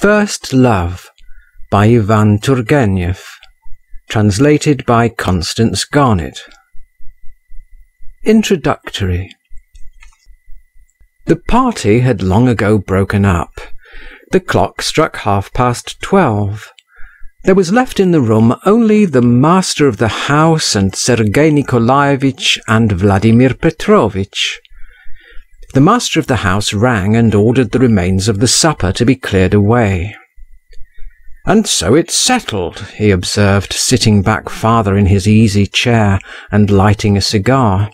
First Love by Ivan Turgenev Translated by Constance Garnett Introductory The party had long ago broken up. The clock struck half past twelve. There was left in the room only the master of the house and Sergei Nikolaevitch and Vladimir Petrovitch. The master of the house rang and ordered the remains of the supper to be cleared away. "And so it's settled," he observed, sitting back farther in his easy chair and lighting a cigar.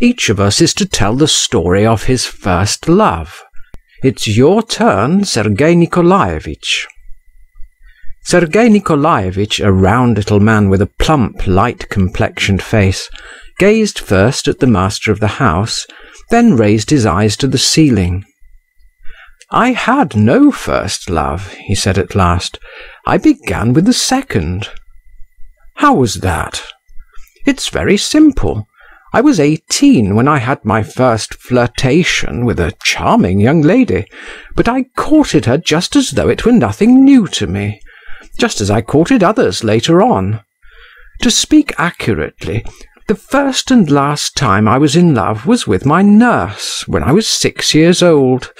"Each of us is to tell the story of his first love. It's your turn, Sergei Nikolaevitch." Sergei Nikolaevitch, a round little man with a plump, light-complexioned face, gazed first at the master of the house then raised his eyes to the ceiling. "I had no first love," he said at last. "I began with the second. "How was that?" "It's very simple. I was eighteen when I had my first flirtation with a charming young lady, but I courted her just as though it were nothing new to me, just as I courted others later on. To speak accurately, the first and last time I was in love was with my nurse, when I was six years old.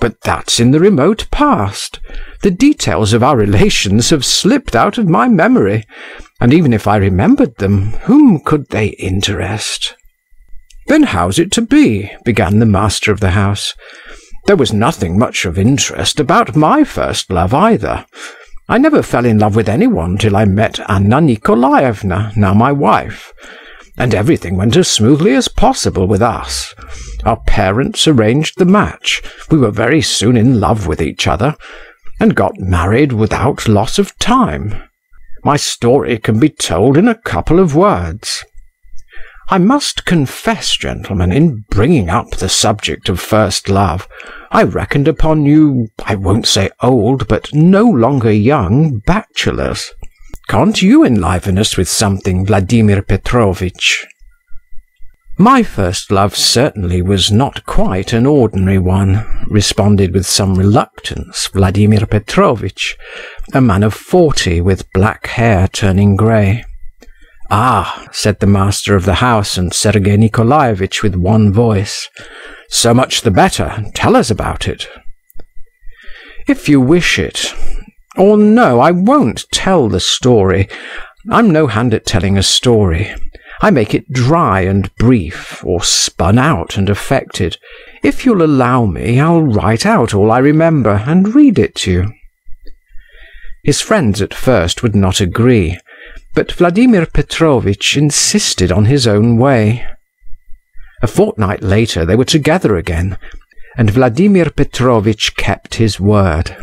But that's in the remote past. The details of our relations have slipped out of my memory, and even if I remembered them, whom could they interest? Then how's it to be? began the master of the house. There was nothing much of interest about my first love either. I never fell in love with anyone till I met Anna Nikolaevna, now my wife and everything went as smoothly as possible with us. Our parents arranged the match, we were very soon in love with each other, and got married without loss of time. My story can be told in a couple of words. I must confess, gentlemen, in bringing up the subject of first love, I reckoned upon you, I won't say old, but no longer young, bachelors. Can't you enliven us with something, Vladimir Petrovitch?" "My first love certainly was not quite an ordinary one," responded with some reluctance Vladimir Petrovitch, a man of forty, with black hair turning grey. "Ah!" said the master of the house and Sergei Nikolaevitch with one voice. "So much the better. Tell us about it." "If you wish it. Or no, I won't tell the story. I'm no hand at telling a story. I make it dry and brief, or spun out and affected. If you'll allow me, I'll write out all I remember and read it to you." His friends at first would not agree, but Vladimir Petrovitch insisted on his own way. A fortnight later they were together again, and Vladimir Petrovitch kept his word.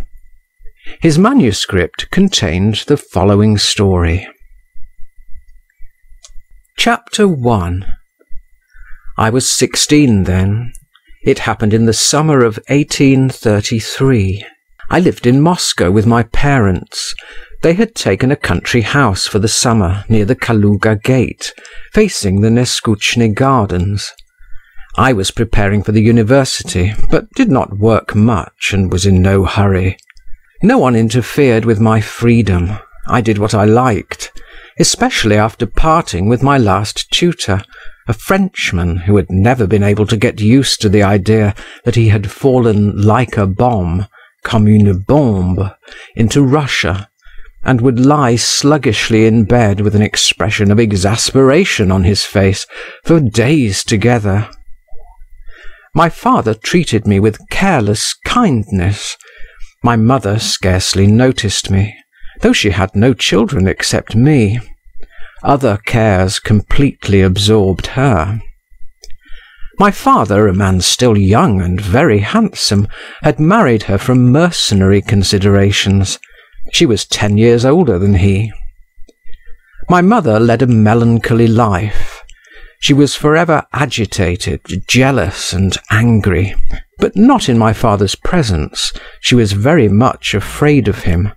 His manuscript contained the following story. Chapter 1 I was sixteen then. It happened in the summer of 1833. I lived in Moscow with my parents. They had taken a country house for the summer near the Kaluga gate, facing the Neskutchny gardens. I was preparing for the university, but did not work much and was in no hurry. No one interfered with my freedom. I did what I liked, especially after parting with my last tutor, a Frenchman who had never been able to get used to the idea that he had fallen like a bomb, comme une bombe, into Russia, and would lie sluggishly in bed with an expression of exasperation on his face for days together. My father treated me with careless kindness, my mother scarcely noticed me, though she had no children except me. Other cares completely absorbed her. My father, a man still young and very handsome, had married her from mercenary considerations. She was ten years older than he. My mother led a melancholy life. She was forever agitated, jealous, and angry but not in my father's presence. She was very much afraid of him,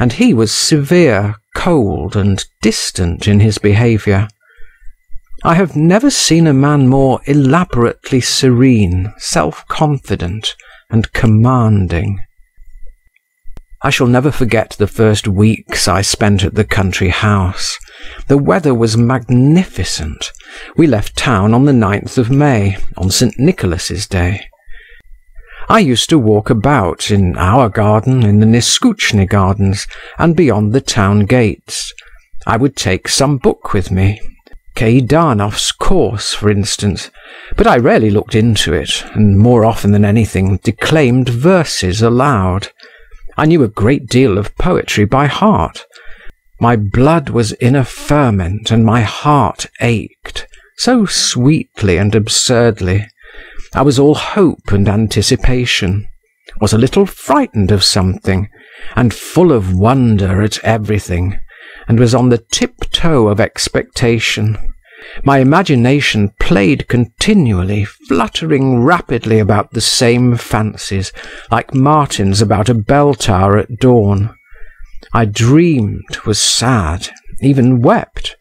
and he was severe, cold, and distant in his behaviour. I have never seen a man more elaborately serene, self-confident, and commanding. I shall never forget the first weeks I spent at the country house. The weather was magnificent. We left town on the 9th of May, on St. Nicholas's Day. I used to walk about in our garden, in the Neskutchny gardens, and beyond the town gates. I would take some book with me, Kaidanov's course, for instance, but I rarely looked into it, and more often than anything declaimed verses aloud. I knew a great deal of poetry by heart. My blood was in a ferment, and my heart ached, so sweetly and absurdly. I was all hope and anticipation, was a little frightened of something, and full of wonder at everything, and was on the tiptoe of expectation. My imagination played continually, fluttering rapidly about the same fancies, like martins about a bell tower at dawn. I dreamed, was sad, even wept,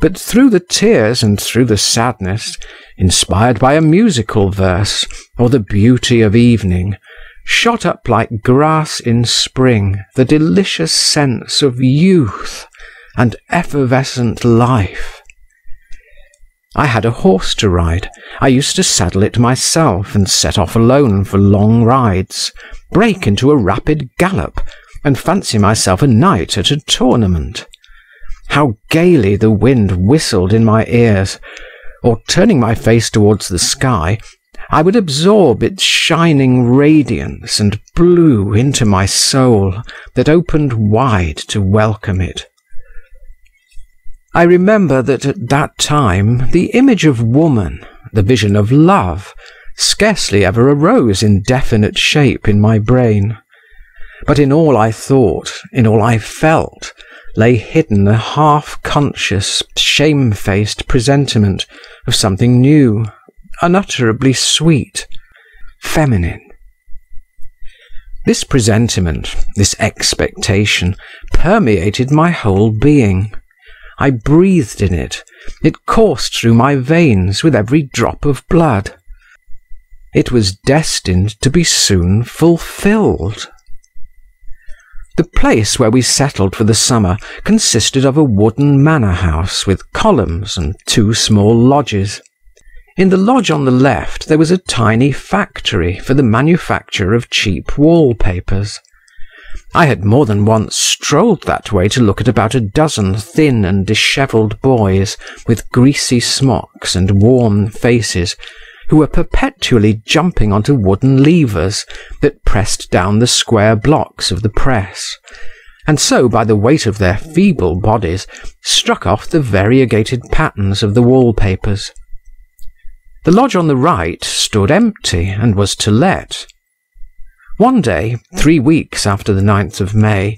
but through the tears and through the sadness, inspired by a musical verse, or the beauty of evening, shot up like grass in spring the delicious sense of youth and effervescent life. I had a horse to ride. I used to saddle it myself and set off alone for long rides, break into a rapid gallop, and fancy myself a knight at a tournament. How gaily the wind whistled in my ears, or turning my face towards the sky, I would absorb its shining radiance and blue into my soul that opened wide to welcome it. I remember that at that time the image of woman, the vision of love, scarcely ever arose in definite shape in my brain. But in all I thought, in all I felt, lay hidden a half-conscious, shamefaced presentiment of something new, unutterably sweet, feminine. This presentiment, this expectation, permeated my whole being. I breathed in it. It coursed through my veins with every drop of blood. It was destined to be soon fulfilled. The place where we settled for the summer consisted of a wooden manor house with columns and two small lodges. In the lodge on the left there was a tiny factory for the manufacture of cheap wallpapers. I had more than once strolled that way to look at about a dozen thin and dishevelled boys with greasy smocks and worn faces, who were perpetually jumping onto wooden levers that pressed down the square blocks of the press, and so by the weight of their feeble bodies struck off the variegated patterns of the wallpapers. The lodge on the right stood empty and was to let. One day, three weeks after the 9th of May,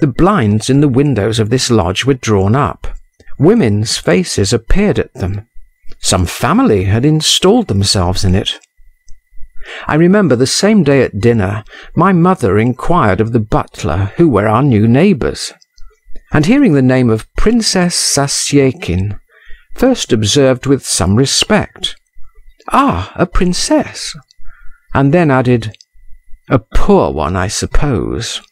the blinds in the windows of this lodge were drawn up. Women's faces appeared at them. Some family had installed themselves in it. I remember the same day at dinner my mother inquired of the butler who were our new neighbours, and hearing the name of Princess Zasyekin, first observed with some respect, "Ah, a princess," and then added, a poor one, I suppose.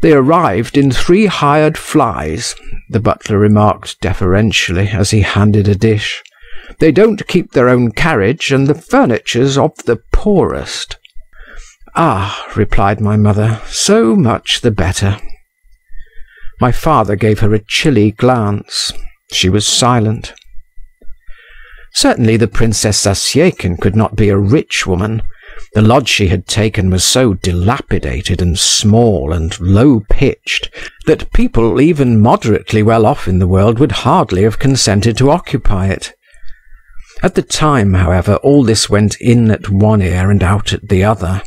They arrived in three hired flies, the butler remarked deferentially as he handed a dish. They don't keep their own carriage, and the furniture's of the poorest. Ah, replied my mother, so much the better. My father gave her a chilly glance. She was silent. Certainly the Princess Zasyekin could not be a rich woman, the lodge she had taken was so dilapidated and small and low-pitched that people even moderately well off in the world would hardly have consented to occupy it. At the time, however, all this went in at one ear and out at the other.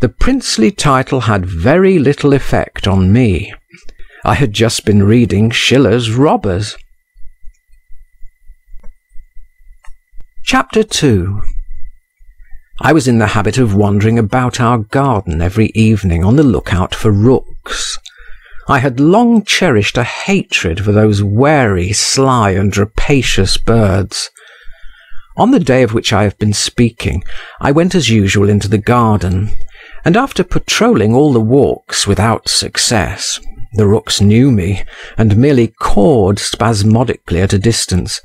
The princely title had very little effect on me. I had just been reading Schiller's Robbers. Chapter 2 I was in the habit of wandering about our garden every evening on the lookout for rooks. I had long cherished a hatred for those wary, sly, and rapacious birds. On the day of which I have been speaking, I went as usual into the garden, and after patrolling all the walks without success the rooks knew me, and merely cawed spasmodically at a distance.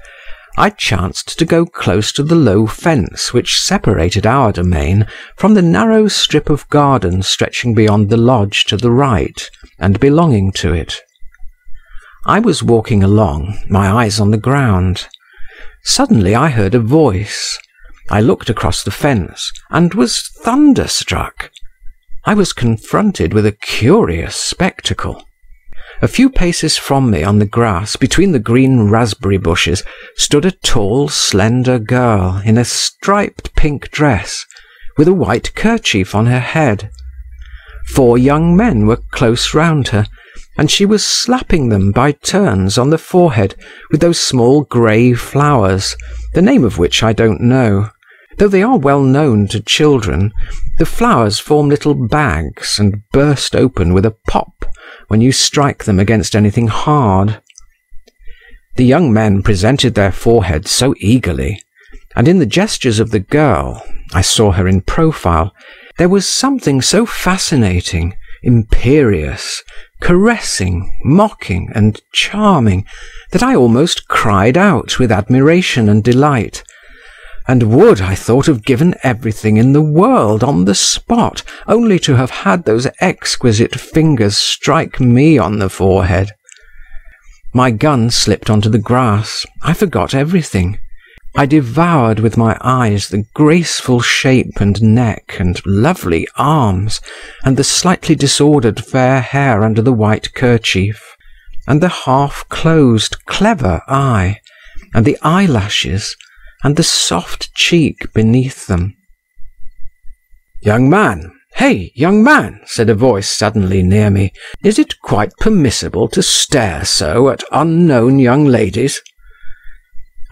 I chanced to go close to the low fence which separated our domain from the narrow strip of garden stretching beyond the lodge to the right, and belonging to it. I was walking along, my eyes on the ground. Suddenly I heard a voice. I looked across the fence, and was thunderstruck. I was confronted with a curious spectacle. A few paces from me on the grass, between the green raspberry bushes, stood a tall, slender girl in a striped pink dress, with a white kerchief on her head. Four young men were close round her, and she was slapping them by turns on the forehead with those small grey flowers, the name of which I don't know. Though they are well known to children, the flowers form little bags and burst open with a pop when you strike them against anything hard. The young men presented their foreheads so eagerly, and in the gestures of the girl I saw her in profile there was something so fascinating, imperious, caressing, mocking, and charming that I almost cried out with admiration and delight and would, I thought, have given everything in the world on the spot, only to have had those exquisite fingers strike me on the forehead. My gun slipped onto the grass. I forgot everything. I devoured with my eyes the graceful shape and neck and lovely arms, and the slightly disordered fair hair under the white kerchief, and the half-closed, clever eye, and the eyelashes, and the soft cheek beneath them. Young man, hey, young man, said a voice suddenly near me, is it quite permissible to stare so at unknown young ladies?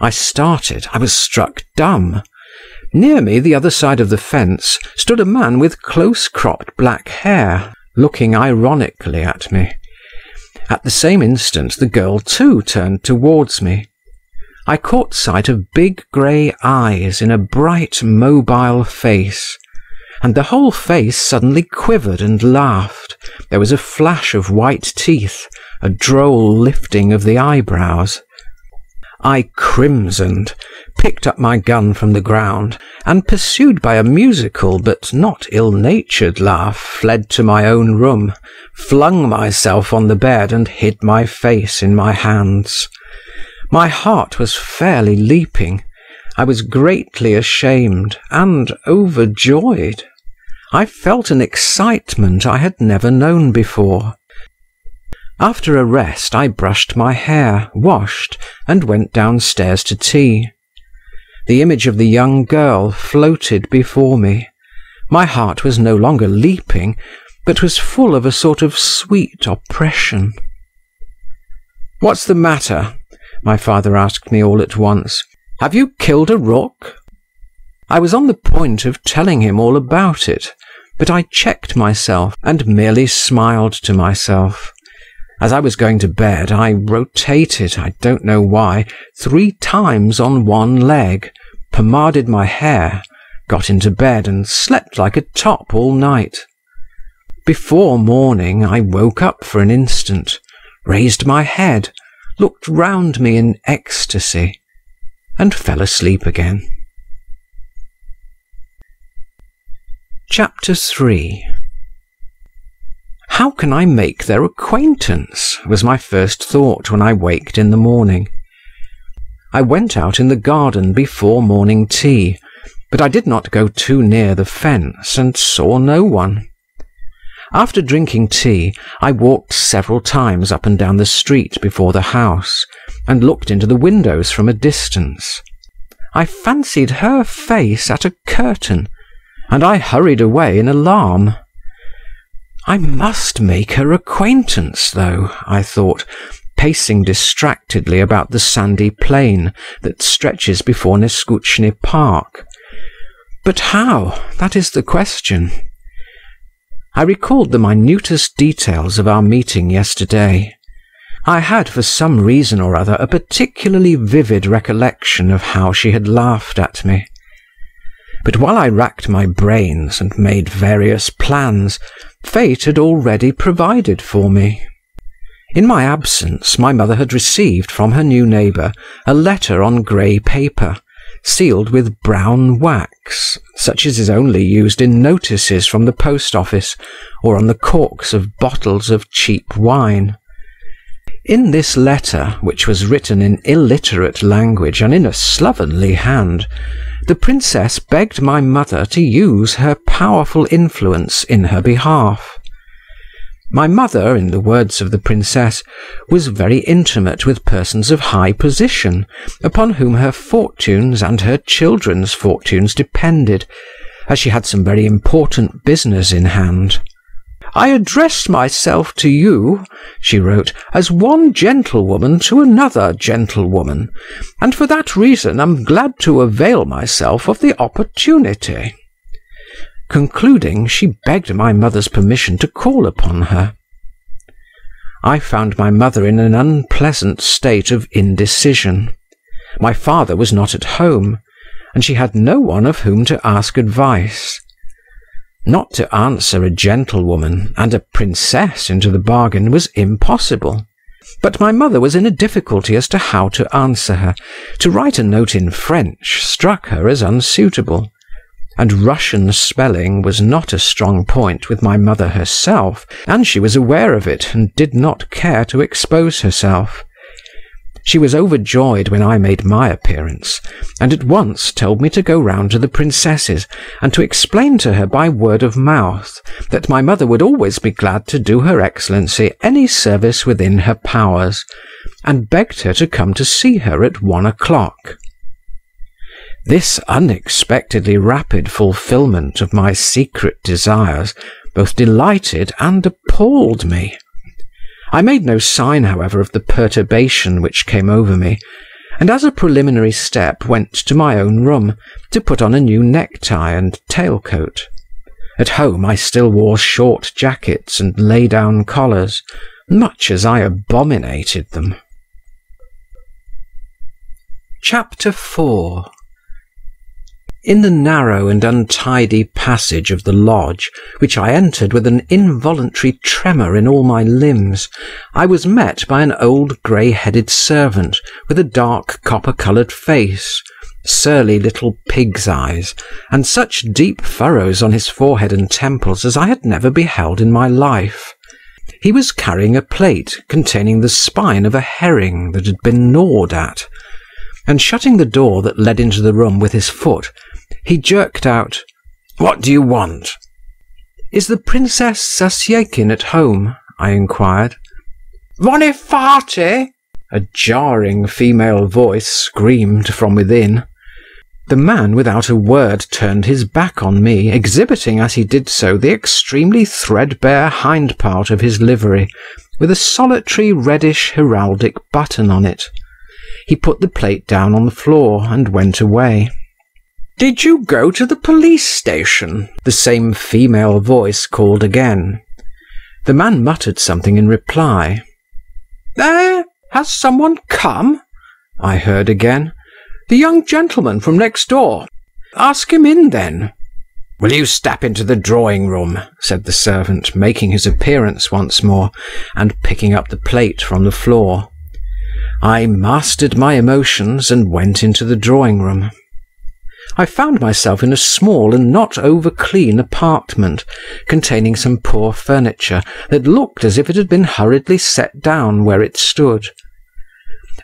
I started, I was struck dumb. Near me, the other side of the fence, stood a man with close-cropped black hair, looking ironically at me. At the same instant the girl too turned towards me. I caught sight of big grey eyes in a bright mobile face, and the whole face suddenly quivered and laughed. There was a flash of white teeth, a droll lifting of the eyebrows. I crimsoned, picked up my gun from the ground, and pursued by a musical but not ill-natured laugh, fled to my own room, flung myself on the bed, and hid my face in my hands. My heart was fairly leaping. I was greatly ashamed and overjoyed. I felt an excitement I had never known before. After a rest I brushed my hair, washed, and went downstairs to tea. The image of the young girl floated before me. My heart was no longer leaping, but was full of a sort of sweet oppression. "What's the matter?" My father asked me all at once. Have you killed a rook? I was on the point of telling him all about it, but I checked myself and merely smiled to myself. As I was going to bed, I rotated, I don't know why, three times on one leg, pomaded my hair, got into bed and slept like a top all night. Before morning I woke up for an instant, raised my head, looked round me in ecstasy, and fell asleep again. Chapter 3 How can I make their acquaintance? was my first thought when I waked in the morning. I went out in the garden before morning tea, but I did not go too near the fence, and saw no one. After drinking tea, I walked several times up and down the street before the house, and looked into the windows from a distance. I fancied her face at a curtain, and I hurried away in alarm. I must make her acquaintance, though, I thought, pacing distractedly about the sandy plain that stretches before Neskutchny Park. But how? That is the question. I recalled the minutest details of our meeting yesterday. I had, for some reason or other, a particularly vivid recollection of how she had laughed at me. But while I racked my brains and made various plans, fate had already provided for me. In my absence my mother had received from her new neighbour a letter on grey paper, sealed with brown wax, such as is only used in notices from the post office, or on the corks of bottles of cheap wine. In this letter, which was written in illiterate language and in a slovenly hand, the princess begged my mother to use her powerful influence in her behalf. My mother, in the words of the princess, was very intimate with persons of high position, upon whom her fortunes and her children's fortunes depended, as she had some very important business in hand. I address myself to you, she wrote, as one gentlewoman to another gentlewoman, and for that reason am glad to avail myself of the opportunity. Concluding, she begged my mother's permission to call upon her. I found my mother in an unpleasant state of indecision. My father was not at home, and she had no one of whom to ask advice. Not to answer a gentlewoman, and a princess into the bargain, was impossible. But my mother was in a difficulty as to how to answer her. To write a note in French struck her as unsuitable and Russian spelling was not a strong point with my mother herself, and she was aware of it and did not care to expose herself. She was overjoyed when I made my appearance, and at once told me to go round to the princess's and to explain to her by word of mouth that my mother would always be glad to do her excellency any service within her powers, and begged her to come to see her at one o'clock. This unexpectedly rapid fulfilment of my secret desires both delighted and appalled me. I made no sign, however, of the perturbation which came over me, and as a preliminary step went to my own room to put on a new necktie and tail-coat. At home I still wore short jackets and lay-down collars, much as I abominated them. Chapter 4 in the narrow and untidy passage of the lodge, which I entered with an involuntary tremor in all my limbs, I was met by an old grey-headed servant with a dark copper-coloured face, surly little pig's eyes, and such deep furrows on his forehead and temples as I had never beheld in my life. He was carrying a plate containing the spine of a herring that had been gnawed at, and shutting the door that led into the room with his foot, he jerked out, "What do you want?" "Is the Princess Zasyekin at home?" I inquired. "Vonifaty!" a jarring female voice screamed from within. The man without a word turned his back on me, exhibiting as he did so the extremely threadbare hind part of his livery, with a solitary reddish heraldic button on it. He put the plate down on the floor and went away. "Did you go to the police station?" the same female voice called again. The man muttered something in reply. "There! Has someone come?" I heard again. "The young gentleman from next door. Ask him in, then." "Will you step into the drawing room?" said the servant, making his appearance once more, and picking up the plate from the floor. I mastered my emotions and went into the drawing room. I found myself in a small and not over clean apartment, containing some poor furniture that looked as if it had been hurriedly set down where it stood.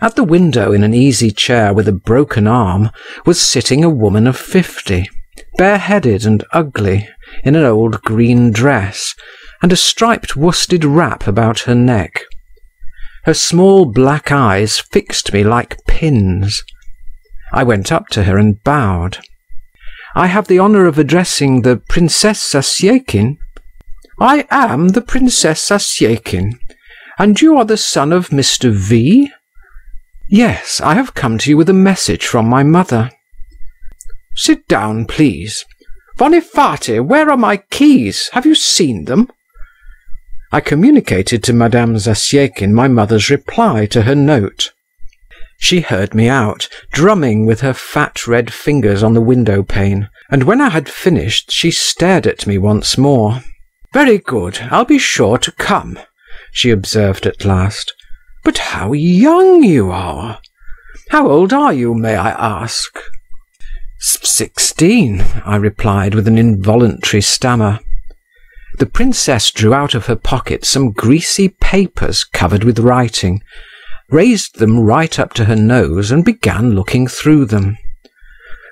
At the window, in an easy chair with a broken arm, was sitting a woman of fifty, bareheaded and ugly, in an old green dress, and a striped worsted wrap about her neck. Her small black eyes fixed me like pins. I went up to her and bowed. "I have the honour of addressing the Princess Zasyekin?" "I am the Princess Zasyekin. And you are the son of Mr. V?" "Yes, I have come to you with a message from my mother." "Sit down, please. Vonifaty, where are my keys? Have you seen them?" I communicated to Madame Zasyekin my mother's reply to her note. She heard me out, drumming with her fat red fingers on the window pane, and when I had finished she stared at me once more. "Very good, I'll be sure to come," she observed at last. "But how young you are! How old are you, may I ask?" "Sixteen," I replied with an involuntary stammer. The princess drew out of her pocket some greasy papers covered with writing, raised them right up to her nose, and began looking through them.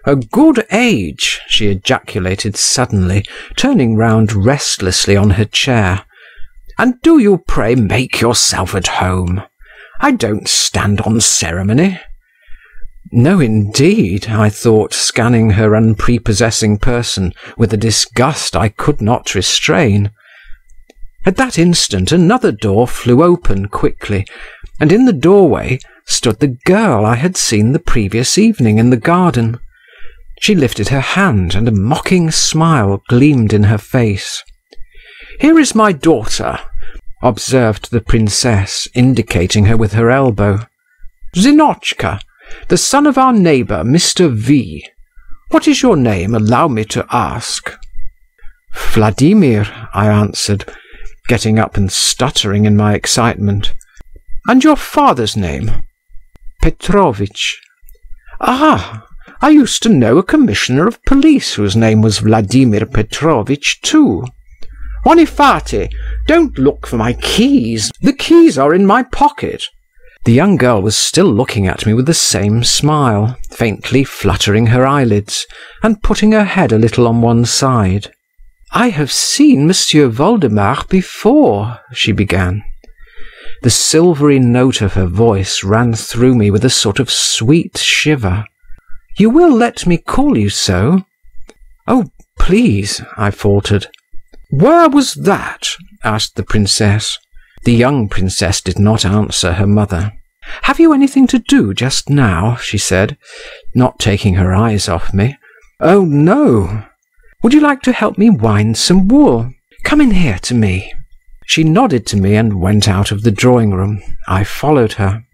"A good age!" she ejaculated suddenly, turning round restlessly on her chair. "And do you pray make yourself at home? I don't stand on ceremony. No, indeed, I thought, scanning her unprepossessing person with a disgust I could not restrain. At that instant another door flew open quickly, and in the doorway stood the girl I had seen the previous evening in the garden. She lifted her hand, and a mocking smile gleamed in her face. "Here is my daughter," observed the princess, indicating her with her elbow. "Zinotchka the son of our neighbour, Mr. V. What is your name, allow me to ask?" "Vladimir," I answered, getting up and stuttering in my excitement. "And your father's name?" "Petrovitch." "Ah! I used to know a commissioner of police whose name was Vladimir Petrovitch too. Vonifaty, don't look for my keys; the keys are in my pocket. The young girl was still looking at me with the same smile, faintly fluttering her eyelids, and putting her head a little on one side. "I have seen Monsieur Voldemar before," she began. The silvery note of her voice ran through me with a sort of sweet shiver. "You will let me call you so?" "Oh, please," I faltered. "Where was that?" asked the princess. The young princess did not answer her mother. "Have you anything to do just now?" she said, not taking her eyes off me. "Oh, no." "Would you like to help me wind some wool? Come in here to me." She nodded to me and went out of the drawing room. I followed her.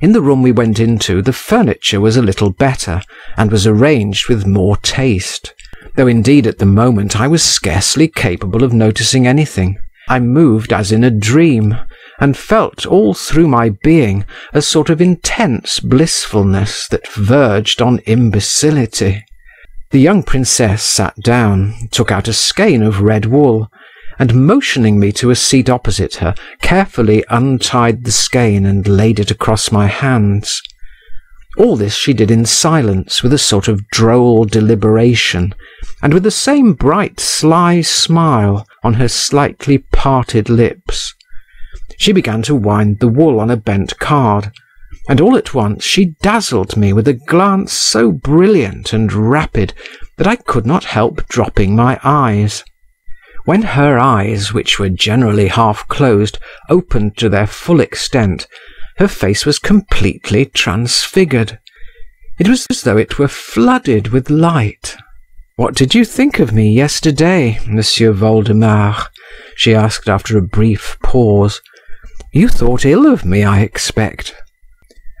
In the room we went into the furniture was a little better, and was arranged with more taste, though indeed at the moment I was scarcely capable of noticing anything. I moved as in a dream, and felt all through my being a sort of intense blissfulness that verged on imbecility. The young princess sat down, took out a skein of red wool, and motioning me to a seat opposite her, carefully untied the skein and laid it across my hands. All this she did in silence, with a sort of droll deliberation, and with the same bright sly smile on her slightly parted lips. She began to wind the wool on a bent card, and all at once she dazzled me with a glance so brilliant and rapid that I could not help dropping my eyes. When her eyes, which were generally half closed, opened to their full extent, her face was completely transfigured. It was as though it were flooded with light. "What did you think of me yesterday, Monsieur Voldemar?" she asked after a brief pause. "You thought ill of me, I expect."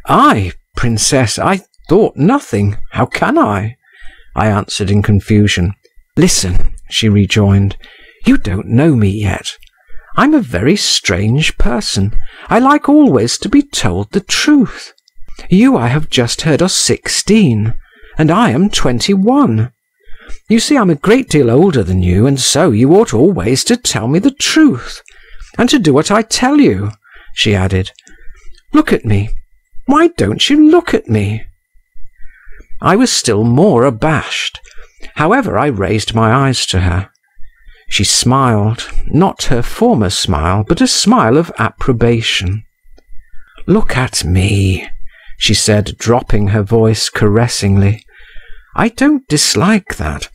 "I, princess, I thought nothing. How can I?" I answered in confusion. "Listen," she rejoined. "You don't know me yet. I'm a very strange person. I like always to be told the truth. You, I have just heard, are sixteen, and I am twenty one. You see, I'm a great deal older than you, and so you ought always to tell me the truth, and to do what I tell you," she added. "Look at me. Why don't you look at me?" I was still more abashed. However, I raised my eyes to her. She smiled, not her former smile, but a smile of approbation. "Look at me," she said, dropping her voice caressingly. "I don't dislike that.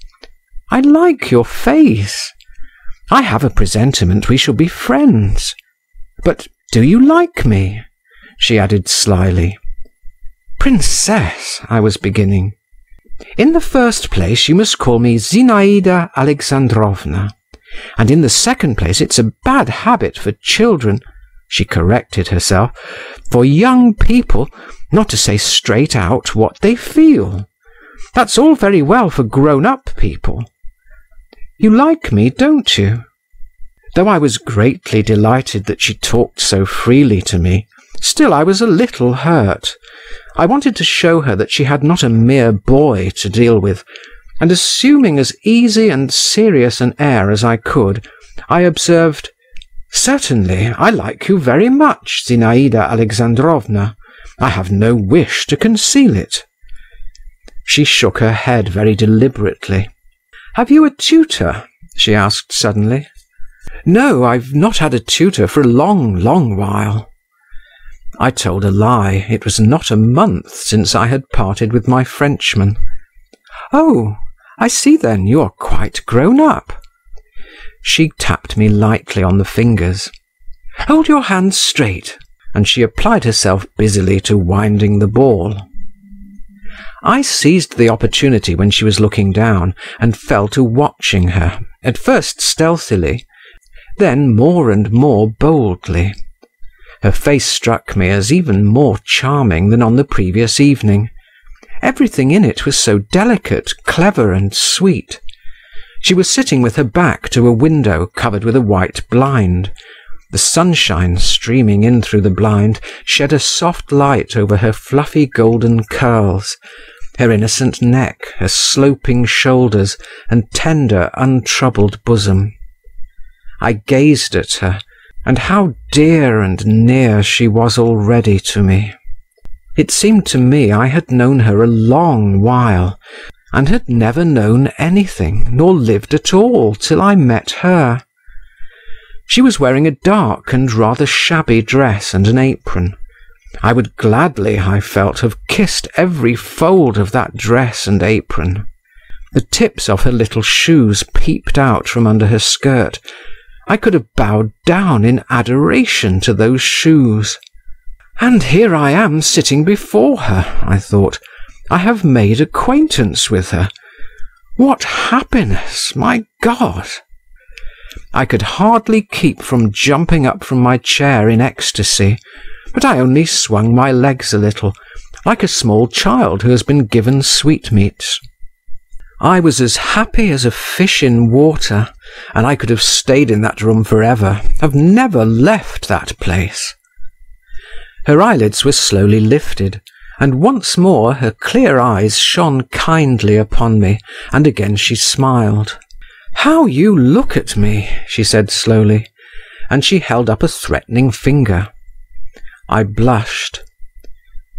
I like your face. I have a presentiment we shall be friends. But do you like me?" She added slyly. "Princess," I was beginning. "In the first place you must call me Zinaïda Alexandrovna and in the second place it's a bad habit for children she corrected herself for young people not to say straight out what they feel. That's all very well for grown-up people. You like me, don't you? Though I was greatly delighted that she talked so freely to me, still I was a little hurt. I wanted to show her that she had not a mere boy to deal with, and assuming as easy and serious an air as I could, I observed, "Certainly, I like you very much, Zinaïda Alexandrovna. I have no wish to conceal it." She shook her head very deliberately. "Have you a tutor?" she asked suddenly. "No, I've not had a tutor for a long, long while." I told a lie. It was not a month since I had parted with my Frenchman. "Oh, I see then, you are quite grown up." She tapped me lightly on the fingers. "Hold your hands straight," and she applied herself busily to winding the ball. I seized the opportunity when she was looking down, and fell to watching her, at first stealthily then more and more boldly. Her face struck me as even more charming than on the previous evening. Everything in it was so delicate, clever, and sweet. She was sitting with her back to a window covered with a white blind. The sunshine streaming in through the blind shed a soft light over her fluffy golden curls, her innocent neck, her sloping shoulders, and tender, untroubled bosom. I gazed at her, and how dear and near she was already to me. It seemed to me I had known her a long while, and had never known anything, nor lived at all, till I met her. She was wearing a dark and rather shabby dress and an apron. I would gladly, I felt, have kissed every fold of that dress and apron. The tips of her little shoes peeped out from under her skirt, I could have bowed down in adoration to those shoes. And here I am sitting before her, I thought. I have made acquaintance with her. What happiness, my God! I could hardly keep from jumping up from my chair in ecstasy, but I only swung my legs a little, like a small child who has been given sweetmeats. I was as happy as a fish in water, and I could have stayed in that room for ever, have never left that place. Her eyelids were slowly lifted, and once more her clear eyes shone kindly upon me, and again she smiled. "How you look at me!" she said slowly, and she held up a threatening finger. I blushed.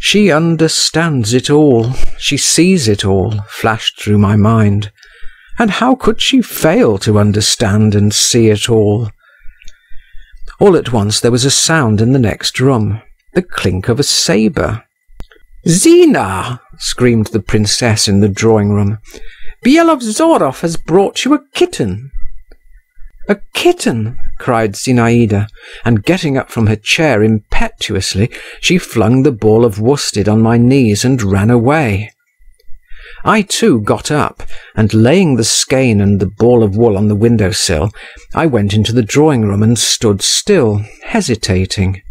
She understands it all, she sees it all, flashed through my mind. And how could she fail to understand and see it all? All at once there was a sound in the next room, the clink of a sabre. "Zina!" screamed the princess in the drawing room. "Byelovzorov has brought you a kitten." "A kitten!" Cried Zinaïda, and getting up from her chair impetuously, she flung the ball of worsted on my knees and ran away. I too got up, and laying the skein and the ball of wool on the window sill, I went into the drawing room and stood still, hesitating.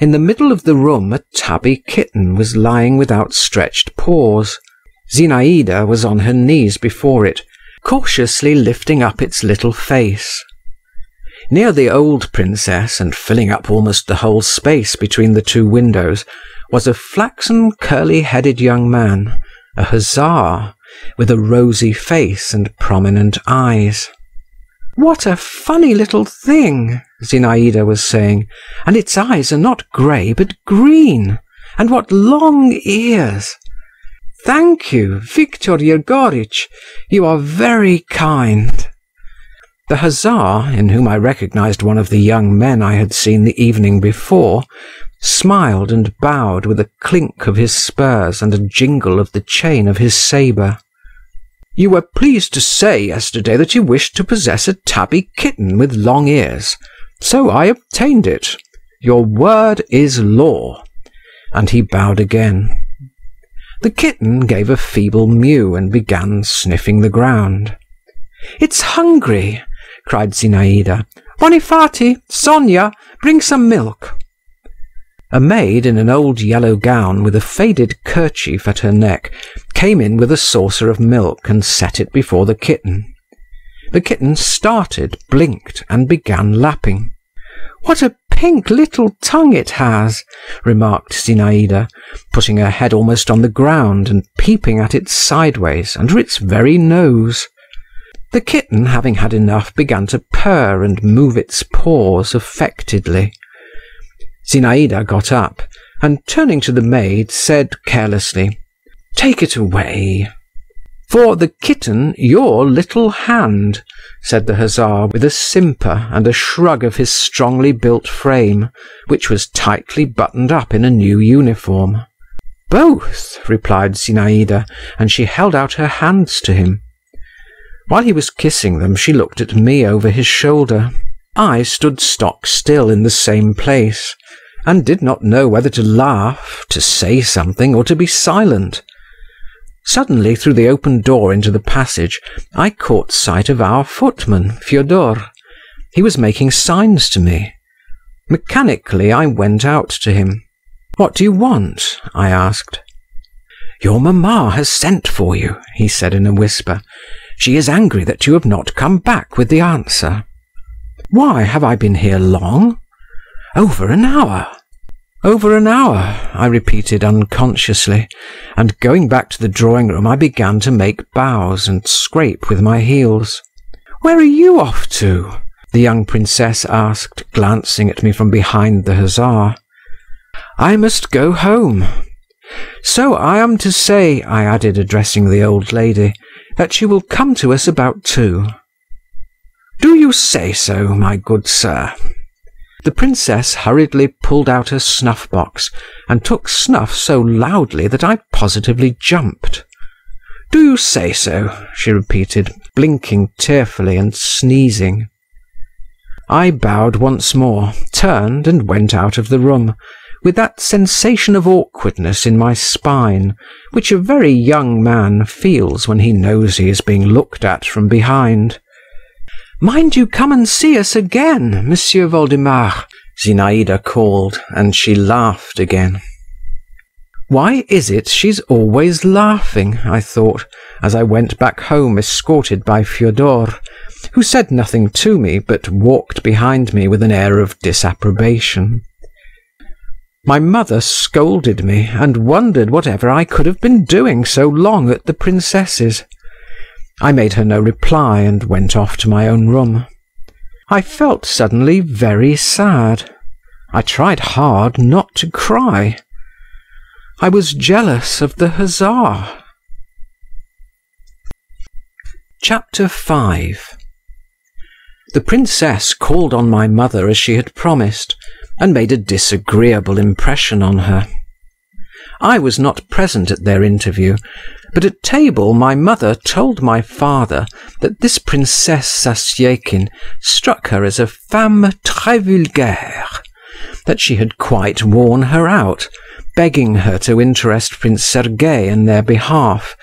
In the middle of the room a tabby kitten was lying with outstretched paws. Zinaïda was on her knees before it, cautiously lifting up its little face. Near the old princess, and filling up almost the whole space between the two windows, was a flaxen curly-headed young man, a hussar, with a rosy face and prominent eyes. "What a funny little thing!" Zinaïda was saying. "And its eyes are not grey, but green. And what long ears! Thank you, Viktor Yegoritch, you are very kind." The hussar, in whom I recognized one of the young men I had seen the evening before, smiled and bowed with a clink of his spurs and a jingle of the chain of his sabre. "You were pleased to say yesterday that you wished to possess a tabby kitten with long ears, so I obtained it. Your word is law." And he bowed again. The kitten gave a feeble mew and began sniffing the ground. "It's hungry!" Cried Zinaïda. "Vonifaty, Sonia, bring some milk." A maid in an old yellow gown with a faded kerchief at her neck came in with a saucer of milk and set it before the kitten. The kitten started, blinked, and began lapping. "What a pink little tongue it has!" remarked Zinaïda, putting her head almost on the ground and peeping at it sideways under its very nose. The kitten, having had enough, began to purr and move its paws affectedly. Zinaïda got up, and turning to the maid, said carelessly, "Take it away." "For the kitten, your little hand," said the hussar, with a simper and a shrug of his strongly built frame, which was tightly buttoned up in a new uniform. "Both," replied Zinaïda, and she held out her hands to him. While he was kissing them she looked at me over his shoulder. I stood stock still in the same place and did not know whether to laugh, to say something, or to be silent. Suddenly, through the open door into the passage, I caught sight of our footman, Fyodor. He was making signs to me. Mechanically, I went out to him. "What do you want?" I asked. "Your mamma has sent for you," he said in a whisper. "She is angry that you have not come back with the answer." "Why, have I been here long?" "Over an hour." "Over an hour," I repeated unconsciously, and going back to the drawing room I began to make bows and scrape with my heels. "Where are you off to?" the young princess asked, glancing at me from behind the hussar. "I must go home. So I am to say," I added, addressing the old lady, "that you will come to us about two. "Do you say so, my good sir?" The princess hurriedly pulled out her snuff box, and took snuff so loudly that I positively jumped. "Do you say so?" she repeated, blinking tearfully and sneezing. I bowed once more, turned, and went out of the room, with that sensation of awkwardness in my spine which a very young man feels when he knows he is being looked at from behind. "Mind you come and see us again, Monsieur Voldemar," Zinaïda called, and she laughed again. Why is it she's always laughing, I thought, as I went back home escorted by Fyodor, who said nothing to me, but walked behind me with an air of disapprobation. My mother scolded me, and wondered whatever I could have been doing so long at the princess's. I made her no reply, and went off to my own room. I felt suddenly very sad. I tried hard not to cry. I was jealous of the hussar. Chapter 5 The princess called on my mother as she had promised, and made a disagreeable impression on her. I was not present at their interview, but at table my mother told my father that this Princess Zasyekin struck her as a femme très vulgaire, that she had quite worn her out, begging her to interest Prince Sergei in their behalf,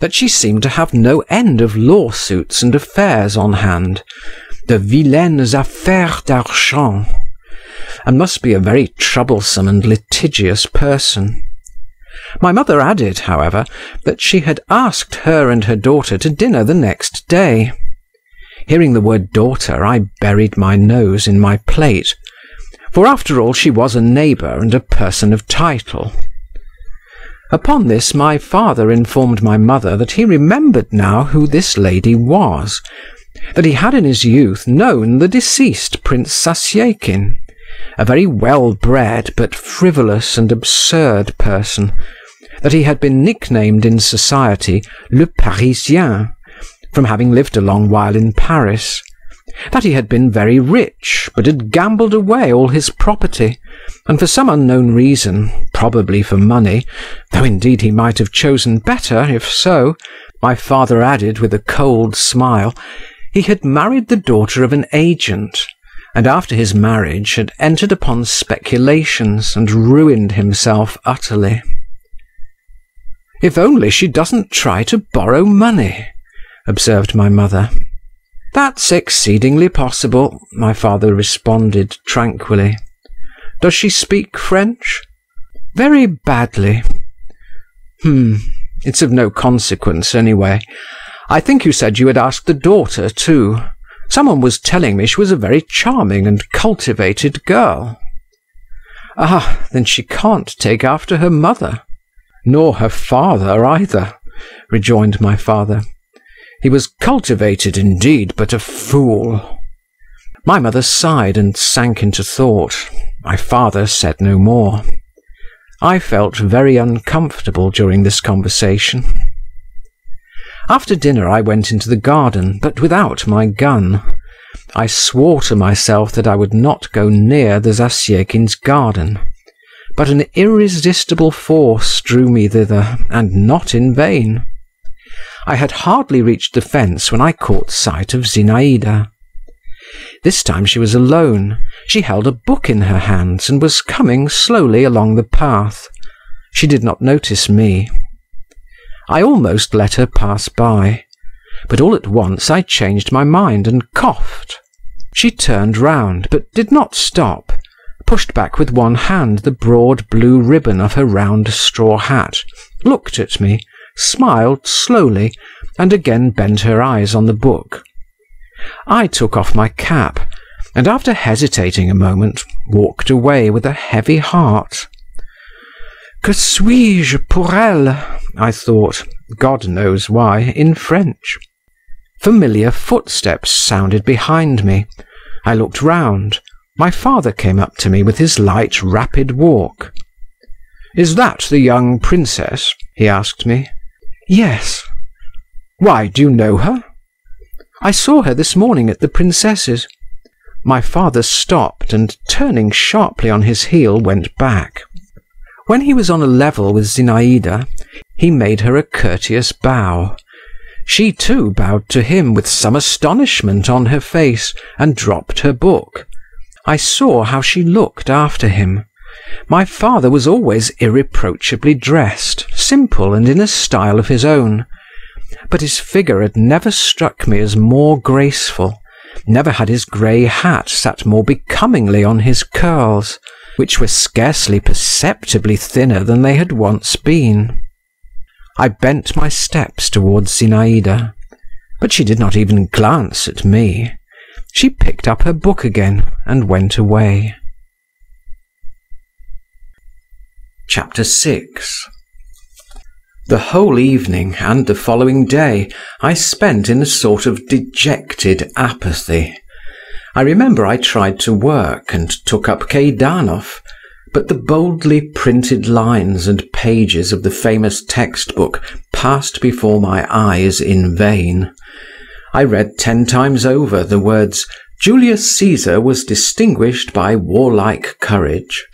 that she seemed to have no end of lawsuits and affairs on hand, the vilaines affaires d'argent, and must be a very troublesome and litigious person. My mother added, however, that she had asked her and her daughter to dinner the next day. Hearing the word daughter, I buried my nose in my plate, for after all she was a neighbour and a person of title. Upon this my father informed my mother that he remembered now who this lady was, that he had in his youth known the deceased Prince Zasyekin, a very well bred but frivolous and absurd person, that he had been nicknamed in society Le Parisien, from having lived a long while in Paris, that he had been very rich, but had gambled away all his property, and for some unknown reason, probably for money, though indeed he might have chosen better if so, my father added with a cold smile, he had married the daughter of an agent, and after his marriage had entered upon speculations and ruined himself utterly. "If only she doesn't try to borrow money," observed my mother. "That's exceedingly possible," my father responded tranquilly. Does she speak French?" "Very badly." "H'm. It's of no consequence, anyway. I think you said you had asked the daughter, too. Someone was telling me she was a very charming and cultivated girl." "Ah, then she can't take after her mother." "Nor her father either," rejoined my father. "He was cultivated indeed, but a fool." My mother sighed and sank into thought. My father said no more. I felt very uncomfortable during this conversation. After dinner I went into the garden, but without my gun. I swore to myself that I would not go near the Zasyekins' garden. But an irresistible force drew me thither, and not in vain. I had hardly reached the fence when I caught sight of Zinaïda. This time she was alone. She held a book in her hands and was coming slowly along the path. She did not notice me. I almost let her pass by, but all at once I changed my mind and coughed. She turned round, but did not stop, pushed back with one hand the broad blue ribbon of her round straw hat, looked at me, smiled slowly, and again bent her eyes on the book. I took off my cap, and after hesitating a moment, walked away with a heavy heart. Que suis-je pour elle? I thought, God knows why, in French. Familiar footsteps sounded behind me. I looked round. My father came up to me with his light, rapid walk. "Is that the young princess?" he asked me. "Yes." "Why, do you know her?" "I saw her this morning at the princess's." My father stopped, and turning sharply on his heel went back. When he was on a level with Zinaïda, he made her a courteous bow. She too bowed to him with some astonishment on her face, and dropped her book. I saw how she looked after him. My father was always irreproachably dressed, simple and in a style of his own; but his figure had never struck me as more graceful, never had his grey hat sat more becomingly on his curls which were scarcely perceptibly thinner than they had once been. I bent my steps towards Zinaïda, but she did not even glance at me. She picked up her book again and went away. Chapter 6 The whole evening and the following day I spent in a sort of dejected apathy. I remember I tried to work, and took up Kaidanov, but the boldly printed lines and pages of the famous textbook passed before my eyes in vain. I read ten times over the words Julius Caesar was distinguished by warlike courage.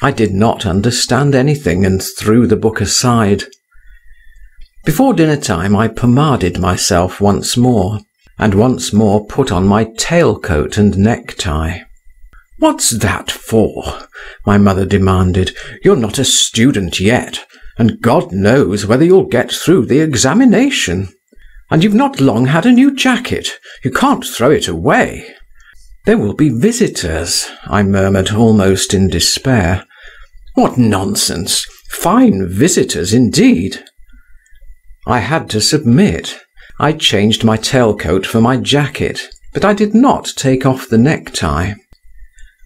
I did not understand anything, and threw the book aside. Before dinner time I pomaded myself once more and once more put on my tail-coat and necktie. "What's that for?" my mother demanded. "You're not a student yet, and God knows whether you'll get through the examination. And you've not long had a new jacket; you can't throw it away." "There will be visitors," I murmured, almost in despair. "What nonsense! Fine visitors indeed!" I had to submit. I changed my tail-coat for my jacket, but I did not take off the necktie.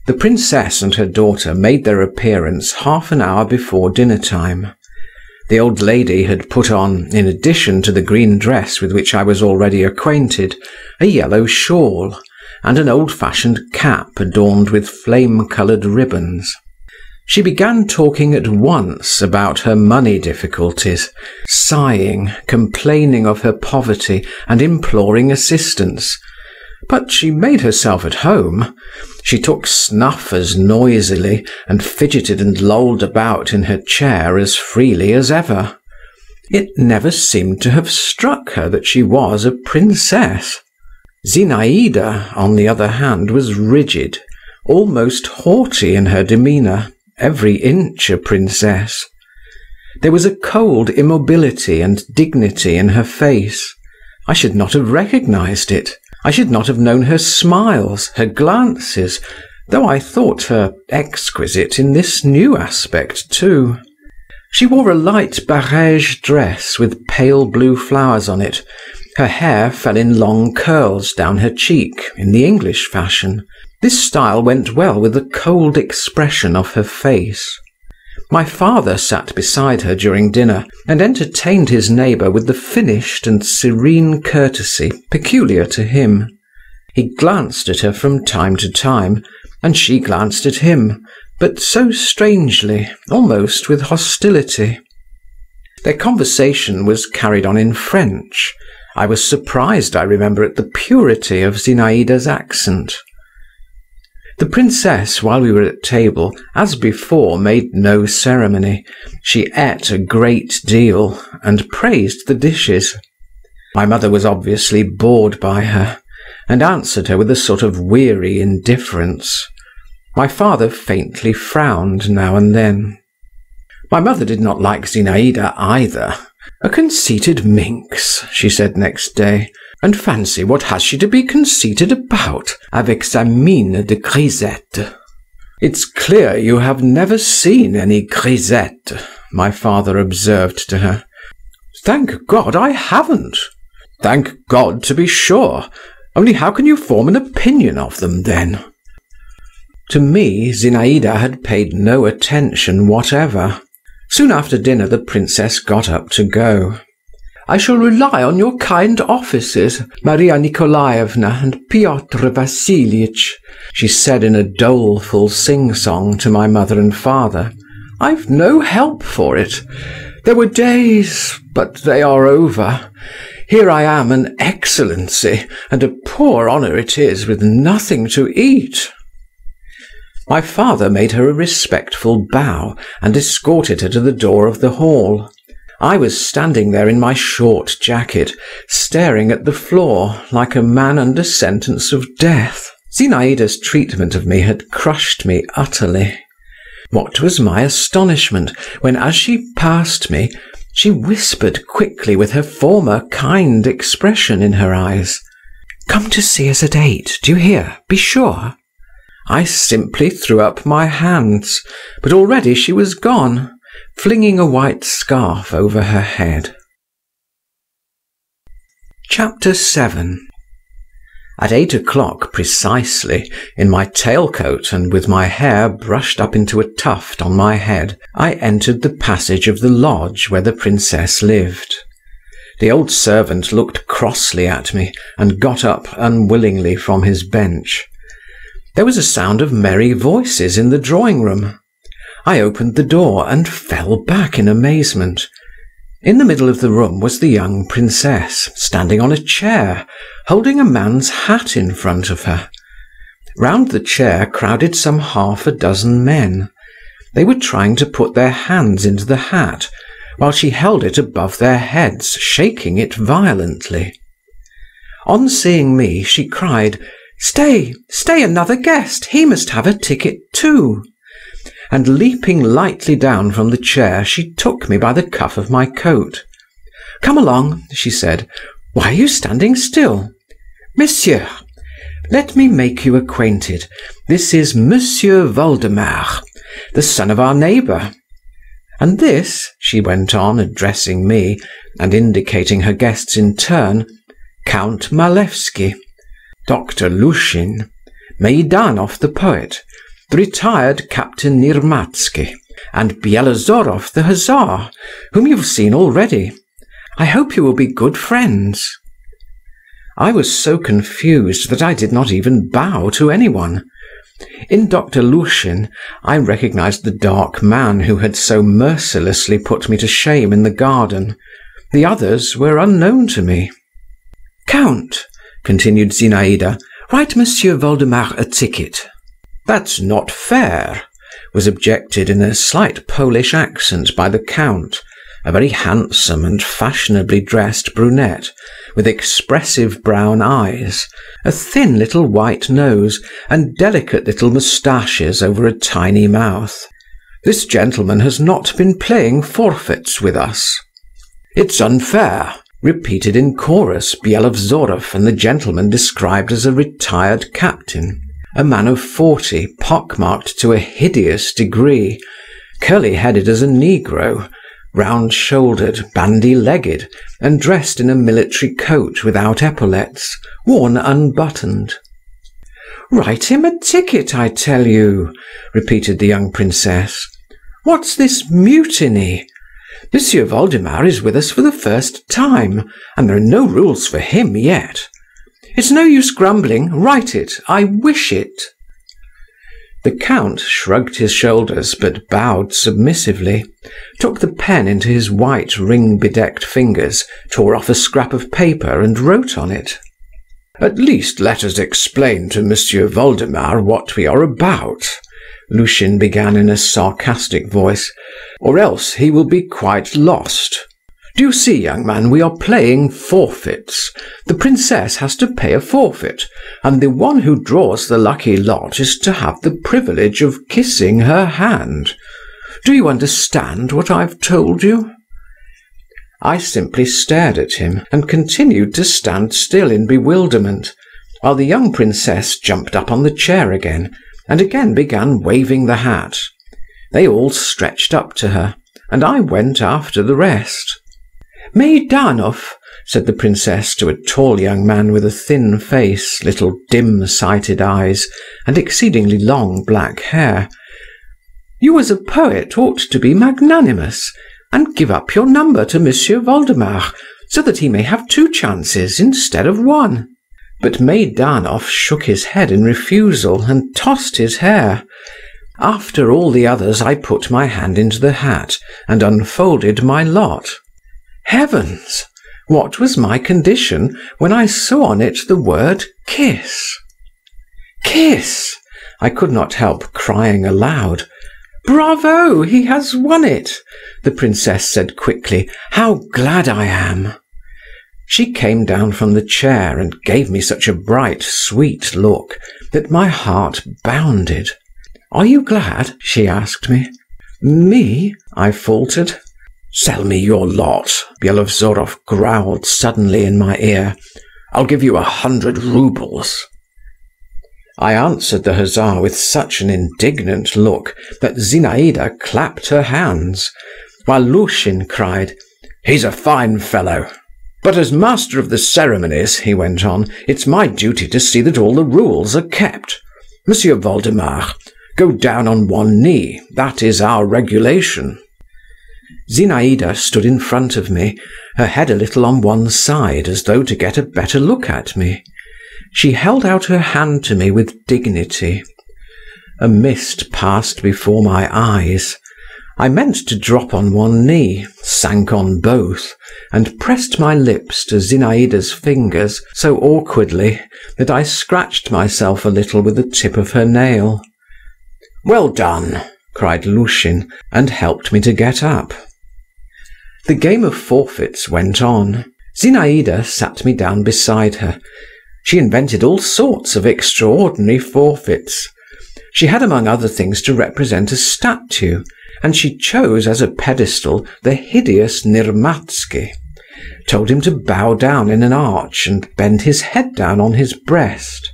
The princess and her daughter made their appearance half an hour before dinner time. The old lady had put on, in addition to the green dress with which I was already acquainted, a yellow shawl, and an old-fashioned cap adorned with flame-coloured ribbons. She began talking at once about her money difficulties, sighing, complaining of her poverty, and imploring assistance. But she made herself at home. She took snuff as noisily, and fidgeted and lolled about in her chair as freely as ever. It never seemed to have struck her that she was a princess. Zinaïda, on the other hand, was rigid, almost haughty in her demeanour every inch a princess. There was a cold immobility and dignity in her face. I should not have recognized it. I should not have known her smiles, her glances, though I thought her exquisite in this new aspect too. She wore a light barège dress with pale blue flowers on it, her hair fell in long curls down her cheek, in the English fashion. This style went well with the cold expression of her face. My father sat beside her during dinner, and entertained his neighbour with the finished and serene courtesy peculiar to him. He glanced at her from time to time, and she glanced at him, but so strangely, almost with hostility. Their conversation was carried on in French. I was surprised, I remember, at the purity of Zinaïda's accent. The princess, while we were at table, as before made no ceremony. She ate a great deal, and praised the dishes. My mother was obviously bored by her, and answered her with a sort of weary indifference. My father faintly frowned now and then. My mother did not like Zinaïda either. A conceited minx, she said next day. And fancy, what has she to be conceited about, avec sa mine de grisette? It's clear you have never seen any grisette, my father observed to her. Thank God I haven't. Thank God, to be sure. Only how can you form an opinion of them, then? To me, Zinaïda had paid no attention whatever. Soon after dinner the princess got up to go. I shall rely on your kind offices, Maria Nikolaevna and Pyotr Vassiliitch, she said in a doleful sing-song to my mother and father. I've no help for it. There were days, but they are over. Here I am an excellency, and a poor honour it is with nothing to eat. My father made her a respectful bow, and escorted her to the door of the hall. I was standing there in my short jacket, staring at the floor like a man under sentence of death. Zinaïda's treatment of me had crushed me utterly. What was my astonishment when, as she passed me, she whispered quickly with her former kind expression in her eyes, "Come to see us at eight, do you hear? Be sure." I simply threw up my hands, but already she was gone, flinging a white scarf over her head. Chapter 7 At eight o'clock precisely, in my tailcoat and with my hair brushed up into a tuft on my head, I entered the passage of the lodge where the princess lived. The old servant looked crossly at me and got up unwillingly from his bench. There was a sound of merry voices in the drawing room. I opened the door and fell back in amazement. In the middle of the room was the young princess, standing on a chair, holding a man's hat in front of her. Round the chair crowded some half a dozen men. They were trying to put their hands into the hat, while she held it above their heads, shaking it violently. On seeing me, she cried, Stay, stay, another guest! He must have a ticket too!" And leaping lightly down from the chair, she took me by the cuff of my coat. "Come along," she said. "Why are you standing still? Monsieur, let me make you acquainted. This is Monsieur Voldemar, the son of our neighbour. And this," she went on, addressing me, and indicating her guests in turn, "Count Malevsky. Dr. Lushin, Meidanov the poet, the retired Captain Nirmatsky, and Byelovzorov the hussar, whom you have seen already. I hope you will be good friends." I was so confused that I did not even bow to anyone. In Dr. Lushin I recognized the dark man who had so mercilessly put me to shame in the garden. The others were unknown to me. "Count!" Continued Zinaïda, write Monsieur Voldemar a ticket." "That's not fair," was objected in a slight Polish accent by the count, a very handsome and fashionably dressed brunette, with expressive brown eyes, a thin little white nose, and delicate little moustaches over a tiny mouth. "This gentleman has not been playing forfeits with us." "It's unfair repeated in chorus Byelovzorov and the gentleman described as a retired captain. a man of forty, pock-marked to a hideous degree, curly-headed as a negro, round-shouldered, bandy-legged, and dressed in a military coat without epaulets, worn unbuttoned. "Write him a ticket, I tell you," repeated the young princess. "What's this mutiny? M'sieu Voldemar is with us for the first time, and there are no rules for him yet. It's no use grumbling. Write it. I wish it." The count shrugged his shoulders, but bowed submissively, took the pen into his white ring bedecked fingers, tore off a scrap of paper, and wrote on it. "At least let us explain to M'sieu Voldemar what we are about," Lushin began in a sarcastic voice, "or else he will be quite lost. Do you see, young man, we are playing forfeits. The princess has to pay a forfeit, and the one who draws the lucky lot is to have the privilege of kissing her hand. Do you understand what I've told you?" I simply stared at him, and continued to stand still in bewilderment, while the young princess jumped up on the chair again, and again began waving the hat. They all stretched up to her, and I went after the rest. "Meidanov," said the princess to a tall young man with a thin face, little dim-sighted eyes, and exceedingly long black hair, "you as a poet ought to be magnanimous, and give up your number to M'sieu Voldemar, so that he may have two chances instead of one." But Meidanov shook his head in refusal, and tossed his hair. After all the others I put my hand into the hat, and unfolded my lot. Heavens! What was my condition when I saw on it the word kiss? Kiss! I could not help crying aloud. "Bravo! He has won it!" the princess said quickly. "How glad I am!" She came down from the chair and gave me such a bright, sweet look that my heart bounded. "Are you glad?" she asked me. "Me?" I faltered. "Sell me your lot," Byelovzorov growled suddenly in my ear. "I'll give you a hundred roubles." I answered the hussar with such an indignant look that Zinaïda clapped her hands, while Lushin cried, "He's a fine fellow! But as master of the ceremonies," he went on, "it's my duty to see that all the rules are kept. M'sieu Voldemar, go down on one knee, that is our regulation." Zinaïda stood in front of me, her head a little on one side, as though to get a better look at me. She held out her hand to me with dignity. A mist passed before my eyes. I meant to drop on one knee, sank on both, and pressed my lips to Zinaïda's fingers so awkwardly that I scratched myself a little with the tip of her nail. "Well done!" cried Lushin, and helped me to get up. The game of forfeits went on. Zinaïda sat me down beside her. She invented all sorts of extraordinary forfeits. She had among other things to represent a statue, and she chose as a pedestal the hideous Nirmatsky, told him to bow down in an arch and bend his head down on his breast.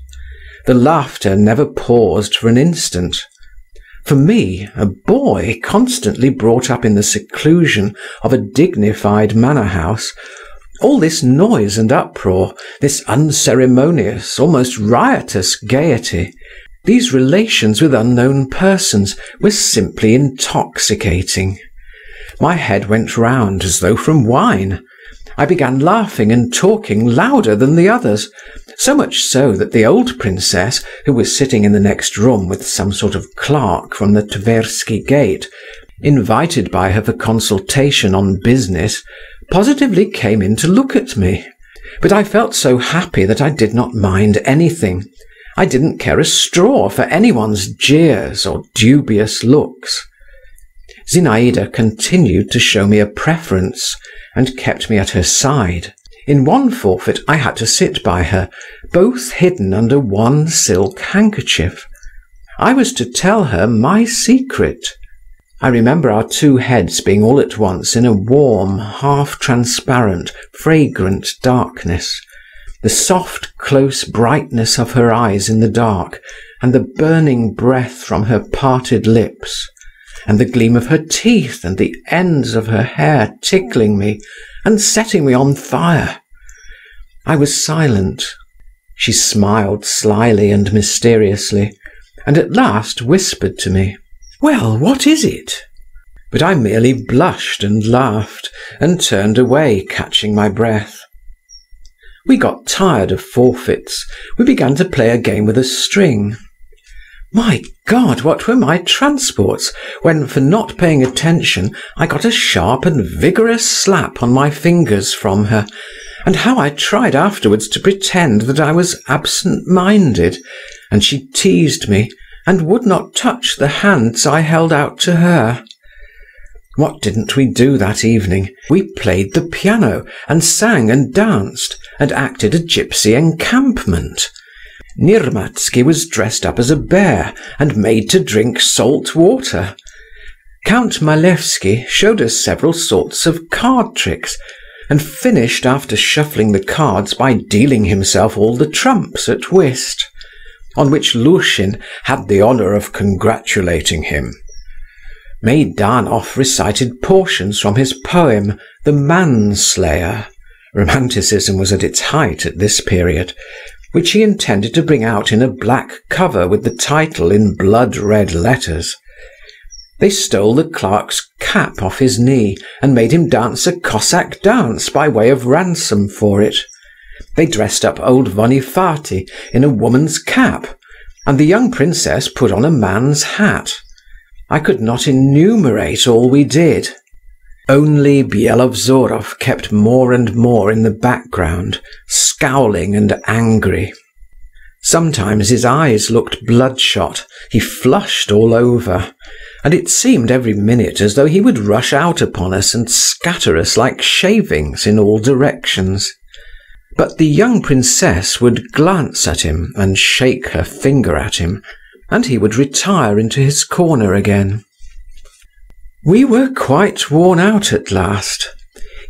The laughter never paused for an instant. For me, a boy constantly brought up in the seclusion of a dignified manor house, all this noise and uproar, this unceremonious, almost riotous gaiety, these relations with unknown persons, were simply intoxicating. My head went round as though from wine. I began laughing and talking louder than the others, so much so that the old princess, who was sitting in the next room with some sort of clerk from the Tversky gate, invited by her for consultation on business, positively came in to look at me. But I felt so happy that I did not mind anything. I didn't care a straw for anyone's jeers or dubious looks. Zinaïda continued to show me a preference, and kept me at her side. In one forfeit I had to sit by her, both hidden under one silk handkerchief. I was to tell her my secret. I remember our two heads being all at once in a warm, half transparent, fragrant darkness, the soft, close brightness of her eyes in the dark, and the burning breath from her parted lips, and the gleam of her teeth and the ends of her hair tickling me and setting me on fire. I was silent. She smiled slyly and mysteriously, and at last whispered to me, "Well, what is it?" But I merely blushed and laughed, and turned away, catching my breath. We got tired of forfeits. We began to play a game with a string. My God, what were my transports when, for not paying attention, I got a sharp and vigorous slap on my fingers from her, and how I tried afterwards to pretend that I was absent-minded, and she teased me, and would not touch the hands I held out to her. What didn't we do that evening? We played the piano, and sang and danced, and acted a gipsy encampment. Nirmatsky was dressed up as a bear, and made to drink salt water. Count Malevsky showed us several sorts of card tricks, and finished after shuffling the cards by dealing himself all the trumps at whist, on which Lushin had the honour of congratulating him. Meidanov recited portions from his poem "The Manslayer" (romanticism was at its height at this period), which he intended to bring out in a black cover with the title in blood red letters. They stole the clerk's cap off his knee, and made him dance a Cossack dance by way of ransom for it. They dressed up old Vonifaty in a woman's cap, and the young princess put on a man's hat. I could not enumerate all we did. Only Byelovzorov kept more and more in the background, scowling and angry. Sometimes his eyes looked bloodshot, he flushed all over, and it seemed every minute as though he would rush out upon us and scatter us like shavings in all directions. But the young princess would glance at him and shake her finger at him, and he would retire into his corner again. We were quite worn out at last.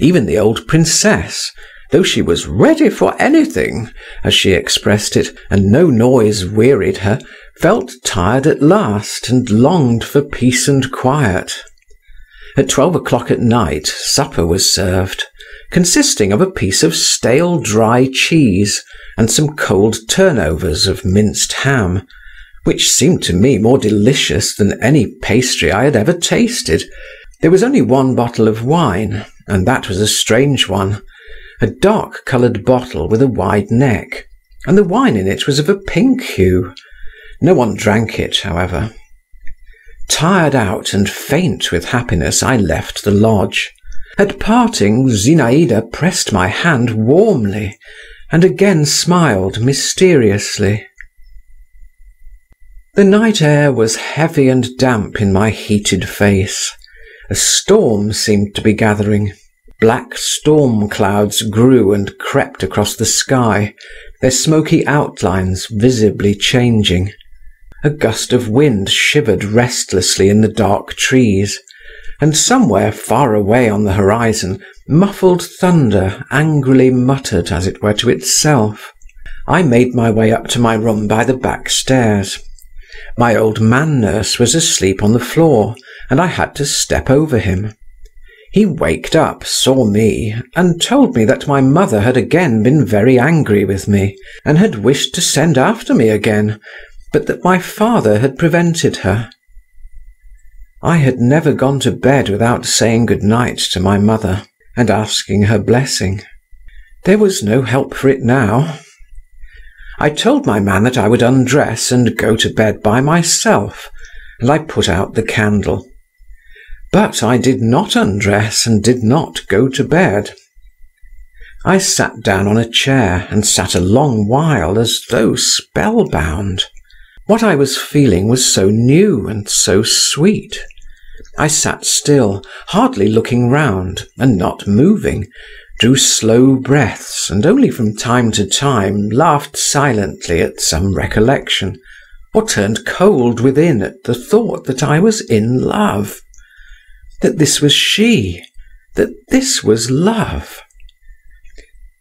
Even the old princess, though she was ready for anything, as she expressed it, and no noise wearied her, felt tired at last, and longed for peace and quiet. At twelve o'clock at night supper was served, consisting of a piece of stale dry cheese and some cold turnovers of minced ham, which seemed to me more delicious than any pastry I had ever tasted. There was only one bottle of wine, and that was a strange one, a dark-coloured bottle with a wide neck, and the wine in it was of a pink hue. No one drank it, however. Tired out and faint with happiness, I left the lodge. At parting, Zinaïda pressed my hand warmly, and again smiled mysteriously. The night air was heavy and damp in my heated face. A storm seemed to be gathering. Black storm clouds grew and crept across the sky, their smoky outlines visibly changing. A gust of wind shivered restlessly in the dark trees, and somewhere far away on the horizon muffled thunder angrily muttered as it were to itself. I made my way up to my room by the back stairs. My old man nurse was asleep on the floor, and I had to step over him. He waked up, saw me, and told me that my mother had again been very angry with me, and had wished to send after me again, but that my father had prevented her. I had never gone to bed without saying good night to my mother, and asking her blessing. There was no help for it now. I told my man that I would undress and go to bed by myself, and I put out the candle. But I did not undress and did not go to bed. I sat down on a chair and sat a long while as though spellbound. What I was feeling was so new and so sweet. I sat still, hardly looking round, and not moving, drew slow breaths, and only from time to time laughed silently at some recollection, or turned cold within at the thought that I was in love, that this was she, that this was love.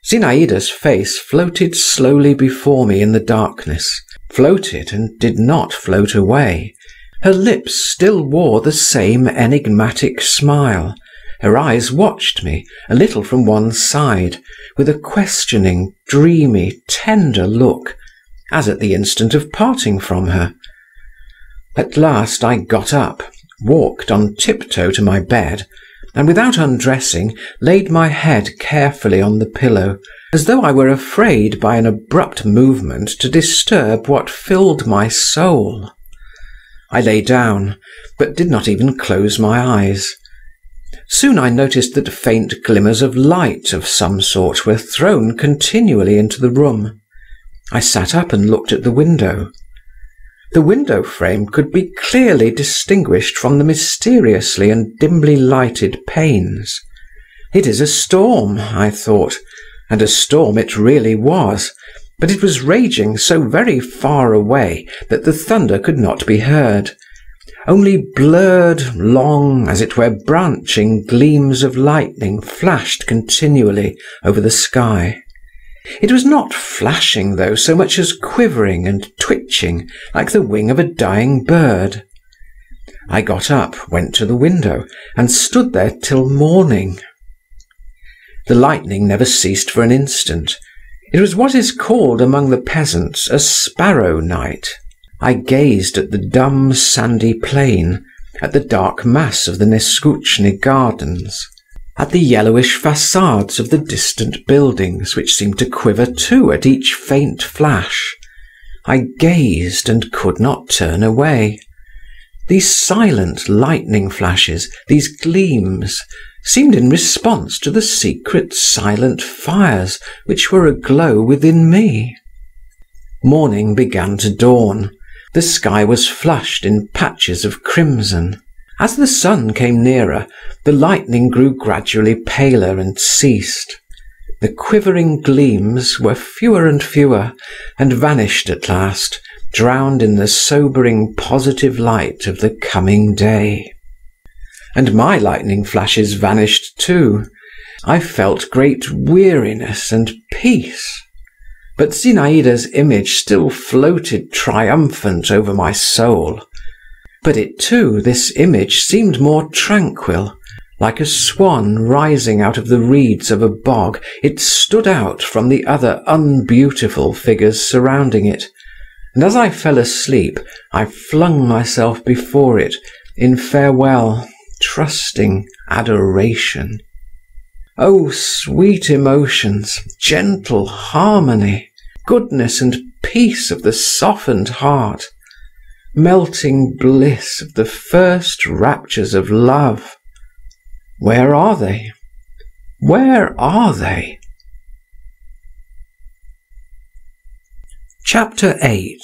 Zinaïda's face floated slowly before me in the darkness, floated and did not float away. Her lips still wore the same enigmatic smile, her eyes watched me, a little from one side, with a questioning, dreamy, tender look, as at the instant of parting from her. At last I got up, walked on tiptoe to my bed, and without undressing laid my head carefully on the pillow, as though I were afraid by an abrupt movement to disturb what filled my soul. I lay down, but did not even close my eyes. Soon I noticed that faint glimmers of light of some sort were thrown continually into the room. I sat up and looked at the window. The window frame could be clearly distinguished from the mysteriously and dimly lighted panes. It is a storm, I thought, and a storm it really was, but it was raging so very far away that the thunder could not be heard. Only blurred, long, as it were branching gleams of lightning flashed continually over the sky. It was not flashing, though, so much as quivering and twitching like the wing of a dying bird. I got up, went to the window, and stood there till morning. The lightning never ceased for an instant. It was what is called among the peasants a sparrow night. I gazed at the dumb sandy plain, at the dark mass of the Neskutchny gardens at the yellowish facades of the distant buildings, which seemed to quiver too at each faint flash. I gazed and could not turn away. These silent lightning flashes, these gleams, seemed in response to the secret silent fires which were aglow within me. Morning began to dawn. The sky was flushed in patches of crimson. As the sun came nearer, the lightning grew gradually paler and ceased. The quivering gleams were fewer and fewer, and vanished at last, drowned in the sobering positive light of the coming day. And my lightning flashes vanished too. I felt great weariness and peace. But Zinaïda's image still floated triumphant over my soul. But it too, this image, seemed more tranquil. Like a swan rising out of the reeds of a bog, it stood out from the other unbeautiful figures surrounding it, and as I fell asleep I flung myself before it in farewell, trusting adoration. Oh, sweet emotions, gentle harmony, goodness and peace of the softened heart! melting bliss of the first raptures of love. Where are they? Where are they? Chapter 8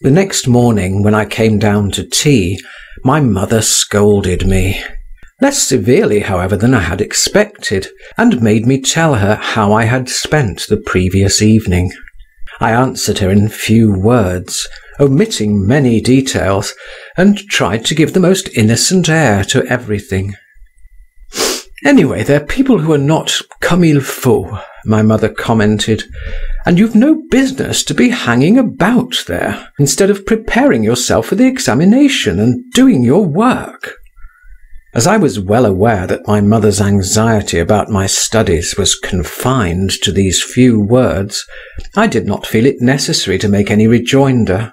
The next morning, when I came down to tea, my mother scolded me. Less severely, however, than I had expected, and made me tell her how I had spent the previous evening. I answered her in few words, omitting many details, and tried to give the most innocent air to everything. Anyway, they're people who are not comme il faut, my mother commented, and you've no business to be hanging about there, instead of preparing yourself for the examination and doing your work. As I was well aware that my mother's anxiety about my studies was confined to these few words, I did not feel it necessary to make any rejoinder.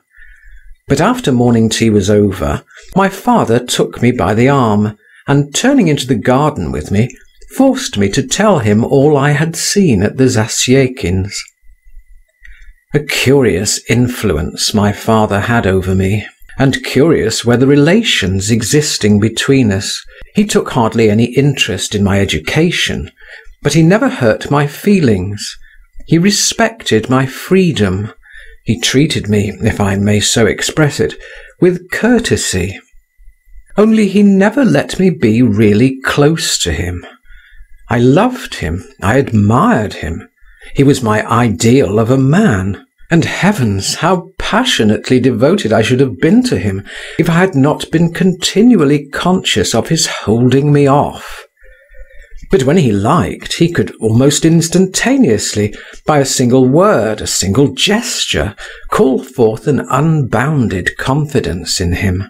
But after morning tea was over, my father took me by the arm, and turning into the garden with me, forced me to tell him all I had seen at the Zasyekins'. A curious influence my father had over me, and curious were the relations existing between us. He took hardly any interest in my education, but he never hurt my feelings. He respected my freedom, he treated me, if I may so express it, with courtesy. Only he never let me be really close to him. I loved him, I admired him. He was my ideal of a man. And heavens, how passionately devoted I should have been to him if I had not been continually conscious of his holding me off. But when he liked, he could almost instantaneously, by a single word, a single gesture, call forth an unbounded confidence in him.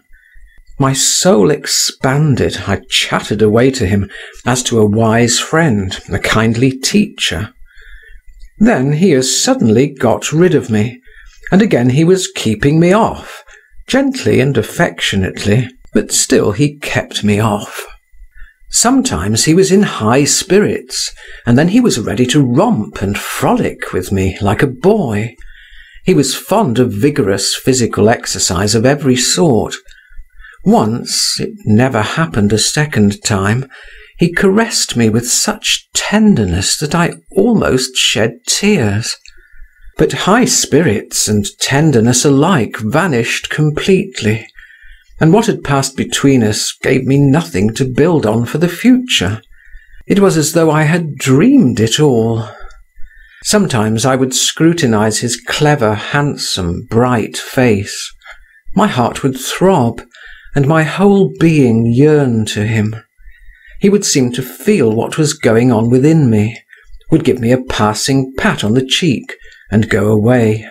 My soul expanded, I chattered away to him as to a wise friend, a kindly teacher. Then he as suddenly got rid of me, and again he was keeping me off, gently and affectionately, but still he kept me off. Sometimes he was in high spirits, and then he was ready to romp and frolic with me like a boy. He was fond of vigorous physical exercise of every sort. Once it never happened a second time he caressed me with such tenderness that I almost shed tears. But high spirits and tenderness alike vanished completely and what had passed between us gave me nothing to build on for the future. It was as though I had dreamed it all. Sometimes I would scrutinize his clever, handsome, bright face. My heart would throb, and my whole being yearn to him. He would seem to feel what was going on within me, would give me a passing pat on the cheek, and go away,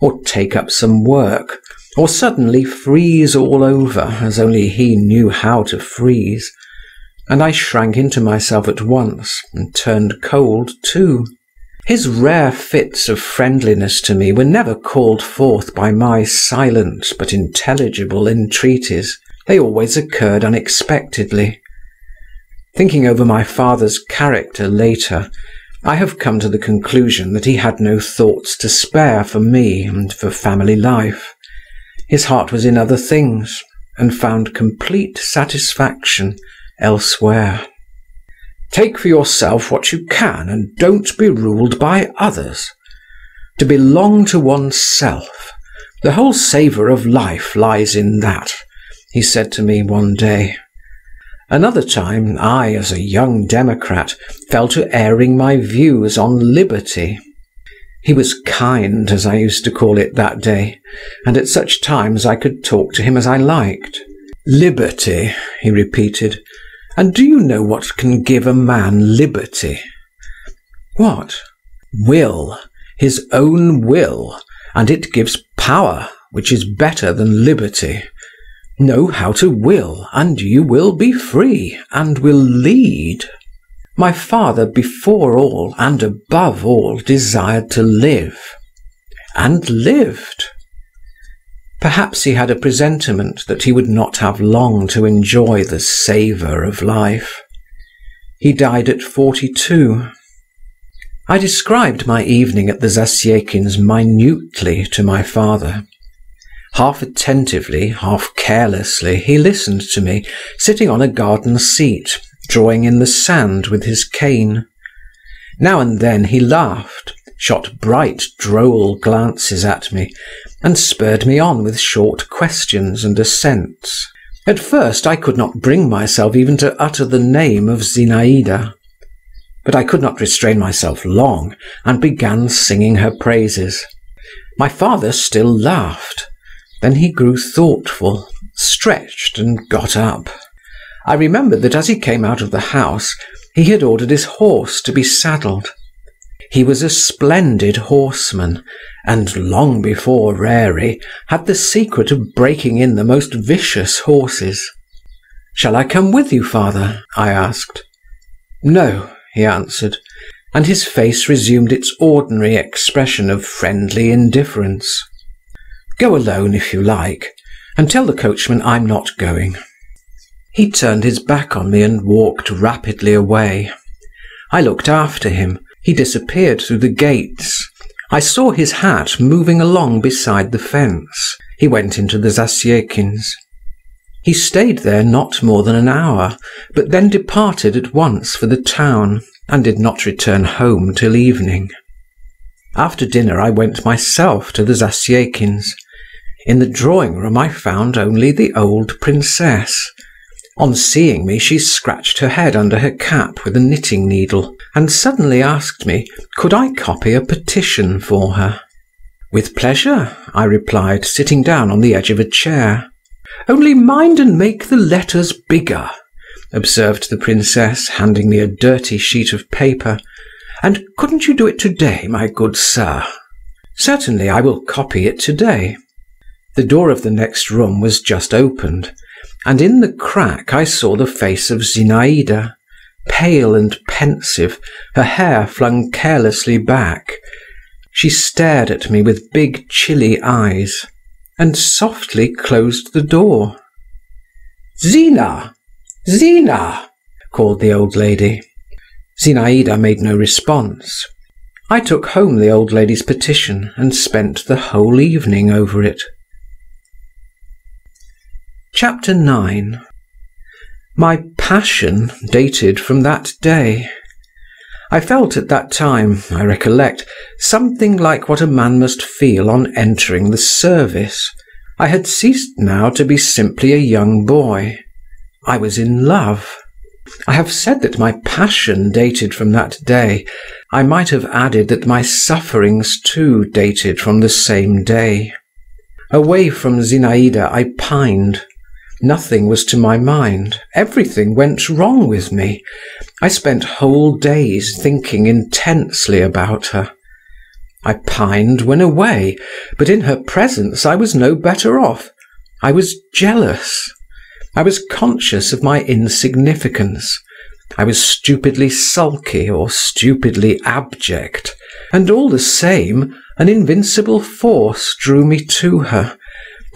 or take up some work, or suddenly freeze all over as only he knew how to freeze, and I shrank into myself at once and turned cold too. His rare fits of friendliness to me were never called forth by my silent but intelligible entreaties; they always occurred unexpectedly. Thinking over my father's character later, I have come to the conclusion that he had no thoughts to spare for me and for family life. His heart was in other things, and found complete satisfaction elsewhere. Take for yourself what you can, and don't be ruled by others. To belong to oneself, the whole savour of life lies in that, he said to me one day. Another time I, as a young democrat, fell to airing my views on liberty. He was kind, as I used to call it that day, and at such times I could talk to him as I liked. "Liberty," he repeated. "And do you know what can give a man liberty?" "What?" "Will his own will, and it gives power, which is better than liberty. Know how to will, and you will be free, and will lead. My father before all and above all desired to live, and lived. Perhaps he had a presentiment that he would not have long to enjoy the savour of life. He died at forty two. I described my evening at the Zasyekins' minutely to my father. Half attentively, half carelessly, he listened to me, sitting on a garden seat drawing in the sand with his cane. Now and then he laughed, shot bright droll glances at me, and spurred me on with short questions and assents. At first I could not bring myself even to utter the name of Zinaïda. But I could not restrain myself long, and began singing her praises. My father still laughed. Then he grew thoughtful, stretched, and got up. I remembered that as he came out of the house he had ordered his horse to be saddled. He was a splendid horseman, and long before Rarey had the secret of breaking in the most vicious horses. "Shall I come with you, father?" I asked. "No," he answered, and his face resumed its ordinary expression of friendly indifference. "Go alone if you like, and tell the coachman I'm not going. He turned his back on me and walked rapidly away. I looked after him. He disappeared through the gates. I saw his hat moving along beside the fence. He went into the Zasyekins. He stayed there not more than an hour, but then departed at once for the town, and did not return home till evening. After dinner I went myself to the Zasyekins. In the drawing room I found only the old princess. On seeing me she scratched her head under her cap with a knitting needle, and suddenly asked me could I copy a petition for her. "With pleasure," I replied, sitting down on the edge of a chair. "Only mind and make the letters bigger. observed the princess, handing me a dirty sheet of paper. "And couldn't you do it today, my good sir?" "Certainly, I will copy it today." The door of the next room was just opened, and in the crack I saw the face of Zinaïda, pale and pensive, her hair flung carelessly back. She stared at me with big chilly eyes, and softly closed the door. "Zina! Zina!" called the old lady. Zinaïda made no response. I took home the old lady's petition and spent the whole evening over it. Chapter 9 My passion dated from that day. I felt at that time, I recollect, something like what a man must feel on entering the service. I had ceased now to be simply a young boy. I was in love. I have said that my passion dated from that day. I might have added that my sufferings too dated from the same day. Away from Zinaïda I pined. Nothing was to my mind, everything went wrong with me. I spent whole days thinking intensely about her. I pined when away, but in her presence I was no better off. I was jealous. I was conscious of my insignificance. I was stupidly sulky or stupidly abject, and all the same an invincible force drew me to her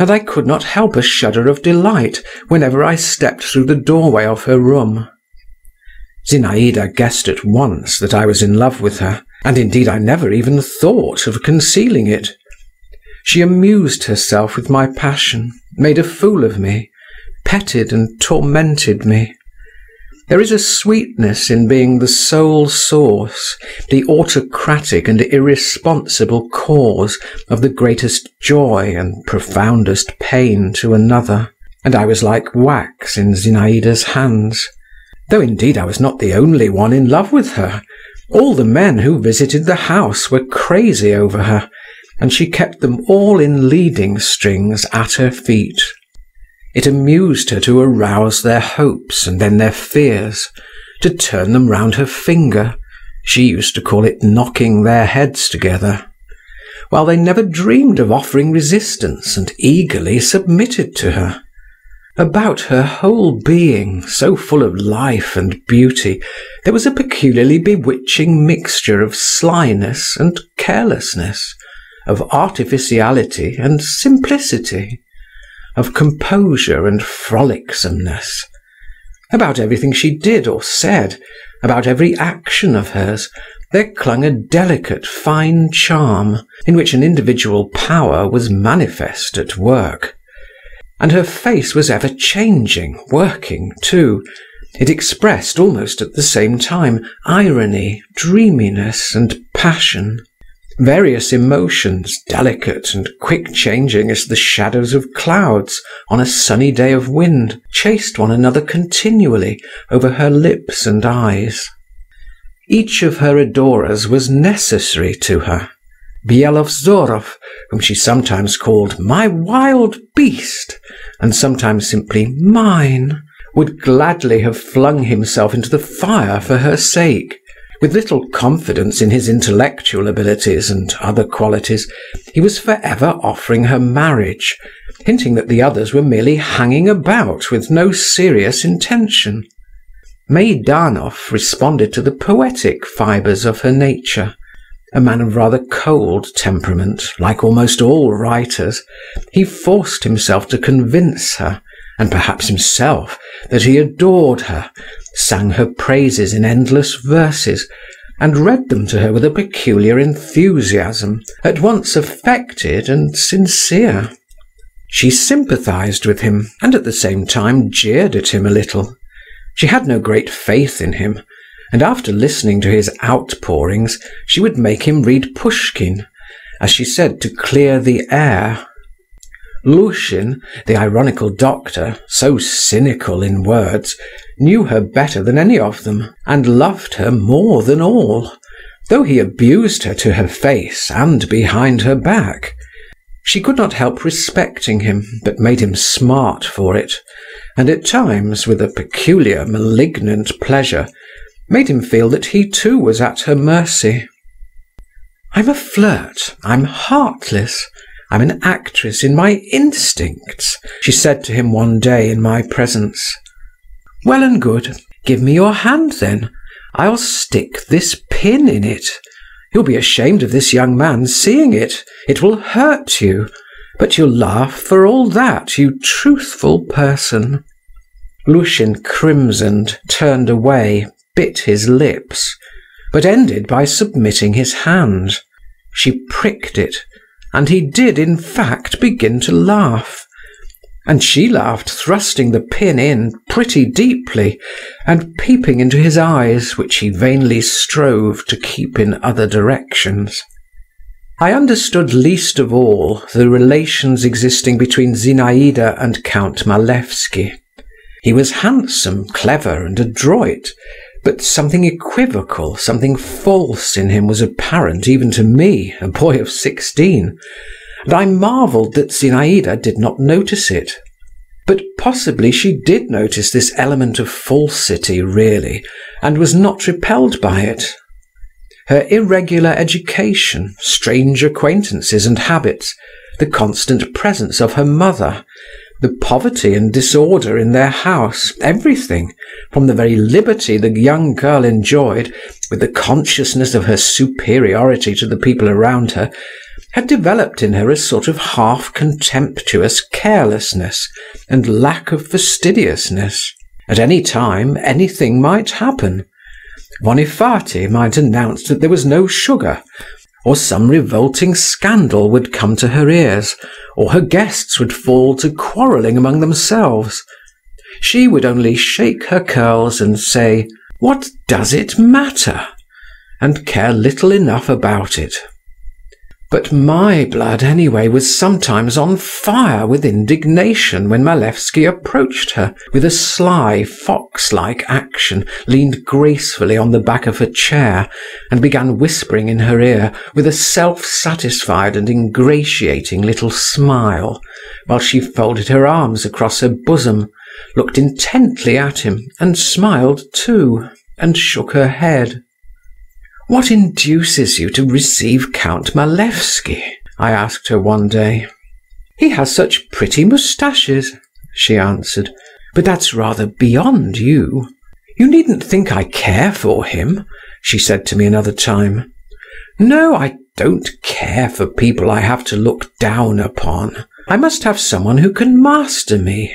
and I could not help a shudder of delight whenever I stepped through the doorway of her room. Zinaïda guessed at once that I was in love with her, and indeed I never even thought of concealing it. She amused herself with my passion, made a fool of me, petted and tormented me. There is a sweetness in being the sole source, the autocratic and irresponsible cause of the greatest joy and profoundest pain to another, and I was like wax in Zinaïda's hands. Though indeed I was not the only one in love with her. All the men who visited the house were crazy over her, and she kept them all in leading strings at her feet. It amused her to arouse their hopes and then their fears, to turn them round her finger. She used to call it knocking their heads together. While they never dreamed of offering resistance and eagerly submitted to her. About her whole being, so full of life and beauty, there was a peculiarly bewitching mixture of slyness and carelessness, of artificiality and simplicity of composure and frolicsomeness. About everything she did or said, about every action of hers, there clung a delicate, fine charm in which an individual power was manifest at work. And her face was ever changing, working too. It expressed almost at the same time irony, dreaminess, and passion. Various emotions, delicate and quick changing as the shadows of clouds on a sunny day of wind, chased one another continually over her lips and eyes. Each of her adorers was necessary to her. Byelovzorov, whom she sometimes called my wild beast, and sometimes simply mine, would gladly have flung himself into the fire for her sake, with little confidence in his intellectual abilities and other qualities, he was forever offering her marriage, hinting that the others were merely hanging about with no serious intention. Meidanov responded to the poetic fibres of her nature. A man of rather cold temperament, like almost all writers, he forced himself to convince her, and perhaps himself, that he adored her, sang her praises in endless verses, and read them to her with a peculiar enthusiasm, at once affected and sincere. She sympathized with him, and at the same time jeered at him a little. She had no great faith in him, and after listening to his outpourings, she would make him read Pushkin, as she said to clear the air. Lushin, the ironical doctor, so cynical in words, knew her better than any of them, and loved her more than all, though he abused her to her face and behind her back. She could not help respecting him, but made him smart for it, and at times, with a peculiar malignant pleasure, made him feel that he too was at her mercy. "I'm a flirt, I'm heartless, I'm an actress in my instincts," she said to him one day in my presence. "Well and good. Give me your hand, then. I'll stick this pin in it. You'll be ashamed of this young man seeing it. It will hurt you. But you'll laugh for all that, you truthful person." Lushin crimsoned, turned away, bit his lips, but ended by submitting his hand. She pricked it, and he did in fact begin to laugh and she laughed, thrusting the pin in pretty deeply, and peeping into his eyes, which he vainly strove to keep in other directions. I understood least of all the relations existing between Zinaïda and Count Malevsky. He was handsome, clever, and adroit, but something equivocal, something false in him was apparent even to me, a boy of sixteen, and I marvelled that Zinaïda did not notice it. But possibly she did notice this element of falsity really, and was not repelled by it. Her irregular education, strange acquaintances and habits, the constant presence of her mother, the poverty and disorder in their house, everything, from the very liberty the young girl enjoyed, with the consciousness of her superiority to the people around her, had developed in her a sort of half contemptuous carelessness and lack of fastidiousness. At any time anything might happen. Vonifaty might announce that there was no sugar, or some revolting scandal would come to her ears, or her guests would fall to quarrelling among themselves. She would only shake her curls and say, "What does it matter?" and care little enough about it. But my blood, anyway, was sometimes on fire with indignation when Malevsky approached her, with a sly, fox-like action, leaned gracefully on the back of her chair, and began whispering in her ear with a self-satisfied and ingratiating little smile, while she folded her arms across her bosom, looked intently at him, and smiled too, and shook her head. "What induces you to receive Count Malevsky?" I asked her one day. "He has such pretty moustaches," she answered, "but that's rather beyond you." "You needn't think I care for him," she said to me another time. "No, I don't care for people I have to look down upon. I must have someone who can master me.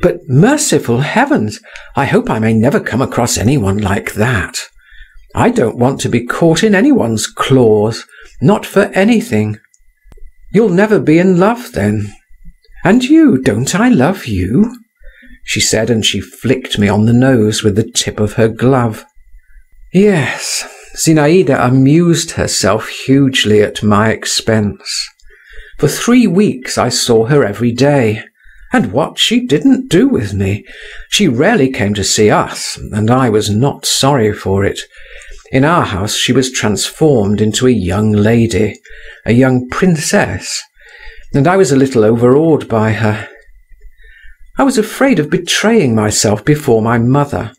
But merciful heavens, I hope I may never come across anyone like that. I don't want to be caught in anyone's claws, not for anything. You'll never be in love, then. And you, don't I love you? she said, and she flicked me on the nose with the tip of her glove. Yes, Zinaïda amused herself hugely at my expense. For three weeks I saw her every day. And what she didn't do with me! She rarely came to see us, and I was not sorry for it. In our house she was transformed into a young lady, a young princess, and I was a little overawed by her. I was afraid of betraying myself before my mother.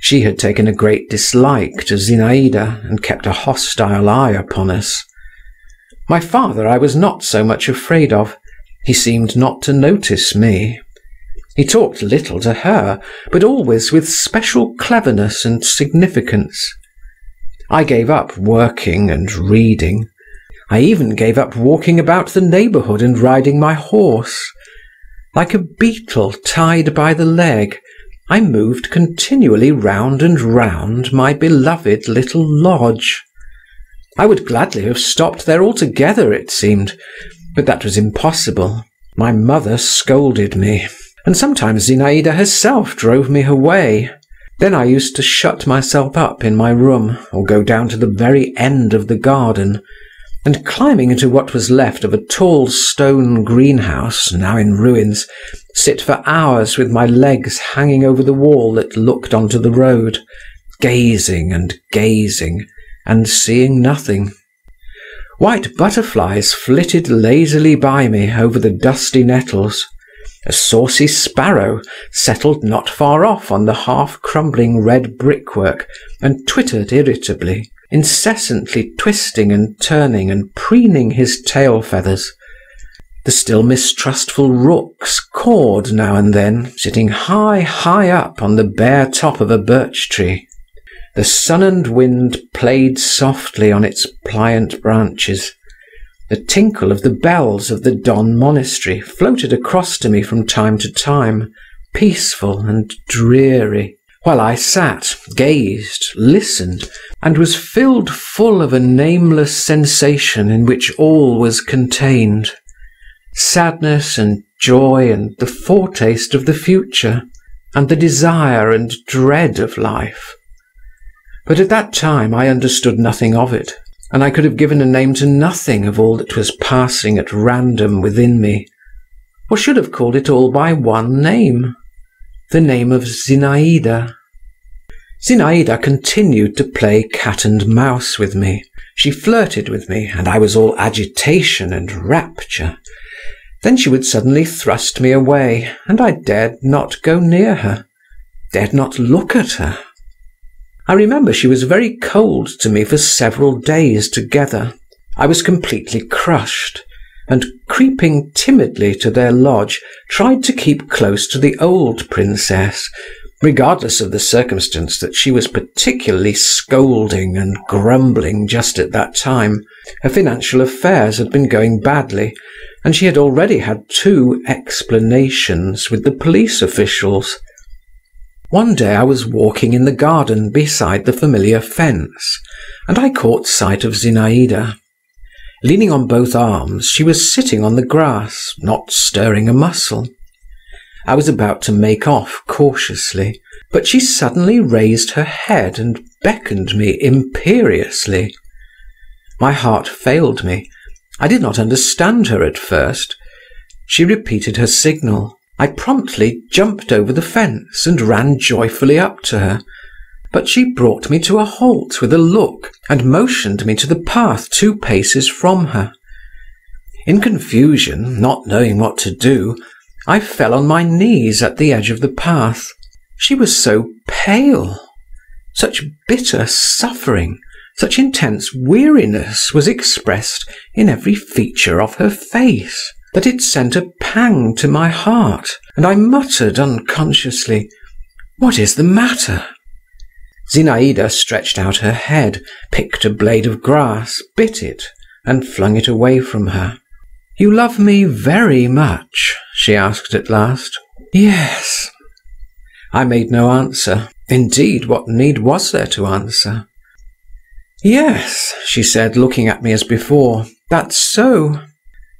She had taken a great dislike to Zinaïda, and kept a hostile eye upon us. My father I was not so much afraid of. He seemed not to notice me. He talked little to her, but always with special cleverness and significance. I gave up working and reading. I even gave up walking about the neighbourhood and riding my horse. Like a beetle tied by the leg, I moved continually round and round my beloved little lodge. I would gladly have stopped there altogether, it seemed, but that was impossible. My mother scolded me, and sometimes Zinaïda herself drove me away. Then I used to shut myself up in my room, or go down to the very end of the garden, and climbing into what was left of a tall stone greenhouse, now in ruins, sit for hours with my legs hanging over the wall that looked onto the road, gazing and gazing, and seeing nothing. White butterflies flitted lazily by me over the dusty nettles. A saucy sparrow settled not far off on the half crumbling red brickwork and twittered irritably, incessantly twisting and turning and preening his tail feathers. The still mistrustful rooks cawed now and then, sitting high, high up on the bare top of a birch tree. The sun and wind played softly on its pliant branches. The tinkle of the bells of the Don monastery floated across to me from time to time, peaceful and dreary, while I sat, gazed, listened, and was filled full of a nameless sensation in which all was contained sadness and joy and the foretaste of the future, and the desire and dread of life. But at that time I understood nothing of it, and I could have given a name to nothing of all that was passing at random within me, or should have called it all by one name, the name of Zinaïda. Zinaïda continued to play cat and mouse with me. She flirted with me, and I was all agitation and rapture. Then she would suddenly thrust me away, and I dared not go near her, dared not look at her. I remember she was very cold to me for several days together. I was completely crushed, and creeping timidly to their lodge, tried to keep close to the old princess, regardless of the circumstance that she was particularly scolding and grumbling just at that time. Her financial affairs had been going badly, and she had already had two explanations with the police officials. One day I was walking in the garden beside the familiar fence, and I caught sight of Zinaïda. Leaning on both arms, she was sitting on the grass, not stirring a muscle. I was about to make off cautiously, but she suddenly raised her head and beckoned me imperiously. My heart failed me. I did not understand her at first. She repeated her signal. I promptly jumped over the fence and ran joyfully up to her, but she brought me to a halt with a look and motioned me to the path two paces from her. In confusion, not knowing what to do, I fell on my knees at the edge of the path. She was so pale. Such bitter suffering, such intense weariness was expressed in every feature of her face that it sent a pang to my heart, and I muttered unconsciously, What is the matter? Zinaïda stretched out her head, picked a blade of grass, bit it, and flung it away from her. You love me very much? she asked at last. Yes. I made no answer. Indeed, what need was there to answer? Yes, she said, looking at me as before. That's so.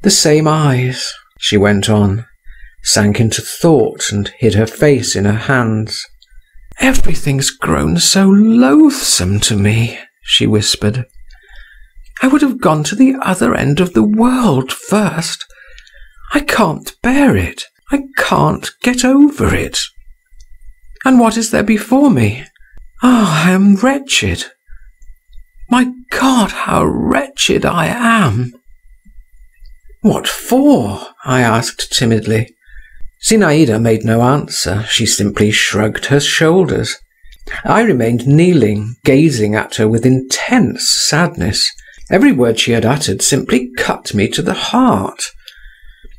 The same eyes, she went on, sank into thought and hid her face in her hands. Everything's grown so loathsome to me, she whispered. I would have gone to the other end of the world first. I can't bear it. I can't get over it. And what is there before me? Ah, oh, I am wretched. My God, how wretched I am! What for? I asked timidly. Zinaïda made no answer, she simply shrugged her shoulders. I remained kneeling, gazing at her with intense sadness. Every word she had uttered simply cut me to the heart.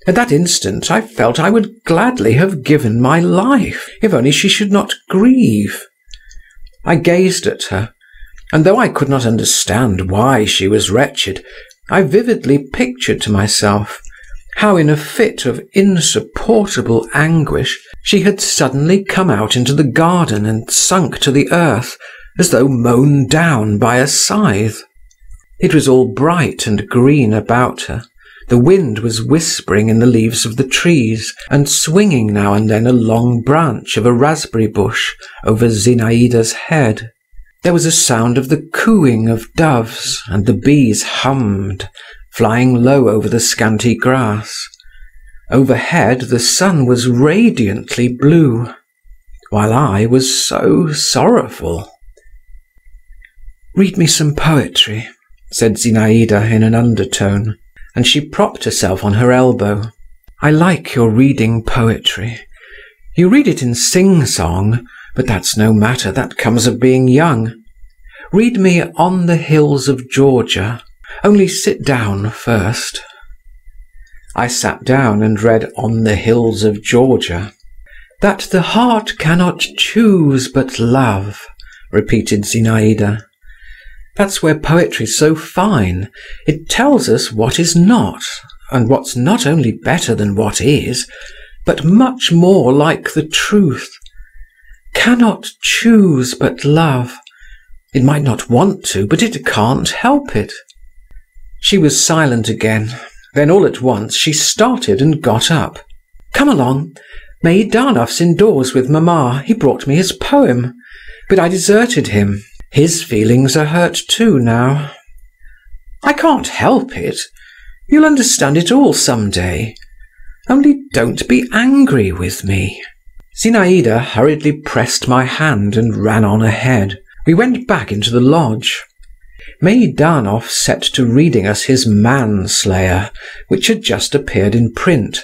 At that instant I felt I would gladly have given my life, if only she should not grieve. I gazed at her, and though I could not understand why she was wretched, I vividly pictured to myself how in a fit of insupportable anguish she had suddenly come out into the garden and sunk to the earth as though mown down by a scythe. It was all bright and green about her. The wind was whispering in the leaves of the trees and swinging now and then a long branch of a raspberry bush over Zinaïda's head. There was a sound of the cooing of doves, and the bees hummed, flying low over the scanty grass. Overhead the sun was radiantly blue, while I was so sorrowful. "Read me some poetry," said Zinaïda in an undertone, and she propped herself on her elbow. I like your reading poetry. You read it in sing song, but that's no matter, that comes of being young. Read me On the Hills of Georgia, only sit down first. I sat down and read On the Hills of Georgia. That the heart cannot choose but love, repeated Zinaïda. That's where poetry's so fine. It tells us what is not, and what's not only better than what is, but much more like the truth. Cannot choose but love. It might not want to, but it can't help it. She was silent again. Then all at once she started and got up. Come along. Meidanov's indoors with mamma. He brought me his poem. But I deserted him. His feelings are hurt too now. I can't help it. You'll understand it all some day. Only don't be angry with me. Zinaïda hurriedly pressed my hand and ran on ahead. We went back into the lodge. Meidanov set to reading us his Manslayer, which had just appeared in print,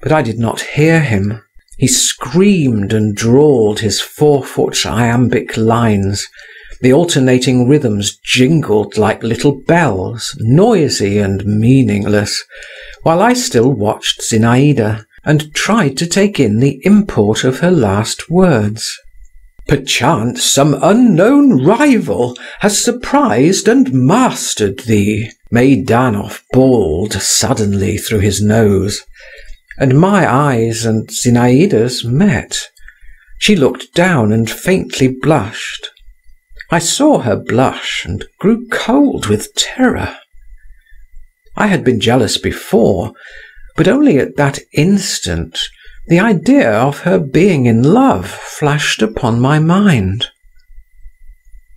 but I did not hear him. He screamed and drawled his four-foot iambic lines. The alternating rhythms jingled like little bells, noisy and meaningless, while I still watched Zinaïda and tried to take in the import of her last words. Perchance some unknown rival has surprised and mastered thee, Meidanov bawled suddenly through his nose. And my eyes and Zinaïda's met. She looked down and faintly blushed. I saw her blush and grew cold with terror. I had been jealous before, but only at that instant the idea of her being in love flashed upon my mind.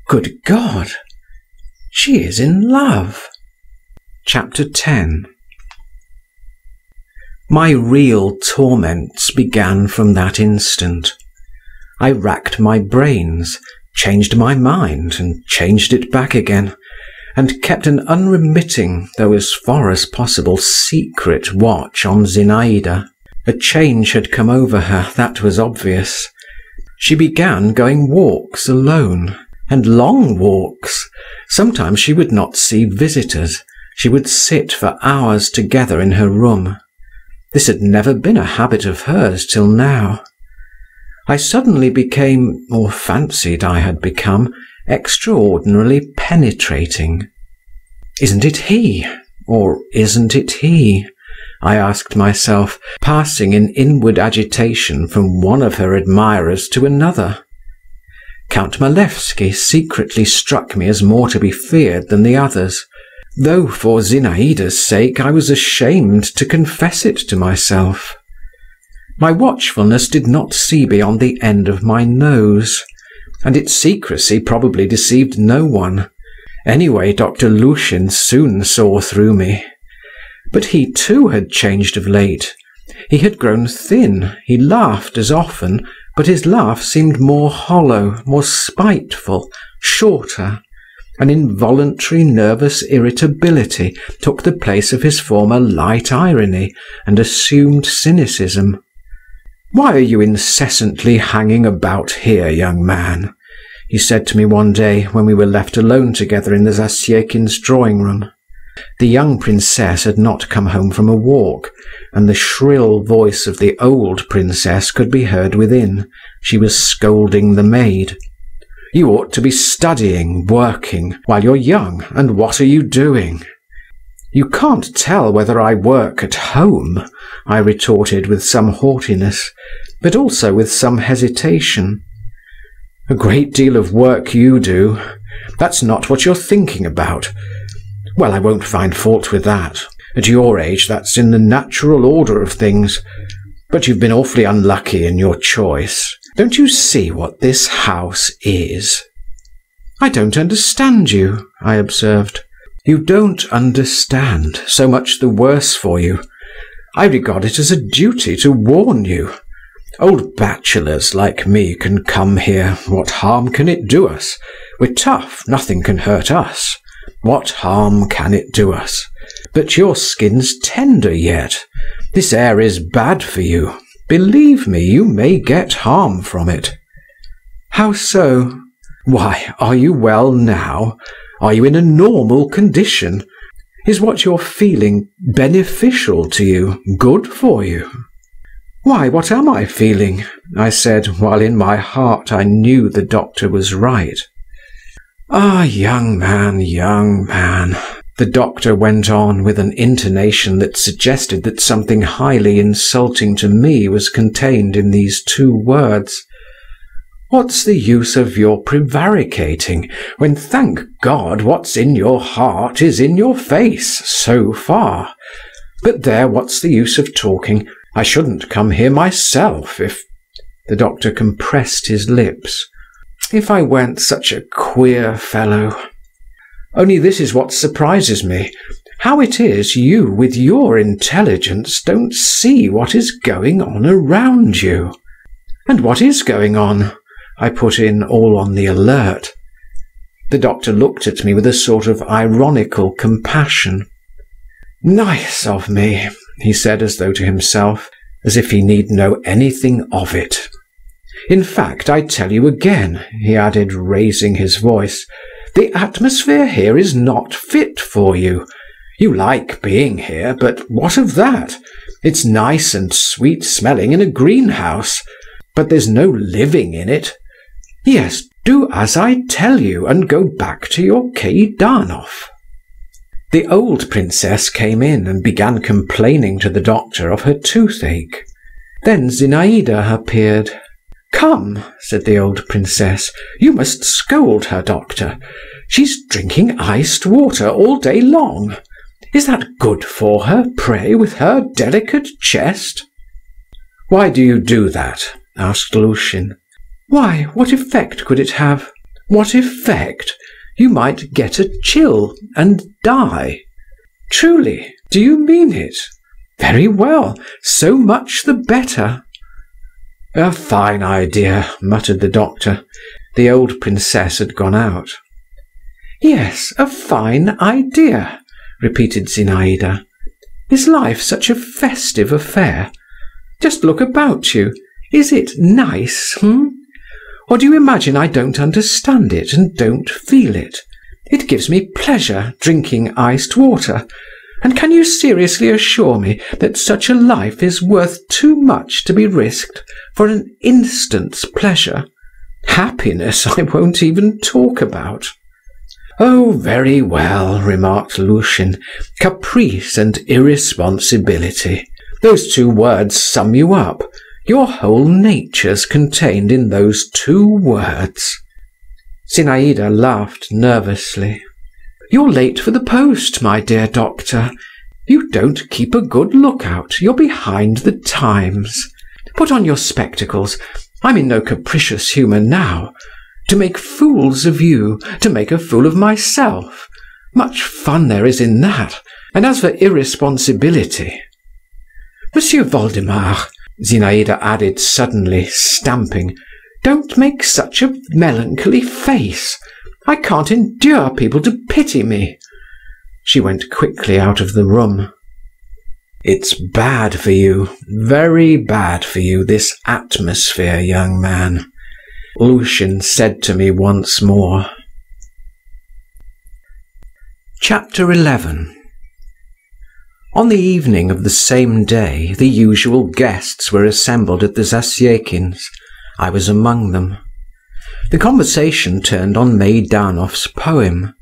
Good God! She is in love! Chapter 10 My real torments began from that instant. I racked my brains, changed my mind, and changed it back again, and kept an unremitting, though as far as possible secret watch on Zinaïda. A change had come over her, that was obvious. She began going walks alone, and long walks. Sometimes she would not see visitors. She would sit for hours together in her room. This had never been a habit of hers till now. I suddenly became, or fancied I had become, extraordinarily penetrating. Isn't it he? Or isn't it he? I asked myself, passing in inward agitation from one of her admirers to another. Count Malevsky secretly struck me as more to be feared than the others, though for Zinaïda's sake I was ashamed to confess it to myself. My watchfulness did not see beyond the end of my nose, and its secrecy probably deceived no one. Anyway, Dr. Lushin soon saw through me. But he too had changed of late. He had grown thin, he laughed as often, but his laugh seemed more hollow, more spiteful, shorter. An involuntary nervous irritability took the place of his former light irony and assumed cynicism. "Why are you incessantly hanging about here, young man?" he said to me one day when we were left alone together in the Zasyekins' drawing room. The young princess had not come home from a walk, and the shrill voice of the old princess could be heard within. She was scolding the maid. "You ought to be studying, working, while you're young, and what are you doing?" "You can't tell whether I work at home," I retorted with some haughtiness, but also with some hesitation. "A great deal of work you do. That's not what you're thinking about. Well, I won't find fault with that. At your age, that's in the natural order of things. But you've been awfully unlucky in your choice. Don't you see what this house is? I don't understand you, I observed. You don't understand, so much the worse for you. I regard it as a duty to warn you. Old bachelors like me can come here. What harm can it do us? We're tough, nothing can hurt us. What harm can it do us? But your skin's tender yet. This air is bad for you. Believe me, you may get harm from it." "How so?" "Why, are you well now? Are you in a normal condition? Is what you're feeling beneficial to you, good for you?" "Why, what am I feeling?" I said, while in my heart I knew the doctor was right. "Ah, young man, young man!" the doctor went on with an intonation that suggested that something highly insulting to me was contained in these two words. What's the use of your prevaricating, when, thank God, what's in your heart is in your face, so far? But there, what's the use of talking? I shouldn't come here myself if the doctor compressed his lips. If I weren't such a queer fellow. Only this is what surprises me how it is you, with your intelligence, don't see what is going on around you. And what is going on? I put in, all on the alert. The doctor looked at me with a sort of ironical compassion. Nice of me, he said as though to himself, as if he need know anything of it. In fact, I tell you again, he added, raising his voice, the atmosphere here is not fit for you. You like being here, but what of that? It's nice and sweet smelling in a greenhouse, but there's no living in it. Yes, do as I tell you, and go back to your Kaidanov. The old princess came in and began complaining to the doctor of her toothache. Then Zinaïda appeared. "Come," said the old princess, "you must scold her, doctor. She's drinking iced water all day long. Is that good for her, pray, with her delicate chest?" "Why do you do that?" asked Lushin. "Why, what effect could it have? What effect? You might get a chill and die." "Truly? Do you mean it? Very well, so much the better. "A fine idea," muttered the doctor. The old princess had gone out. "Yes, a fine idea," repeated Zinaïda. "Is life such a festive affair? Just look about you. Is it nice, hm? Or do you imagine I don't understand it and don't feel it? It gives me pleasure, drinking iced water. And can you seriously assure me that such a life is worth too much to be risked for an instant's pleasure? Happiness I won't even talk about." "Oh, very well," remarked Lushin. "Caprice and irresponsibility. Those two words sum you up. Your whole nature's contained in those two words." Zinaïda laughed nervously. "You're late for the post, my dear doctor. You don't keep a good look-out. You're behind the times. Put on your spectacles. I'm in no capricious humour now. To make fools of you, to make a fool of myself. Much fun there is in that. And as for irresponsibility Monsieur Voldemar, Zinaïda added suddenly, stamping, don't make such a melancholy face. I can't endure people to pity me." She went quickly out of the room. "It's bad for you, very bad for you, this atmosphere, young man," Lushin said to me once more. Chapter 11 On the evening of the same day the usual guests were assembled at the Zasyekins'. I was among them. The conversation turned on Meidanov's poem.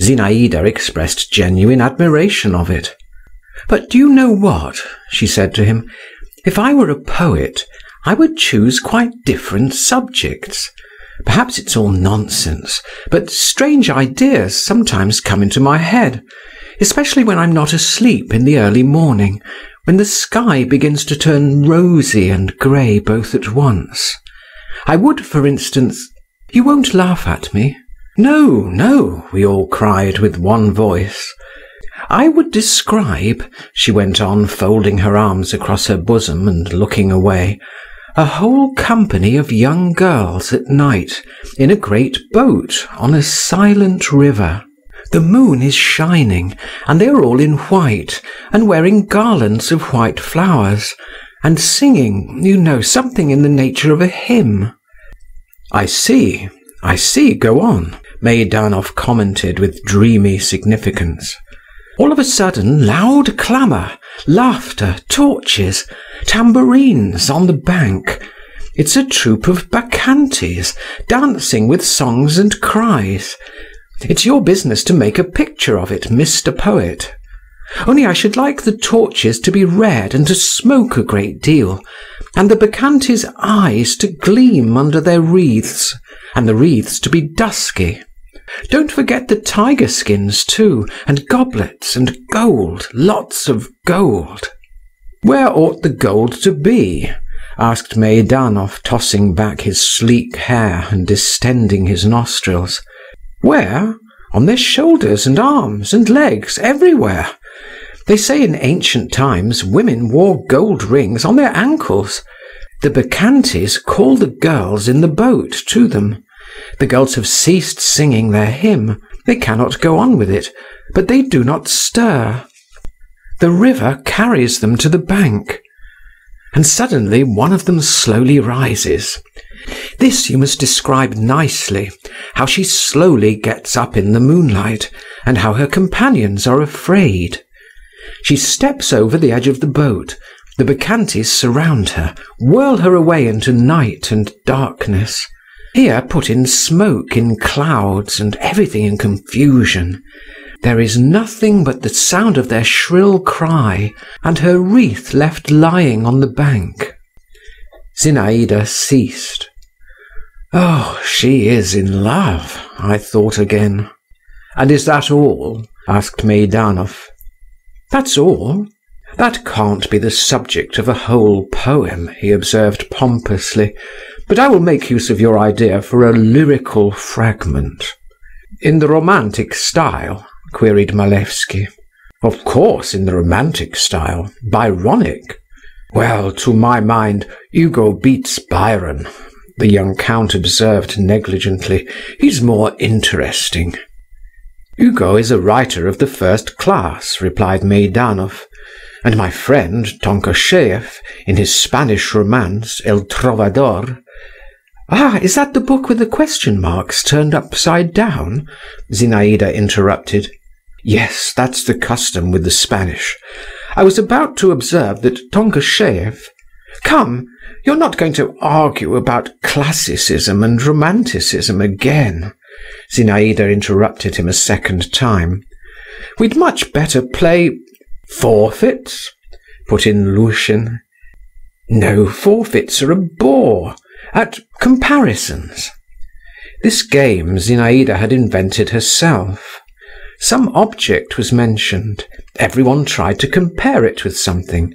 Zinaïda expressed genuine admiration of it. "But do you know what?" she said to him. "If I were a poet, I would choose quite different subjects. Perhaps it's all nonsense, but strange ideas sometimes come into my head, especially when I'm not asleep in the early morning, when the sky begins to turn rosy and grey both at once. I would, for instance you won't laugh at me?" "No, no!" we all cried with one voice. "I would describe," she went on, folding her arms across her bosom and looking away, "a whole company of young girls at night, in a great boat, on a silent river. The moon is shining, and they are all in white, and wearing garlands of white flowers, and singing, you know, something in the nature of a hymn." "I see, I see, go on," Meidanov commented with dreamy significance. All of a sudden loud clamour, laughter, torches, tambourines on the bank. It's a troop of bacchantes, dancing with songs and cries. It's your business to make a picture of it, Mr. Poet. Only I should like the torches to be red and to smoke a great deal, and the bacchantes' eyes to gleam under their wreaths, and the wreaths to be dusky. Don't forget the tiger skins too, and goblets, and gold, lots of gold. Where ought the gold to be? asked Meidanov, tossing back his sleek hair and distending his nostrils. Where? On their shoulders and arms and legs, everywhere. They say in ancient times women wore gold rings on their ankles. The Bacchantes call the girls in the boat to them. The girls have ceased singing their hymn; they cannot go on with it, but they do not stir. The river carries them to the bank. And suddenly one of them slowly rises. This you must describe nicely, how she slowly gets up in the moonlight, and how her companions are afraid. She steps over the edge of the boat, the Bacchantes surround her, whirl her away into night and darkness. Here put in smoke in clouds and everything in confusion. There is nothing but the sound of their shrill cry, and her wreath left lying on the bank. Zinaïda ceased. "Oh, she is in love," I thought again. "And is that all?" asked Meidanov. "That's all. That can't be the subject of a whole poem," he observed pompously but I will make use of your idea for a lyrical fragment." "In the romantic style?" queried Malevsky. "Of course, in the romantic style. Byronic." "Well, to my mind, Hugo beats Byron," the young count observed negligently. "He's more interesting." "Hugo is a writer of the first class," replied Meidanov and my friend Tonkosheev, in his Spanish romance El Trovador, "Ah, is that the book with the question marks turned upside down?" Zinaïda interrupted. "Yes, that's the custom with the Spanish. I was about to observe that Tonkosheev "Come, you're not going to argue about classicism and romanticism again," Zinaïda interrupted him a second time. "We'd much better play "Forfeits?" put in Lushin. "No, forfeits are a bore at comparisons. This game Zinaïda had invented herself. Some object was mentioned, everyone tried to compare it with something,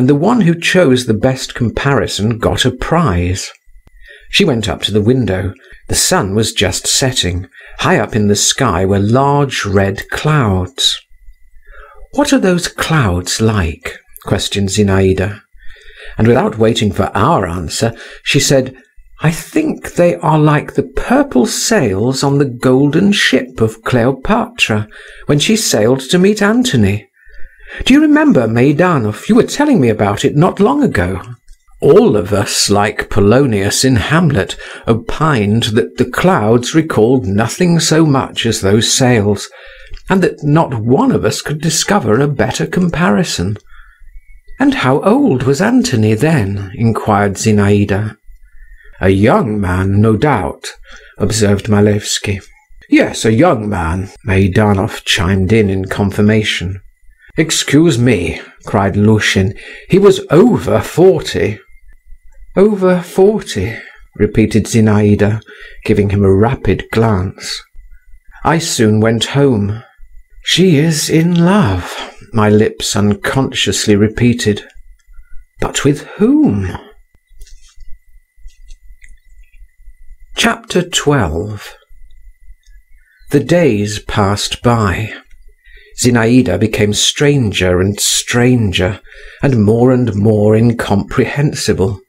and the one who chose the best comparison got a prize. She went up to the window. The sun was just setting. High up in the sky were large red clouds. "What are those clouds like?" questioned Zinaïda and without waiting for our answer, she said, "I think they are like the purple sails on the golden ship of Cleopatra when she sailed to meet Antony. Do you remember, Meidanov, you were telling me about it not long ago?" All of us, like Polonius in Hamlet, opined that the clouds recalled nothing so much as those sails, and that not one of us could discover a better comparison. "And how old was Antony then?" inquired Zinaïda. "A young man, no doubt," observed Malevsky. "Yes, a young man," Meidanov chimed in in confirmation. "Excuse me," cried Lushin, "he was over forty." "Over forty," repeated Zinaïda, giving him a rapid glance. I soon went home. "She is in love my lips unconsciously repeated. But with whom? Chapter 12 The days passed by. Zinaïda became stranger and stranger, and more and more incomprehensible.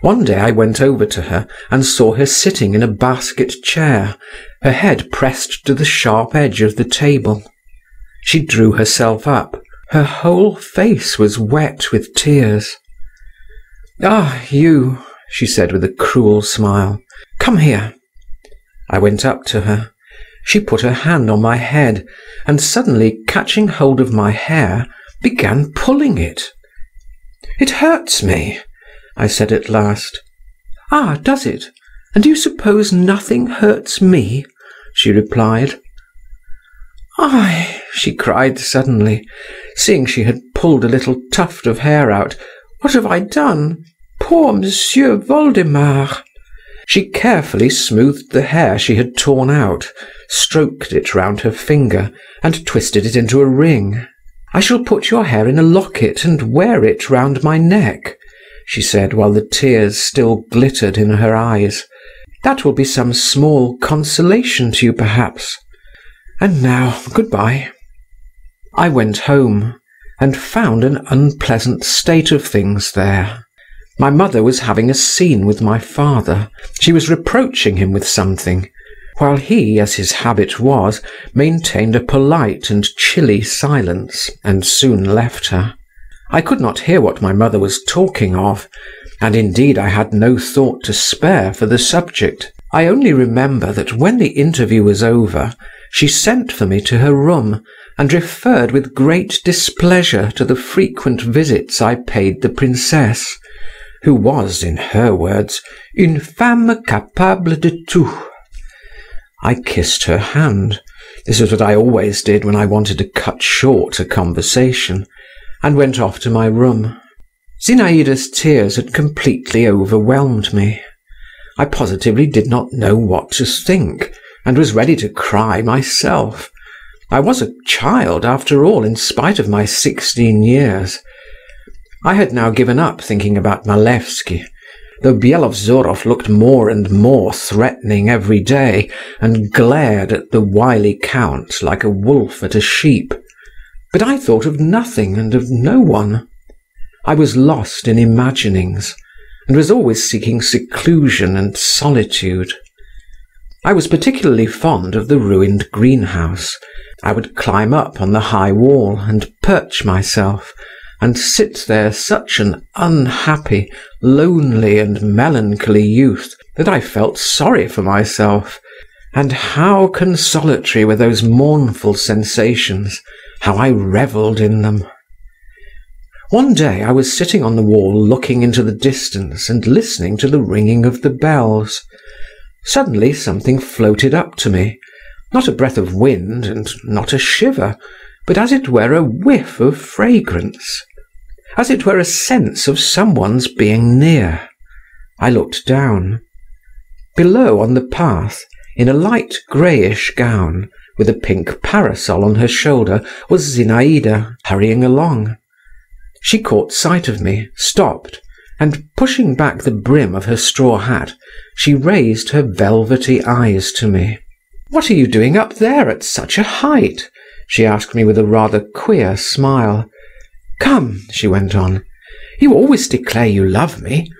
One day I went over to her and saw her sitting in a basket chair, her head pressed to the sharp edge of the table. She drew herself up, her whole face was wet with tears. "Ah, you!" she said with a cruel smile. "Come here." I went up to her. She put her hand on my head, and suddenly catching hold of my hair, began pulling it. "It hurts me," I said at last. "Ah, does it? And do you suppose nothing hurts me?" she replied. "I!" she cried suddenly, seeing she had pulled a little tuft of hair out. "What have I done? Poor Monsieur Voldemar!" She carefully smoothed the hair she had torn out, stroked it round her finger, and twisted it into a ring. "I shall put your hair in a locket and wear it round my neck," she said, while the tears still glittered in her eyes. "That will be some small consolation to you, perhaps. And now, good bye." I went home, and found an unpleasant state of things there. My mother was having a scene with my father. She was reproaching him with something while he, as his habit was, maintained a polite and chilly silence, and soon left her. I could not hear what my mother was talking of, and indeed I had no thought to spare for the subject. I only remember that when the interview was over, she sent for me to her room, and referred with great displeasure to the frequent visits I paid the princess, who was, in her words, une femme capable de tout I kissed her hand this was what I always did when I wanted to cut short a conversation and went off to my room. Zinaïda's tears had completely overwhelmed me. I positively did not know what to think, and was ready to cry myself. I was a child, after all, in spite of my sixteen years. I had now given up thinking about Malevsky though Byelovzorov looked more and more threatening every day, and glared at the wily count like a wolf at a sheep. But I thought of nothing and of no one. I was lost in imaginings, and was always seeking seclusion and solitude. I was particularly fond of the ruined greenhouse. I would climb up on the high wall and perch myself, and sit there such an unhappy, lonely, and melancholy youth that I felt sorry for myself. And how consolatory were those mournful sensations, how I revelled in them! One day I was sitting on the wall looking into the distance and listening to the ringing of the bells. Suddenly something floated up to me, not a breath of wind and not a shiver, but as it were a whiff of fragrance, as it were a sense of someone's being near. I looked down. Below on the path, in a light greyish gown, with a pink parasol on her shoulder, was Zinaïda, hurrying along. She caught sight of me, stopped, and pushing back the brim of her straw hat, she raised her velvety eyes to me. "What are you doing up there at such a height?" She asked me with a rather queer smile. "Come," she went on, "you always declare you love me.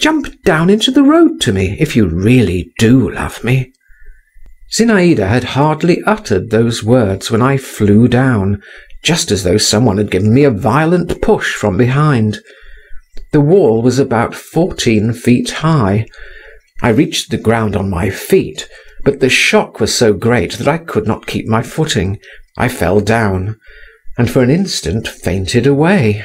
Jump down into the road to me, if you really do love me." Zinaïda had hardly uttered those words when I flew down, just as though someone had given me a violent push from behind. The wall was about fourteen feet high. I reached the ground on my feet, but the shock was so great that I could not keep my footing. I fell down, and for an instant fainted away.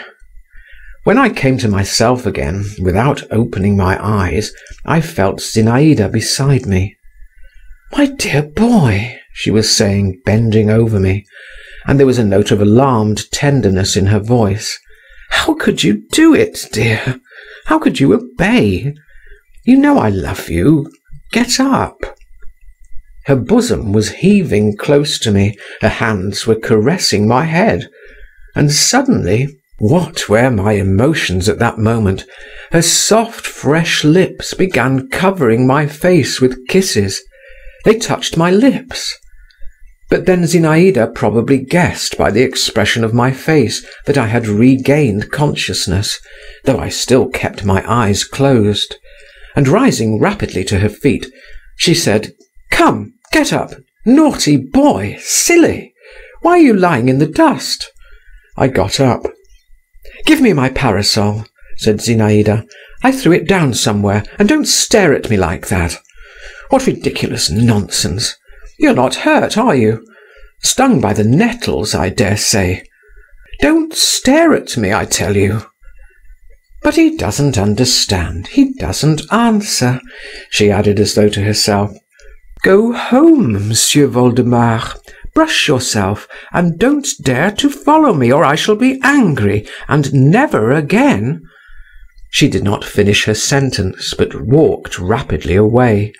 When I came to myself again, without opening my eyes, I felt Zinaïda beside me. "My dear boy," she was saying, bending over me, and there was a note of alarmed tenderness in her voice. "How could you do it, dear? How could you obey? You know I love you. Get up." Her bosom was heaving close to me, her hands were caressing my head, and suddenly what were my emotions at that moment her soft fresh lips began covering my face with kisses. They touched my lips. But then Zinaïda probably guessed by the expression of my face that I had regained consciousness, though I still kept my eyes closed, and rising rapidly to her feet, she said, "Come, get up! Naughty boy! Silly! Why are you lying in the dust?" I got up. "Give me my parasol," said Zinaïda. "I threw it down somewhere, and don't stare at me like that. What ridiculous nonsense! You're not hurt, are you? Stung by the nettles, I dare say. Don't stare at me, I tell you." "But he doesn't understand, he doesn't answer," she added as though to herself. "Go home, M'sieu Voldemar, brush yourself, and don't dare to follow me, or I shall be angry, and never again." She did not finish her sentence, but walked rapidly away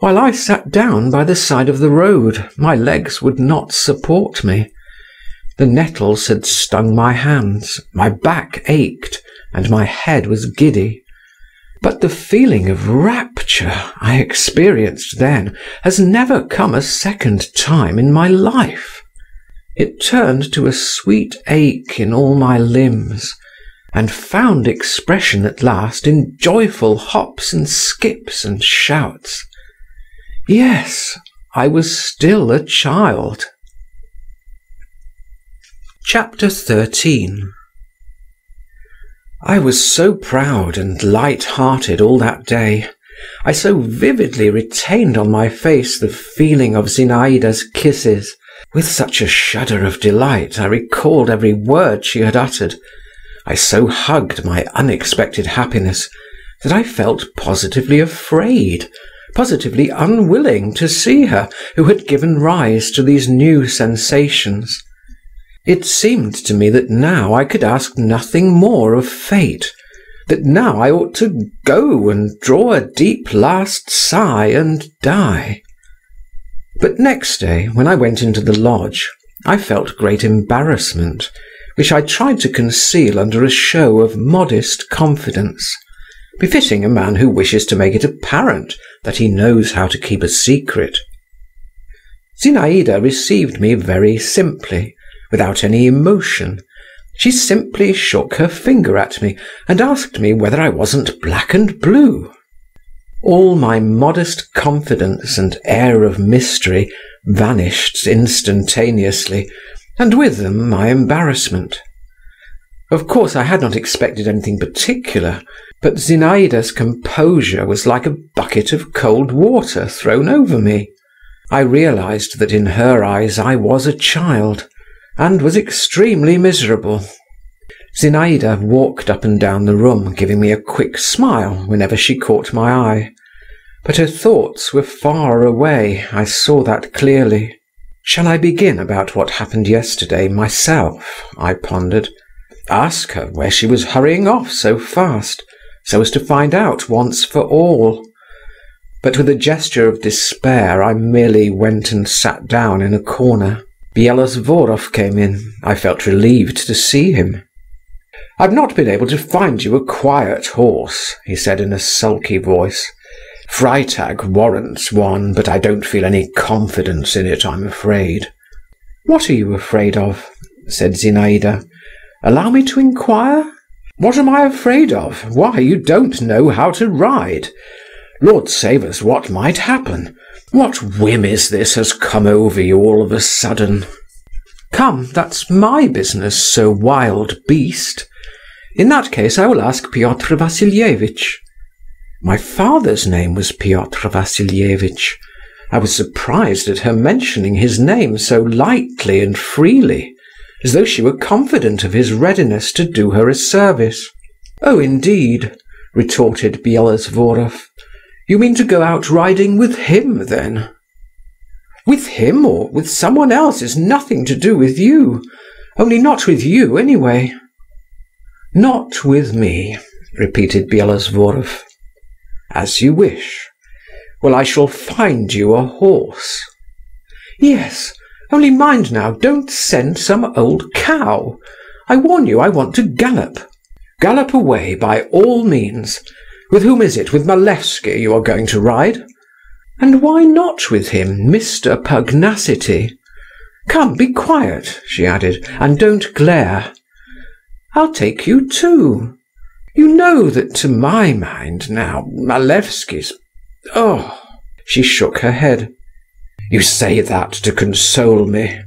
while I sat down by the side of the road, my legs would not support me. The nettles had stung my hands, my back ached, and my head was giddy. But the feeling of rapture I experienced then has never come a second time in my life. It turned to a sweet ache in all my limbs, and found expression at last in joyful hops and skips and shouts. Yes, I was still a child. Chapter 13 I was so proud and light-hearted all that day. I so vividly retained on my face the feeling of Zinaïda's kisses. With such a shudder of delight I recalled every word she had uttered. I so hugged my unexpected happiness that I felt positively afraid positively unwilling to see her who had given rise to these new sensations. It seemed to me that now I could ask nothing more of fate, that now I ought to go and draw a deep last sigh and die. But next day, when I went into the lodge, I felt great embarrassment, which I tried to conceal under a show of modest confidence befitting a man who wishes to make it apparent that he knows how to keep a secret. Zinaïda received me very simply, without any emotion. She simply shook her finger at me and asked me whether I wasn't black and blue. All my modest confidence and air of mystery vanished instantaneously, and with them my embarrassment. Of course I had not expected anything particular, but Zinaïda's composure was like a bucket of cold water thrown over me. I realized that in her eyes I was a child, and was extremely miserable. Zinaïda walked up and down the room, giving me a quick smile whenever she caught my eye. But her thoughts were far away, I saw that clearly. Shall I begin about what happened yesterday myself? I pondered. Ask her where she was hurrying off so fast so as to find out once for all. But with a gesture of despair I merely went and sat down in a corner. Byelovzorov came in. I felt relieved to see him. "I've not been able to find you a quiet horse," he said in a sulky voice. "Freitag warrants one, but I don't feel any confidence in it, I'm afraid." "What are you afraid of?" said Zinaïda. "Allow me to inquire?" What am I afraid of? Why, you don't know how to ride. Lord save us, what might happen? What whim is this has come over you all of a sudden? Come, that's my business, so wild beast. In that case I will ask Pyotr Vassilievitch. My father's name was Pyotr Vassilievitch. I was surprised at her mentioning his name so lightly and freely as though she were confident of his readiness to do her a service. "Oh, indeed," retorted Byelovzorov. "You mean to go out riding with him, then?" "With him or with someone else is nothing to do with you. Only not with you, anyway." "Not with me," repeated Byelovzorov. "As you wish. Well, I shall find you a horse." "Yes. Only mind now, don't send some old cow. I warn you I want to gallop. Gallop away, by all means. With whom is it, with Malevsky, you are going to ride? And why not with him, Mr. Pugnacity? Come, be quiet," she added, "and don't glare. I'll take you too. You know that to my mind now, Malevsky's oh!" She shook her head. "You say that to console me,"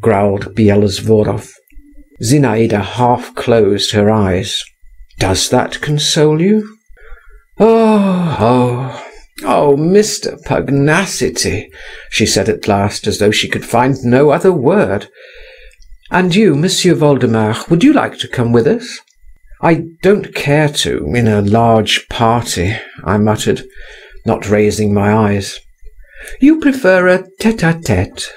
growled Byelovzorov. Zinaïda half closed her eyes. "Does that console you?" "Oh, oh! "Oh, Mr. Pugnacity!" she said at last, as though she could find no other word. "And you, M'sieu Voldemar, would you like to come with us?" "I don't care to, in a large party," I muttered, not raising my eyes. "You prefer a tete a tete?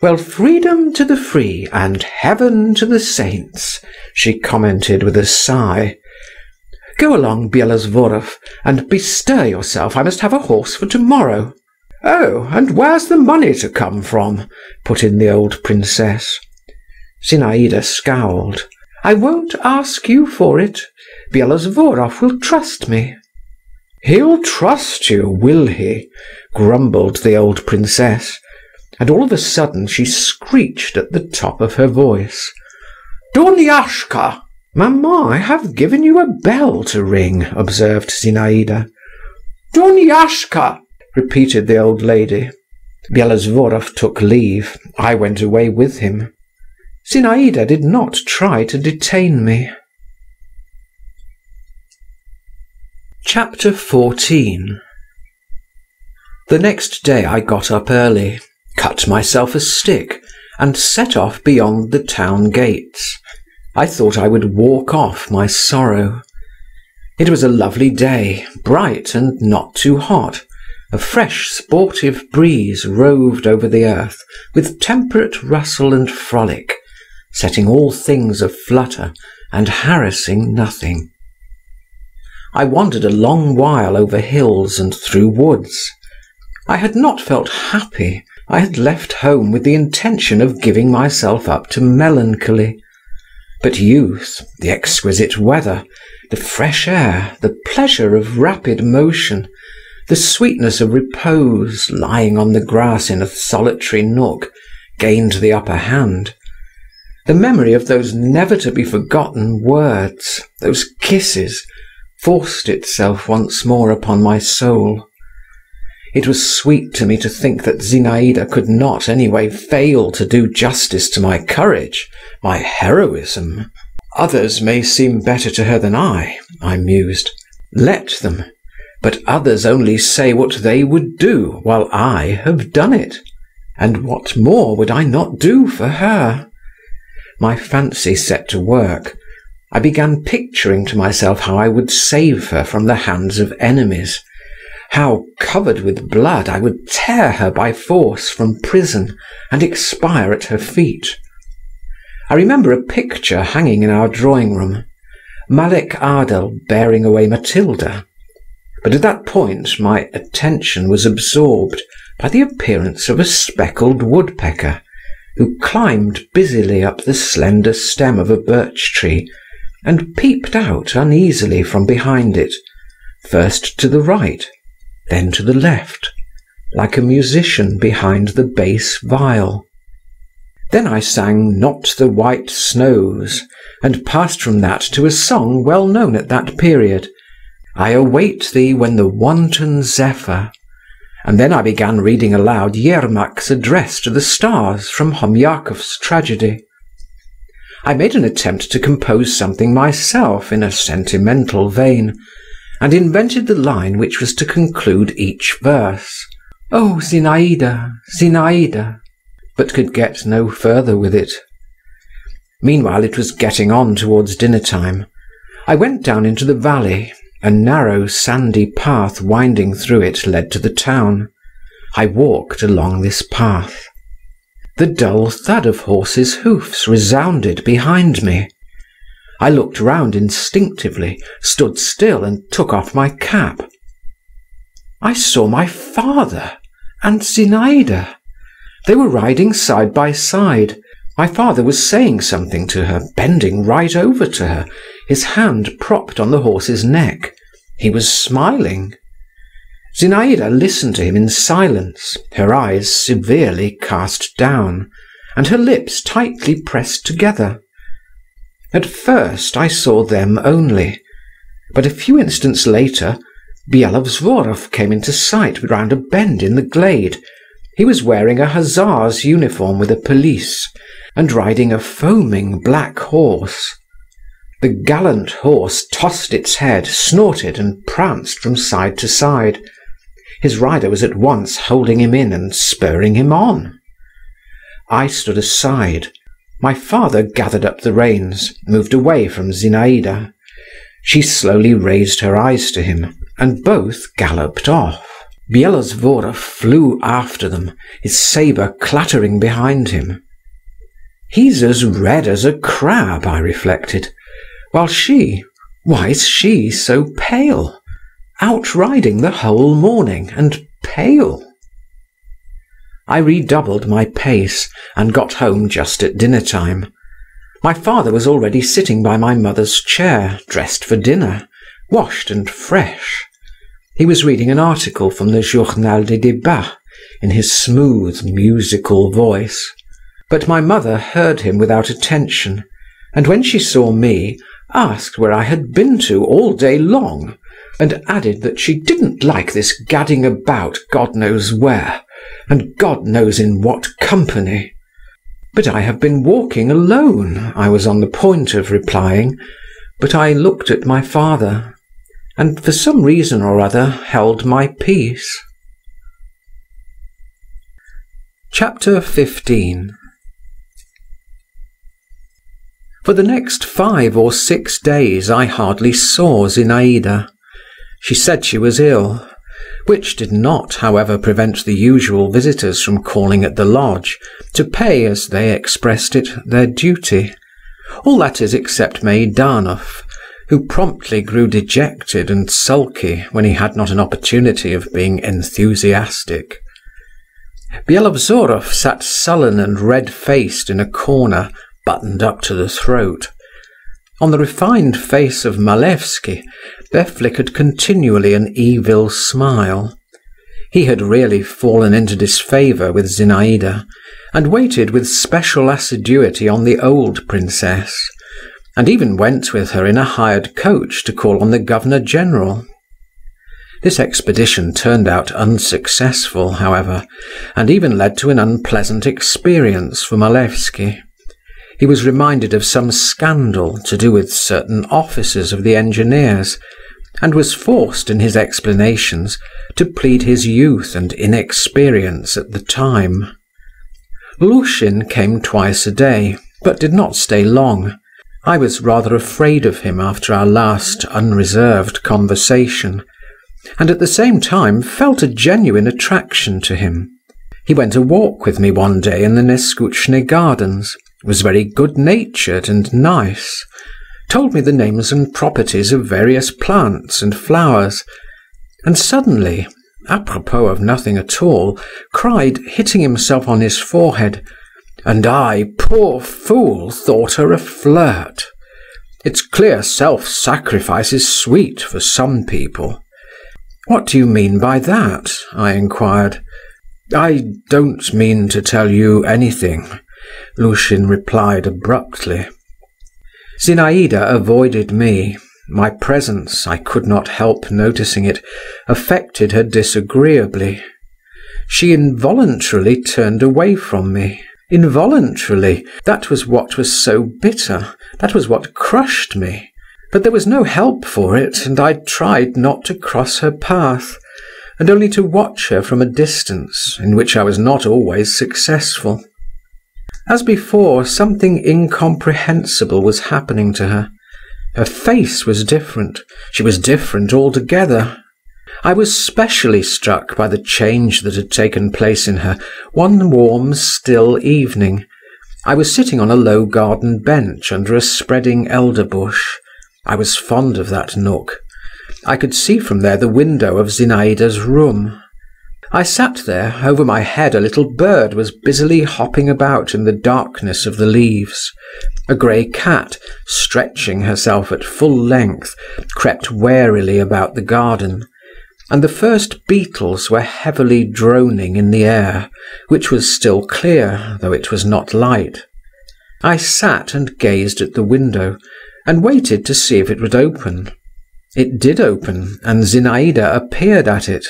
Well, freedom to the free, and heaven to the saints," she commented with a sigh. Go along, Byelovzorov, and bestir yourself, I must have a horse for tomorrow." "Oh, and where's the money to come from?" put in the old princess. Zinaïda scowled. "I won't ask you for it. Byelovzorov will trust me." "He'll trust you, will he?" grumbled the old princess, and all of a sudden she screeched at the top of her voice. "Duniashka!" "Maman, I have given you a bell to ring," observed Zinaïda. "Duniashka!" repeated the old lady. Byelovzorov took leave. I went away with him. Zinaïda did not try to detain me. Chapter 14 The next day I got up early, cut myself a stick, and set off beyond the town gates. I thought I would walk off my sorrow. It was a lovely day, bright and not too hot. A fresh sportive breeze roved over the earth with temperate rustle and frolic, setting all things aflutter and harassing nothing. I wandered a long while over hills and through woods. I had not felt happy. I had left home with the intention of giving myself up to melancholy. But youth, the exquisite weather, the fresh air, the pleasure of rapid motion, the sweetness of repose, lying on the grass in a solitary nook, gained the upper hand. The memory of those never to be forgotten words, those kisses, forced itself once more upon my soul. It was sweet to me to think that Zinaïda could not anyway fail to do justice to my courage, my heroism. Others may seem better to her than I, I mused. Let them. But others only say what they would do, while I have done it. And what more would I not do for her? My fancy set to work. I began picturing to myself how I would save her from the hands of enemies how, covered with blood, I would tear her by force from prison and expire at her feet. I remember a picture hanging in our drawing room, Malek Adel bearing away Matilda, but at that point my attention was absorbed by the appearance of a speckled woodpecker, who climbed busily up the slender stem of a birch tree and peeped out uneasily from behind it, first to the right then to the left, like a musician behind the bass viol. Then I sang Not the White Snows, and passed from that to a song well known at that period, I await thee when the wanton zephyr, and then I began reading aloud Yermak's address to the stars from Homyakov's tragedy. I made an attempt to compose something myself in a sentimental vein, and invented the line which was to conclude each verse. "Oh, Zinaïda, Zinaïda," but could get no further with it. Meanwhile it was getting on towards dinner time. I went down into the valley. A narrow sandy path winding through it led to the town. I walked along this path. The dull thud of horses' hoofs resounded behind me. I looked round instinctively, stood still, and took off my cap. I saw my father and Zinaïda. They were riding side by side. My father was saying something to her, bending right over to her, his hand propped on the horse's neck. He was smiling. Zinaïda listened to him in silence, her eyes severely cast down, and her lips tightly pressed together. At first I saw them only, but a few instants later Byelovzorov came into sight round a bend in the glade. He was wearing a hussar's uniform with a pelisse, and riding a foaming black horse. The gallant horse tossed its head, snorted, and pranced from side to side. His rider was at once holding him in and spurring him on. I stood aside. My father gathered up the reins, moved away from Zinaïda. She slowly raised her eyes to him, and both galloped off. Byelovzorov flew after them, his sabre clattering behind him. He's as red as a crab, I reflected, while she, why is she so pale? Outriding the whole morning, and pale. I redoubled my pace, and got home just at dinner time. My father was already sitting by my mother's chair, dressed for dinner, washed and fresh. He was reading an article from the Journal des Débats in his smooth, musical voice. But my mother heard him without attention, and when she saw me, asked where I had been to all day long, and added that she didn't like this gadding about God knows where, and God knows in what company. But I have been walking alone, I was on the point of replying, but I looked at my father and for some reason or other held my peace. Chapter 15 For the next five or six days I hardly saw Zinaïda. She said she was ill, which did not, however, prevent the usual visitors from calling at the lodge, to pay, as they expressed it, their duty. All that is except Meidanov, who promptly grew dejected and sulky when he had not an opportunity of being enthusiastic. Byelovzorov sat sullen and red-faced in a corner, buttoned up to the throat. On the refined face of Malevsky there flickered continually an evil smile. He had really fallen into disfavour with Zinaïda, and waited with special assiduity on the old princess and even went with her in a hired coach to call on the Governor-General. This expedition turned out unsuccessful, however, and even led to an unpleasant experience for Malevsky. He was reminded of some scandal to do with certain officers of the engineers, and was forced in his explanations to plead his youth and inexperience at the time. Lushin came twice a day, but did not stay long. I was rather afraid of him after our last unreserved conversation, and at the same time felt a genuine attraction to him. He went a walk with me one day in the Neskutchny gardens, was very good-natured and nice, told me the names and properties of various plants and flowers, and suddenly, apropos of nothing at all, cried, hitting himself on his forehead, and I, poor fool, thought her a flirt. It's clear self-sacrifice is sweet for some people. What do you mean by that? I inquired. I don't mean to tell you anything, Lushin replied abruptly. Zinaïda avoided me. My presence, I could not help noticing it, affected her disagreeably. She involuntarily turned away from me involuntarily. That was what was so bitter, that was what crushed me. But there was no help for it, and I tried not to cross her path, and only to watch her from a distance, in which I was not always successful. As before, something incomprehensible was happening to her. Her face was different, she was different altogether. I was specially struck by the change that had taken place in her one warm, still evening. I was sitting on a low garden bench under a spreading elder bush. I was fond of that nook. I could see from there the window of Zinaïda's room. I sat there, over my head a little bird was busily hopping about in the darkness of the leaves. A grey cat, stretching herself at full length, crept warily about the garden and the first beetles were heavily droning in the air, which was still clear, though it was not light. I sat and gazed at the window, and waited to see if it would open. It did open, and Zinaïda appeared at it.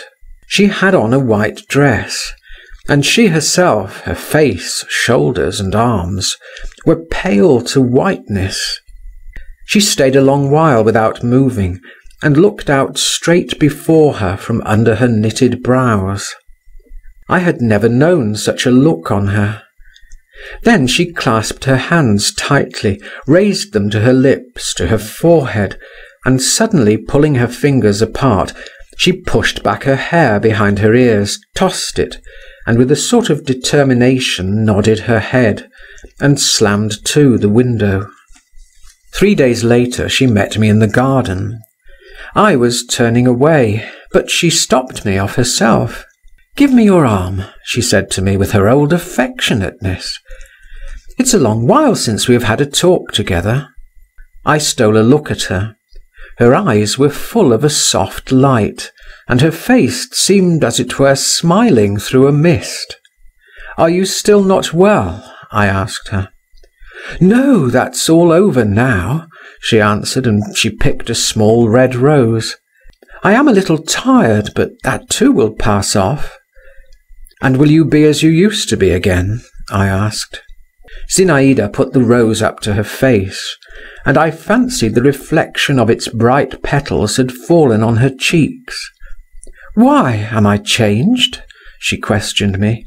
She had on a white dress, and she herself, her face, shoulders, and arms, were pale to whiteness. She stayed a long while without moving, and looked out straight before her from under her knitted brows. I had never known such a look on her. Then she clasped her hands tightly, raised them to her lips, to her forehead, and suddenly pulling her fingers apart, she pushed back her hair behind her ears, tossed it, and with a sort of determination nodded her head, and slammed to the window. Three days later she met me in the garden. I was turning away, but she stopped me of herself. "Give me your arm," she said to me with her old affectionateness. "It's a long while since we have had a talk together." I stole a look at her. Her eyes were full of a soft light, and her face seemed as it were smiling through a mist. "Are you still not well?" I asked her. "No, that's all over now she answered, and she picked a small red rose. I am a little tired, but that too will pass off. And will you be as you used to be again? I asked. Zinaïda put the rose up to her face, and I fancied the reflection of its bright petals had fallen on her cheeks. Why, am I changed? she questioned me.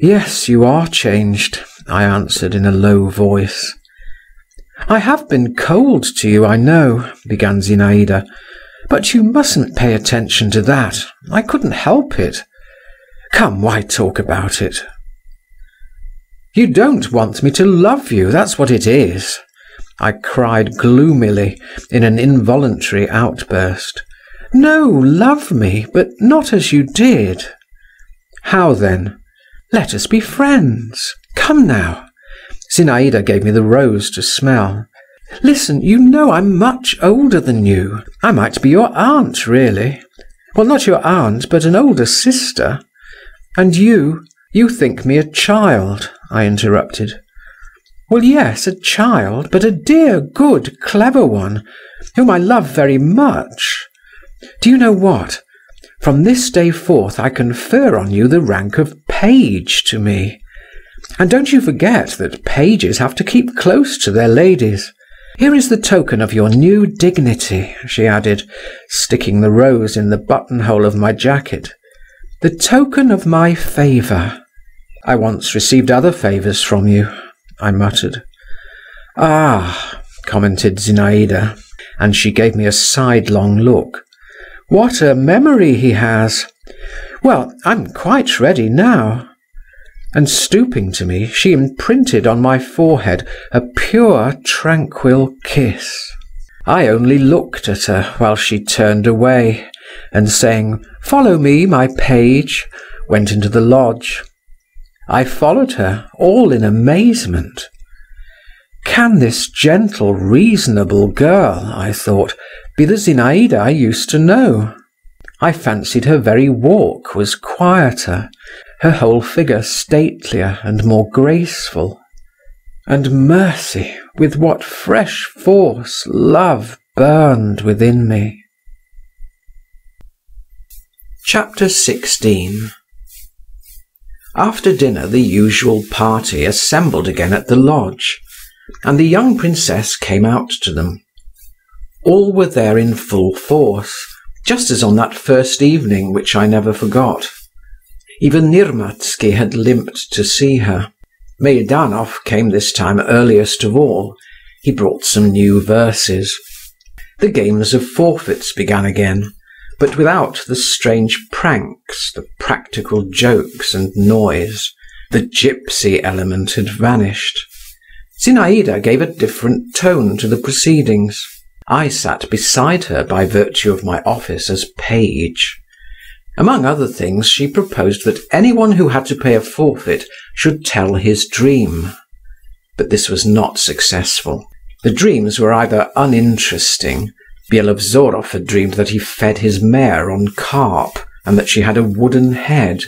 Yes, you are changed, I answered in a low voice. "I have been cold to you, I know," began Zinaïda, "but you mustn't pay attention to that. I couldn't help it. Come, why talk about it?" "You don't want me to love you, that's what it is," I cried gloomily, in an involuntary outburst. "No, love me, but not as you did." "How then?" "Let us be friends. Come now. Zinaïda gave me the rose to smell. Listen, you know I'm much older than you. I might be your aunt, really. Well, not your aunt, but an older sister. And you, you think me a child, I interrupted. Well, yes, a child, but a dear, good, clever one, whom I love very much. Do you know what? From this day forth I confer on you the rank of page to me. And don't you forget that pages have to keep close to their ladies. Here is the token of your new dignity, she added, sticking the rose in the buttonhole of my jacket. The token of my favour. I once received other favours from you, I muttered. Ah, commented Zinaïda, and she gave me a sidelong look. What a memory he has! Well, I'm quite ready now and stooping to me, she imprinted on my forehead a pure, tranquil kiss. I only looked at her while she turned away, and saying, "Follow me, my page," went into the lodge. I followed her, all in amazement. Can this gentle, reasonable girl, I thought, be the Zinaïda I used to know? I fancied her very walk was quieter, her whole figure statelier and more graceful. And mercy, with what fresh force love burned within me. Chapter 16 After dinner the usual party assembled again at the lodge, and the young princess came out to them. All were there in full force, just as on that first evening which I never forgot. Even Nirmatsky had limped to see her. Meidanov came this time earliest of all. He brought some new verses. The games of forfeits began again, but without the strange pranks, the practical jokes and noise. The gypsy element had vanished. Zinaïda gave a different tone to the proceedings. I sat beside her by virtue of my office as page. Among other things, she proposed that anyone who had to pay a forfeit should tell his dream. But this was not successful. The dreams were either uninteresting, Byelovzorov had dreamed that he fed his mare on carp, and that she had a wooden head.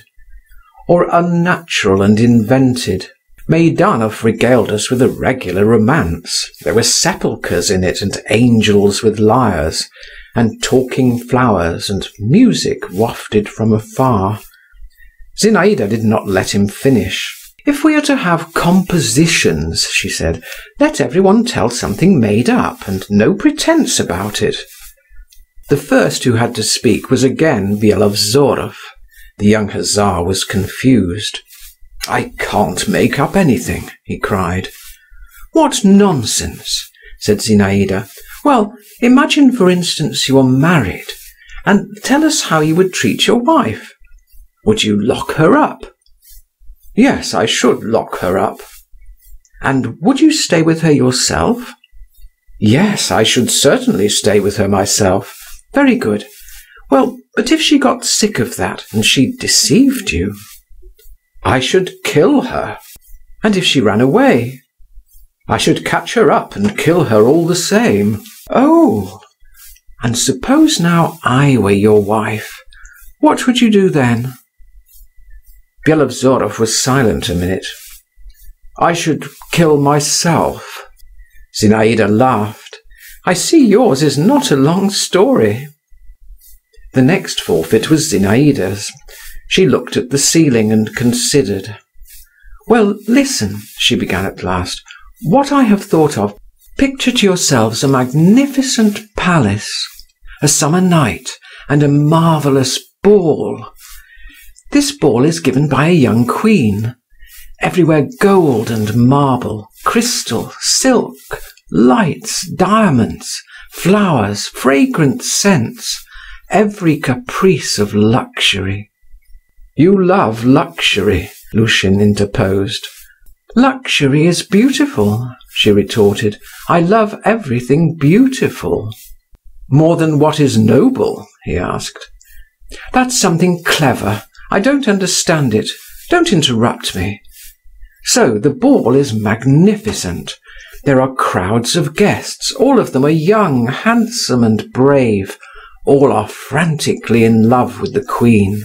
Or unnatural and invented. Meidanov regaled us with a regular romance. There were sepulchres in it, and angels with lyres, and talking flowers, and music wafted from afar. Zinaïda did not let him finish. If we are to have compositions, she said, let everyone tell something made up, and no pretence about it. The first who had to speak was again Byelovzorov. The young hussar was confused. I can't make up anything, he cried. What nonsense, said Zinaïda. Well, imagine, for instance, you are married, and tell us how you would treat your wife. Would you lock her up? Yes, I should lock her up. And would you stay with her yourself? Yes, I should certainly stay with her myself. Very good. Well, but if she got sick of that, and she deceived you? I should kill her. And if she ran away? I should catch her up and kill her all the same. Oh! And suppose now I were your wife, what would you do then? Byelovzorov was silent a minute. I should kill myself. Zinaïda laughed. I see yours is not a long story. The next forfeit was Zinaïda's. She looked at the ceiling and considered. Well, listen, she began at last. What I have thought of. Picture to yourselves a magnificent palace, a summer night, and a marvellous ball. This ball is given by a young queen. Everywhere gold and marble, crystal, silk, lights, diamonds, flowers, fragrant scents, every caprice of luxury. You love luxury, Lushin interposed. Luxury is beautiful, she retorted. I love everything beautiful. More than what is noble, he asked. That's something clever, I don't understand it. Don't interrupt me. So the ball is magnificent. There are crowds of guests. All of them are young, handsome, and brave. All are frantically in love with the queen.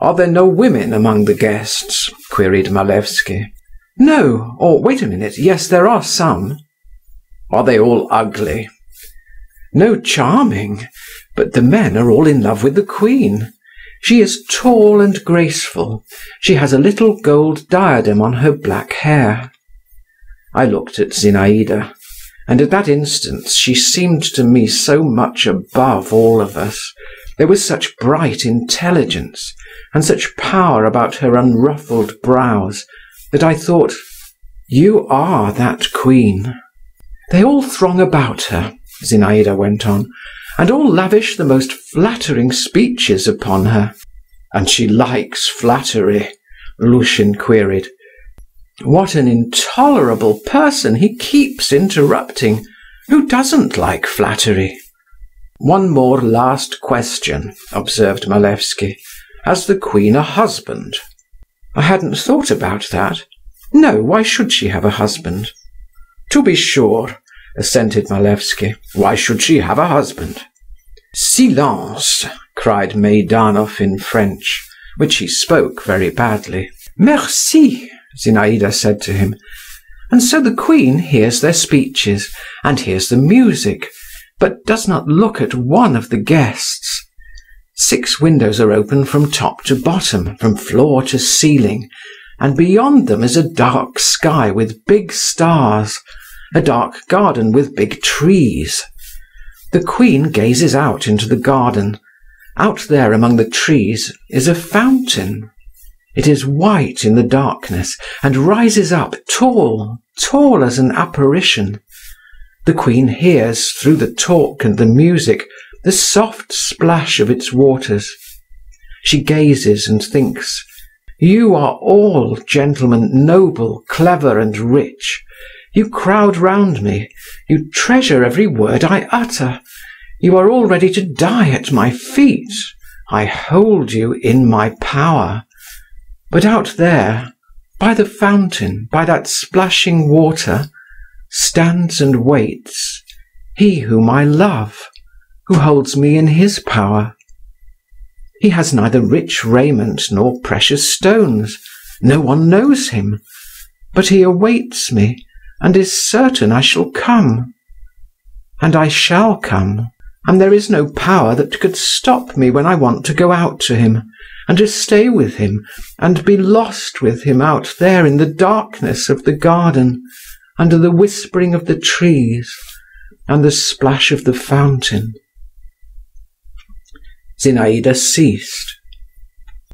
Are there no women among the guests? queried Malevsky. No, or wait a minute, yes, there are some. Are they all ugly? No, charming, but the men are all in love with the queen. She is tall and graceful. She has a little gold diadem on her black hair. I looked at Zinaïda, and at that instant she seemed to me so much above all of us. There was such bright intelligence, and such power about her unruffled brows, that I thought, you are that queen. They all throng about her, Zinaïda went on, and all lavish the most flattering speeches upon her. And she likes flattery, Lushin queried. What an intolerable person he keeps interrupting. Who doesn't like flattery? One more last question, observed Malevsky. Has the queen a husband? I hadn't thought about that. No, why should she have a husband? To be sure, assented Malevsky. Why should she have a husband? Silence! cried Meidanov in French, which he spoke very badly. Merci! Zinaïda said to him. And so the queen hears their speeches, and hears the music, but does not look at one of the guests. Six windows are open from top to bottom, from floor to ceiling, and beyond them is a dark sky with big stars, a dark garden with big trees. The queen gazes out into the garden. Out there among the trees is a fountain. It is white in the darkness, and rises up tall, tall as an apparition. The queen hears, through the talk and the music, the soft splash of its waters. She gazes and thinks, You are all, gentlemen, noble, clever, and rich. You crowd round me. You treasure every word I utter. You are all ready to die at my feet. I hold you in my power. But out there, by the fountain, by that splashing water, stands and waits he whom I love, who holds me in his power. He has neither rich raiment nor precious stones, no one knows him, but he awaits me and is certain I shall come. And I shall come, and there is no power that could stop me when I want to go out to him, and to stay with him, and be lost with him out there in the darkness of the garden, under the whispering of the trees, and the splash of the fountain. Zinaïda ceased.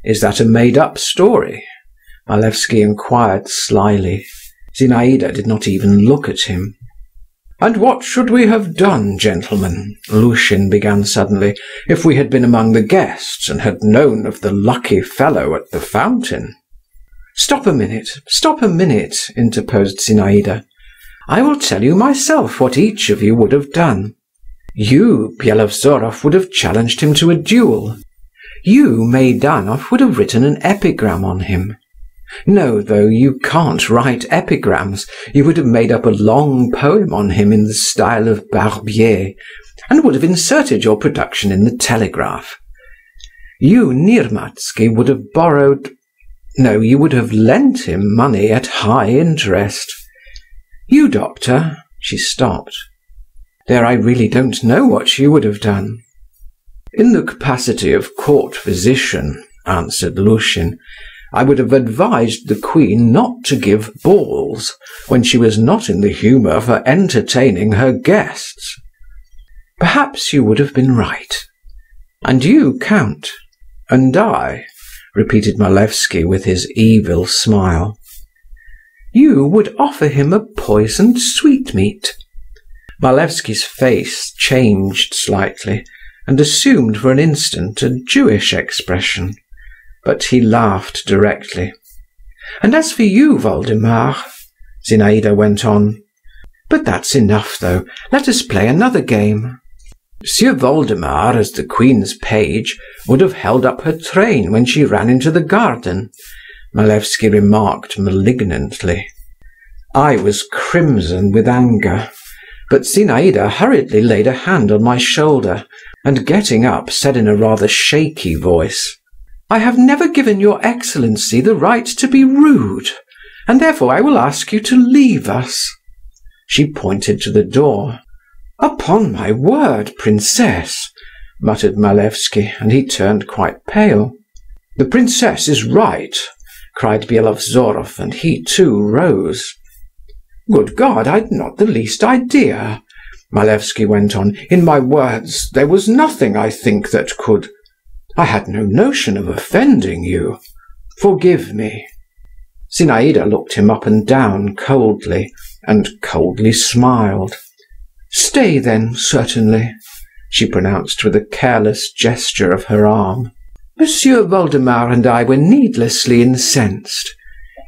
Is that a made-up story? Malevsky inquired slyly. Zinaïda did not even look at him. "And what should we have done, gentlemen," Lushin began suddenly, "if we had been among the guests, and had known of the lucky fellow at the fountain?" "Stop a minute, stop a minute," interposed Zinaïda. "I will tell you myself what each of you would have done. You, Byelovzorov, would have challenged him to a duel. You, Meidanov, would have written an epigram on him. No, though you can't write epigrams, you would have made up a long poem on him in the style of Barbier, and would have inserted your production in the Telegraph. You, Nirmatsky, would have borrowed no, you would have lent him money at high interest. You, doctor, she stopped. There I really don't know what you would have done. In the capacity of court physician, answered Lushin, I would have advised the queen not to give balls when she was not in the humour for entertaining her guests. Perhaps you would have been right. And you, Count? And I? repeated Malevsky with his evil smile. You would offer him a poisoned sweetmeat. Malevsky's face changed slightly and assumed for an instant a Jewish expression but he laughed directly. "And as for you, Voldemar," Zinaïda went on, "but that's enough, though. Let us play another game." Monsieur Voldemar, as the queen's page, would have held up her train when she ran into the garden, Malevsky remarked malignantly. I was crimson with anger, but Zinaïda hurriedly laid a hand on my shoulder, and getting up, said in a rather shaky voice, I have never given your excellency the right to be rude, and therefore I will ask you to leave us." She pointed to the door. "Upon my word, princess!" muttered Malevsky, and he turned quite pale. "The princess is right!" cried Byelovzorov, and he too rose. "Good God, I'd not the least idea," Malevsky went on. "In my words there was nothing, I think, that could I had no notion of offending you. Forgive me." Zinaïda looked him up and down coldly, and coldly smiled. "Stay, then, certainly," she pronounced with a careless gesture of her arm. "Monsieur Voldemar and I were needlessly incensed.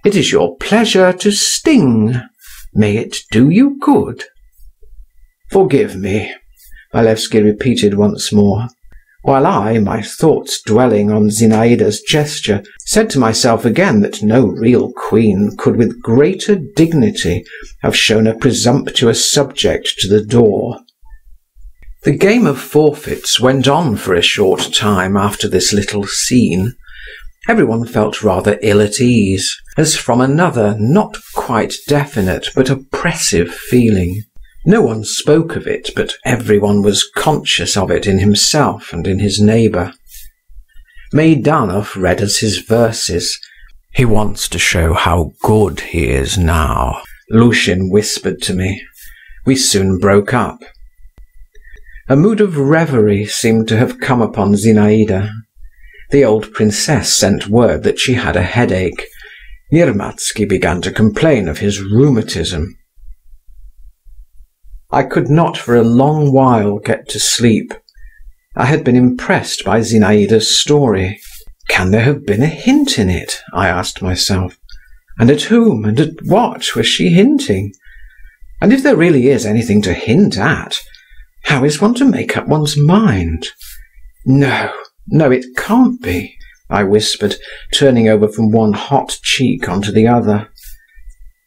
It is your pleasure to sting. May it do you good." "Forgive me," Malevsky repeated once more while I, my thoughts dwelling on Zinaïda's gesture, said to myself again that no real queen could with greater dignity have shown a presumptuous subject to the door. The game of forfeits went on for a short time after this little scene. Everyone felt rather ill at ease, as from another, not quite definite, but oppressive feeling. No one spoke of it, but everyone was conscious of it in himself and in his neighbour. Meidanov read us his verses. He wants to show how good he is now, Lushin whispered to me. We soon broke up. A mood of reverie seemed to have come upon Zinaïda. The old princess sent word that she had a headache. Nirmatsky began to complain of his rheumatism. I could not for a long while get to sleep. I had been impressed by Zinaïda's story. Can there have been a hint in it? I asked myself. And at whom and at what was she hinting? And if there really is anything to hint at, how is one to make up one's mind? No, no, it can't be, I whispered, turning over from one hot cheek onto the other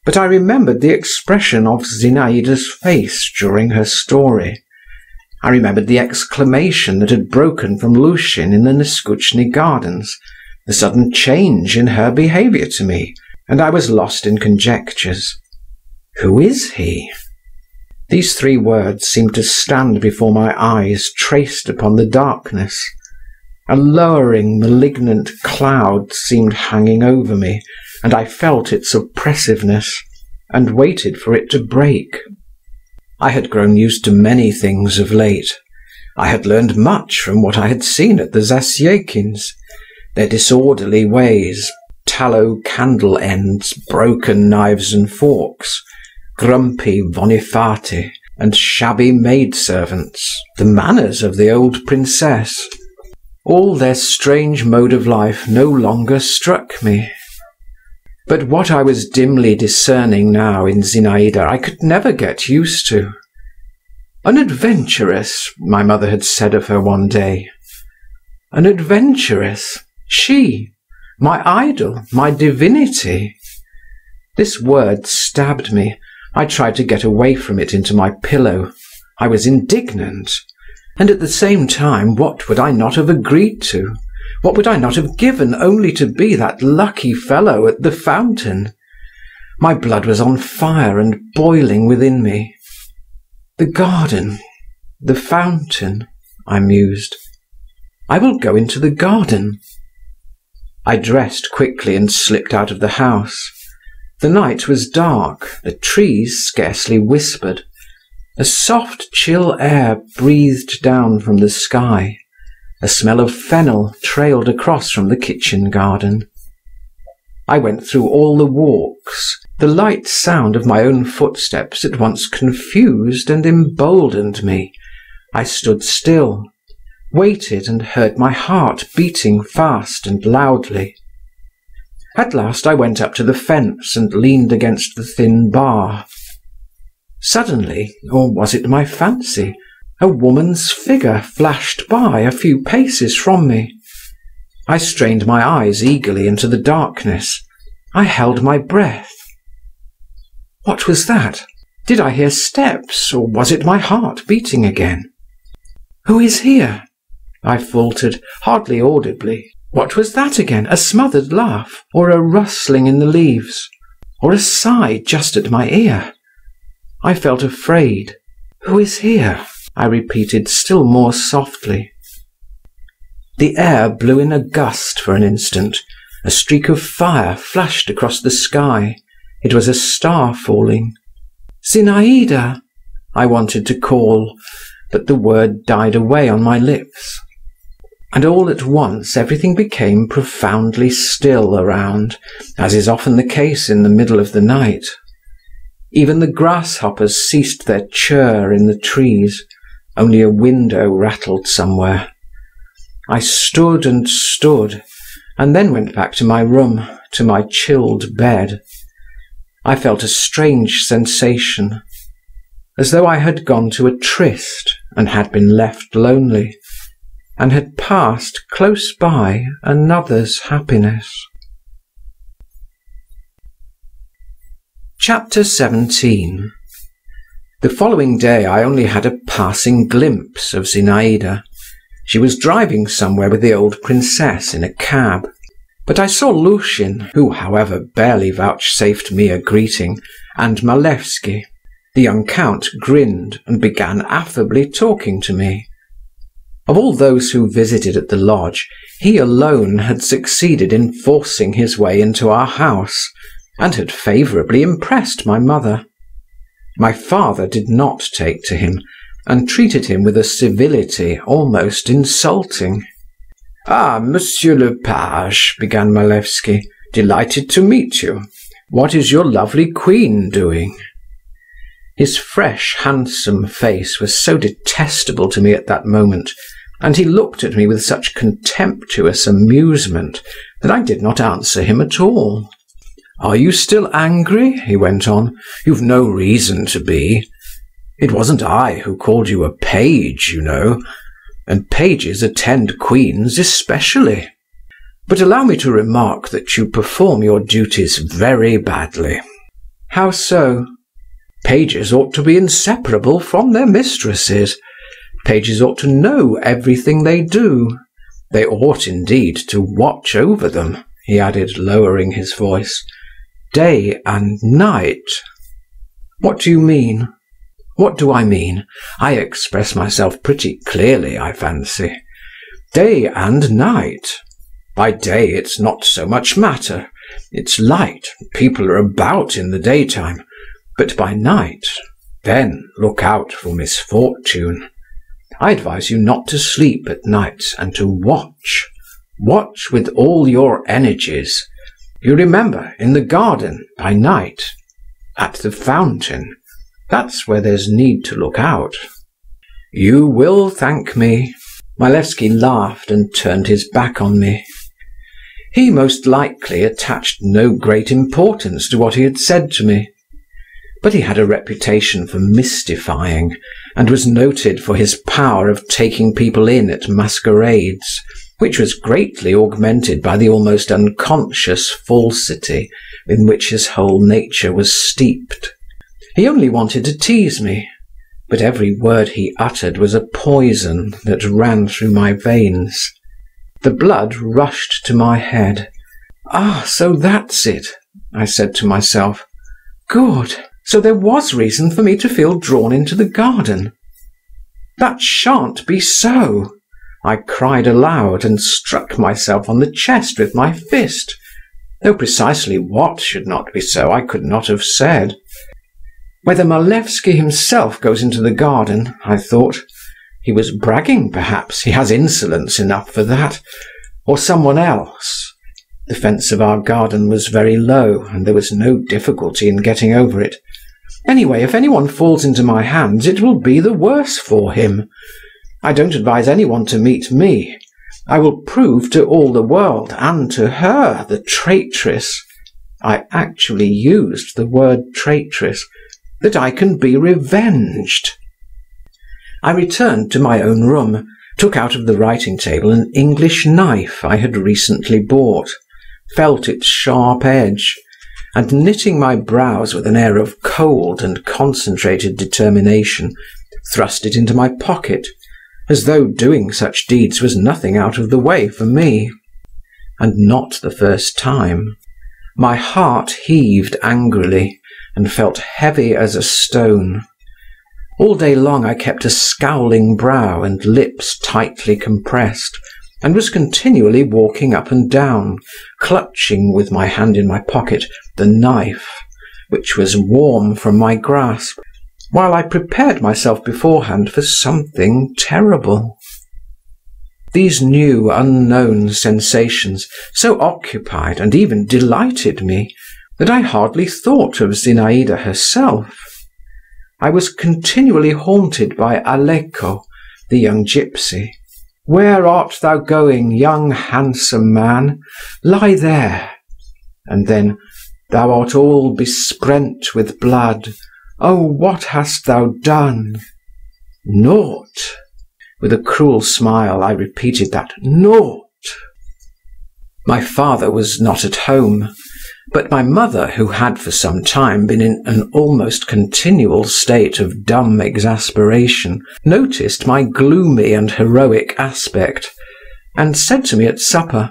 but I remembered the expression of Zinaïda's face during her story. I remembered the exclamation that had broken from Lushin in the Neskutchny gardens, the sudden change in her behaviour to me, and I was lost in conjectures. Who is he? These three words seemed to stand before my eyes traced upon the darkness. A lowering, malignant cloud seemed hanging over me, and I felt its oppressiveness, and waited for it to break. I had grown used to many things of late. I had learned much from what I had seen at the Zasyekins. Their disorderly ways, tallow candle ends, broken knives and forks, grumpy Vonifaty, and shabby maidservants, the manners of the old princess. All their strange mode of life no longer struck me. But what I was dimly discerning now in Zinaïda I could never get used to. An adventuress, my mother had said of her one day. An adventuress, she, my idol, my divinity. This word stabbed me. I tried to get away from it into my pillow. I was indignant. And at the same time, what would I not have agreed to? What would I not have given only to be that lucky fellow at the fountain? My blood was on fire and boiling within me. The garden, the fountain, I mused. I will go into the garden. I dressed quickly and slipped out of the house. The night was dark, the trees scarcely whispered. A soft, chill air breathed down from the sky. A smell of fennel trailed across from the kitchen garden. I went through all the walks. The light sound of my own footsteps at once confused and emboldened me. I stood still, waited and heard my heart beating fast and loudly. At last I went up to the fence and leaned against the thin bar. Suddenly, or was it my fancy, a woman's figure flashed by a few paces from me. I strained my eyes eagerly into the darkness. I held my breath. What was that? Did I hear steps, or was it my heart beating again? Who is here? I faltered, hardly audibly. What was that again? A smothered laugh, or a rustling in the leaves, or a sigh just at my ear? I felt afraid. Who is here? I repeated still more softly. The air blew in a gust for an instant. A streak of fire flashed across the sky. It was a star falling. Zinaïda! I wanted to call, but the word died away on my lips. And all at once everything became profoundly still around, as is often the case in the middle of the night. Even the grasshoppers ceased their churr in the trees, only a window rattled somewhere. I stood and stood, and then went back to my room, to my chilled bed. I felt a strange sensation, as though I had gone to a tryst and had been left lonely, and had passed close by another's happiness. Chapter 17 the following day I only had a passing glimpse of Zinaïda. She was driving somewhere with the old princess in a cab. But I saw Lushin, who, however, barely vouchsafed me a greeting, and Malevsky. The young count grinned and began affably talking to me. Of all those who visited at the lodge, he alone had succeeded in forcing his way into our house, and had favourably impressed my mother. My father did not take to him, and treated him with a civility almost insulting. "Ah, Monsieur le Page," began Malevsky, "delighted to meet you. What is your lovely queen doing?" His fresh, handsome face was so detestable to me at that moment, and he looked at me with such contemptuous amusement, that I did not answer him at all. "Are you still angry?" he went on. "You've no reason to be. It wasn't I who called you a page, you know, and pages attend queens especially. But allow me to remark that you perform your duties very badly." "How so?" "Pages ought to be inseparable from their mistresses. Pages ought to know everything they do. They ought, indeed, to watch over them," he added, lowering his voice, "day and night." "What do you mean?" "What do I mean? I express myself pretty clearly, I fancy. Day and night. By day it's not so much matter; it's light, people are about in the daytime; but by night then look out for misfortune. I advise you not to sleep at nights, and to watch. Watch with all your energies. You remember, in the garden, by night. At the fountain. That's where there's need to look out. You will thank me." Malevsky laughed and turned his back on me. He most likely attached no great importance to what he had said to me. But he had a reputation for mystifying, and was noted for his power of taking people in at masquerades, which was greatly augmented by the almost unconscious falsity in which his whole nature was steeped. He only wanted to tease me, but every word he uttered was a poison that ran through my veins. The blood rushed to my head. "Ah, so that's it!" I said to myself. "Good! So there was reason for me to feel drawn into the garden. That shan't be so!" I cried aloud, and struck myself on the chest with my fist, though precisely what should not be so I could not have said. Whether Malevsky himself goes into the garden, I thought. He was bragging, perhaps, he has insolence enough for that. Or someone else. The fence of our garden was very low, and there was no difficulty in getting over it. Anyway, if anyone falls into my hands, it will be the worse for him. I don't advise anyone to meet me. I will prove to all the world, and to her, the traitress I actually used the word traitress that I can be revenged. I returned to my own room, took out of the writing table an English knife I had recently bought, felt its sharp edge, and knitting my brows with an air of cold and concentrated determination, thrust it into my pocket, as though doing such deeds was nothing out of the way for me. And not the first time. My heart heaved angrily and felt heavy as a stone. All day long I kept a scowling brow and lips tightly compressed, and was continually walking up and down, clutching, with my hand in my pocket, the knife, which was warm from my grasp, while I prepared myself beforehand for something terrible. These new, unknown sensations so occupied and even delighted me that I hardly thought of Zinaïda herself. I was continually haunted by Aleko, the young gipsy. "Where art thou going, young handsome man? Lie there!" And then, "Thou art all besprent with blood. Oh, what hast thou done?" "Naught!" With a cruel smile I repeated that "Naught!" My father was not at home. But my mother, who had for some time been in an almost continual state of dumb exasperation, noticed my gloomy and heroic aspect, and said to me at supper,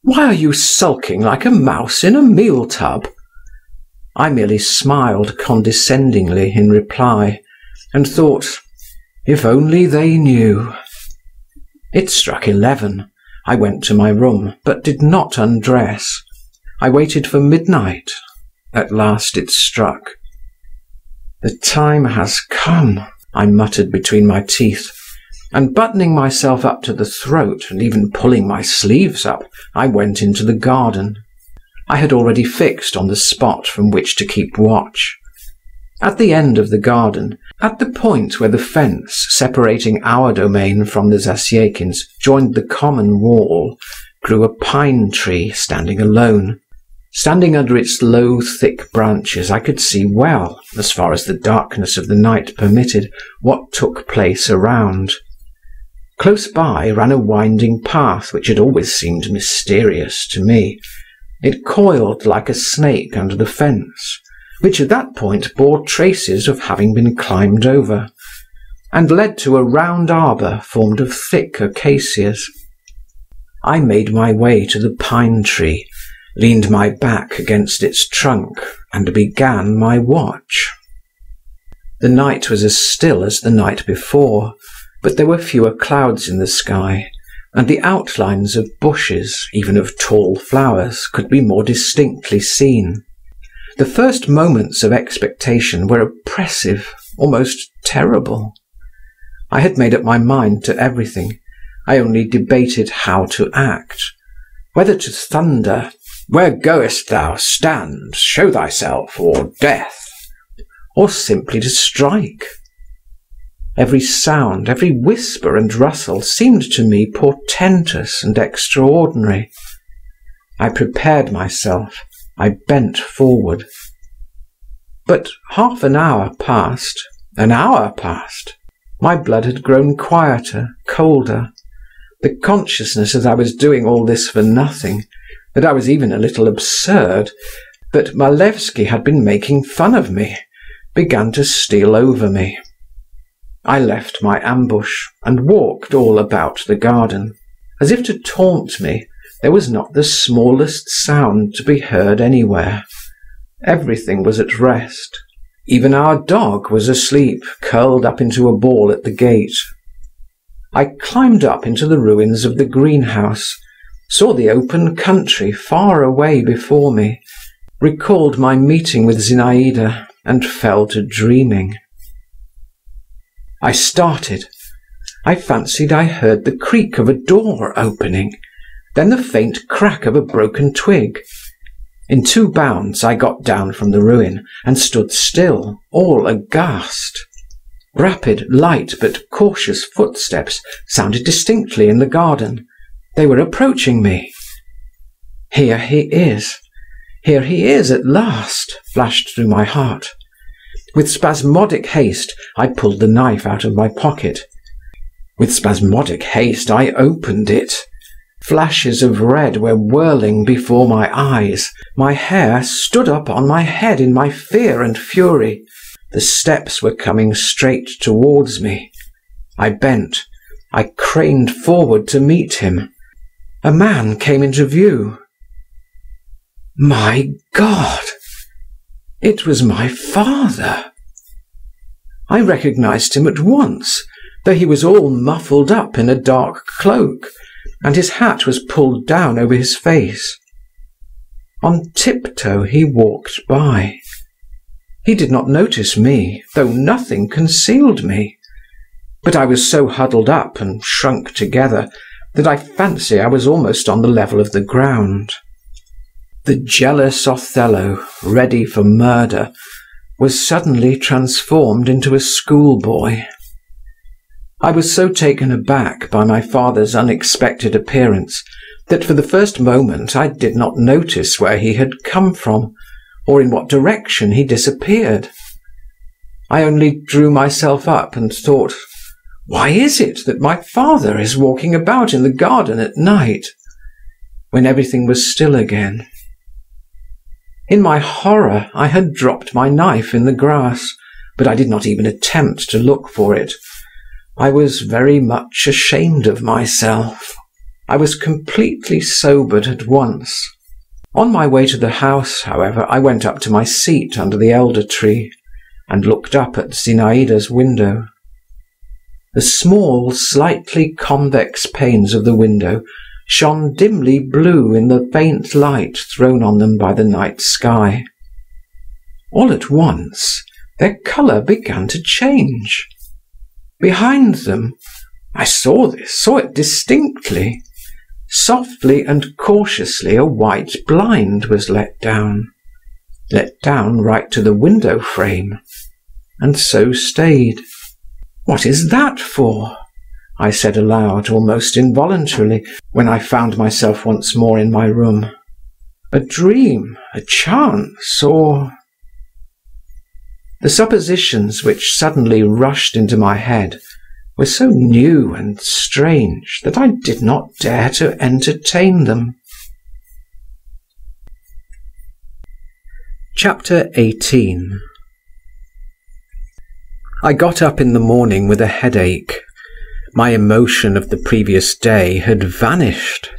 "Why are you sulking like a mouse in a meal tub?" I merely smiled condescendingly in reply, and thought, if only they knew. It struck eleven. I went to my room, but did not undress. I waited for midnight. At last it struck. "The time has come," I muttered between my teeth, and buttoning myself up to the throat, and even pulling my sleeves up, I went into the garden. I had already fixed on the spot from which to keep watch. At the end of the garden, at the point where the fence separating our domain from the Zasyekins joined the common wall, grew a pine tree standing alone. Standing under its low, thick branches I could see well, as far as the darkness of the night permitted, what took place around. Close by ran a winding path which had always seemed mysterious to me. It coiled like a snake under the fence, which at that point bore traces of having been climbed over. and led to a round arbour formed of thick acacias. I made my way to the pine tree, leaned my back against its trunk, and began my watch. The night was as still as the night before, but there were fewer clouds in the sky, and the outlines of bushes, even of tall flowers, could be more distinctly seen. The first moments of expectation were oppressive, almost terrible. I had made up my mind to everything. I only debated how to act. Whether to thunder, Where goest thou? Stand, show thyself, or death! or simply to strike. Every sound, every whisper and rustle seemed to me portentous and extraordinary. I prepared myself, I bent forward. But half an hour passed, an hour passed. My blood had grown quieter, colder. The consciousness that I was doing all this for nothing, that I was even a little absurd, that Malevsky had been making fun of me, began to steal over me. I left my ambush, and walked all about the garden. As if to taunt me, there was not the smallest sound to be heard anywhere. Everything was at rest. Even our dog was asleep, curled up into a ball at the gate. I climbed up into the ruins of the greenhouse, saw the open country far away before me, recalled my meeting with Zinaïda, and fell to dreaming. I started. I fancied I heard the creak of a door opening, then the faint crack of a broken twig. In two bounds I got down from the ruin, and stood still, all aghast. Rapid, light, but cautious footsteps sounded distinctly in the garden. They were approaching me. Here he is! Here he is at last! flashed through my heart. With spasmodic haste I pulled the knife out of my pocket. With spasmodic haste I opened it. Flashes of red were whirling before my eyes. My hair stood up on my head in my fear and fury. The steps were coming straight towards me. I bent. I craned forward to meet him. A man came into view. My God! It was my father! I recognized him at once, though he was all muffled up in a dark cloak, and his hat was pulled down over his face. On tiptoe he walked by. He did not notice me, though nothing concealed me. But I was so huddled up and shrunk together that I fancy I was almost on the level of the ground. The jealous Othello, ready for murder, was suddenly transformed into a schoolboy. I was so taken aback by my father's unexpected appearance that for the first moment I did not notice where he had come from, or in what direction he disappeared. I only drew myself up and thought, why is it that my father is walking about in the garden at night? When everything was still again. In my horror I had dropped my knife in the grass, but I did not even attempt to look for it. I was very much ashamed of myself. I was completely sobered at once. On my way to the house, however, I went up to my seat under the elder tree, and looked up at Zinaïda's window. The small, slightly convex panes of the window shone dimly blue in the faint light thrown on them by the night sky. All at once their colour began to change. Behind them, I saw this, saw it distinctly. Softly and cautiously a white blind was let down, let down right to the window frame, and so stayed. What is that for? I said aloud, almost involuntarily, when I found myself once more in my room. A dream, a chance, or… The suppositions which suddenly rushed into my head were so new and strange that I did not dare to entertain them. Chapter 18 I got up in the morning with a headache. My emotion of the previous day had vanished.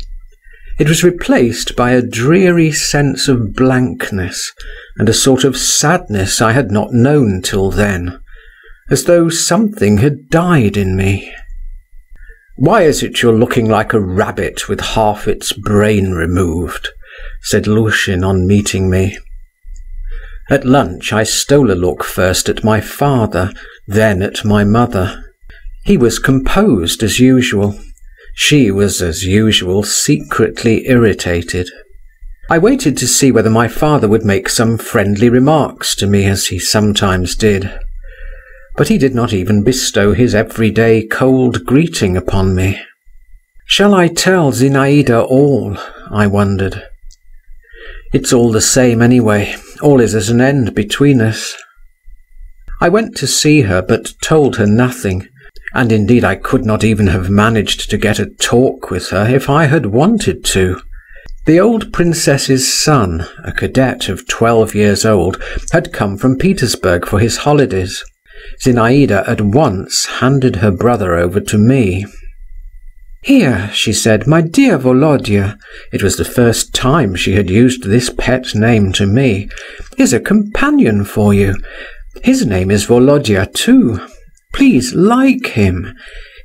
It was replaced by a dreary sense of blankness and a sort of sadness I had not known till then, as though something had died in me. "Why is it you're looking like a rabbit with half its brain removed?" said Lushin on meeting me. At lunch I stole a look first at my father, then at my mother. He was composed as usual. She was as usual secretly irritated. I waited to see whether my father would make some friendly remarks to me, as he sometimes did. But he did not even bestow his everyday cold greeting upon me. Shall I tell Zinaïda all? I wondered. It's all the same anyway, all is at an end between us. I went to see her, but told her nothing, and indeed I could not even have managed to get a talk with her if I had wanted to. The old princess's son, a cadet of twelve years old, had come from Petersburg for his holidays. Zinaïda at once handed her brother over to me. "Here," she said, "my dear Volodya" (it was the first time she had used this pet name to me), "is a companion for you. His name is Volodya too. Please like him.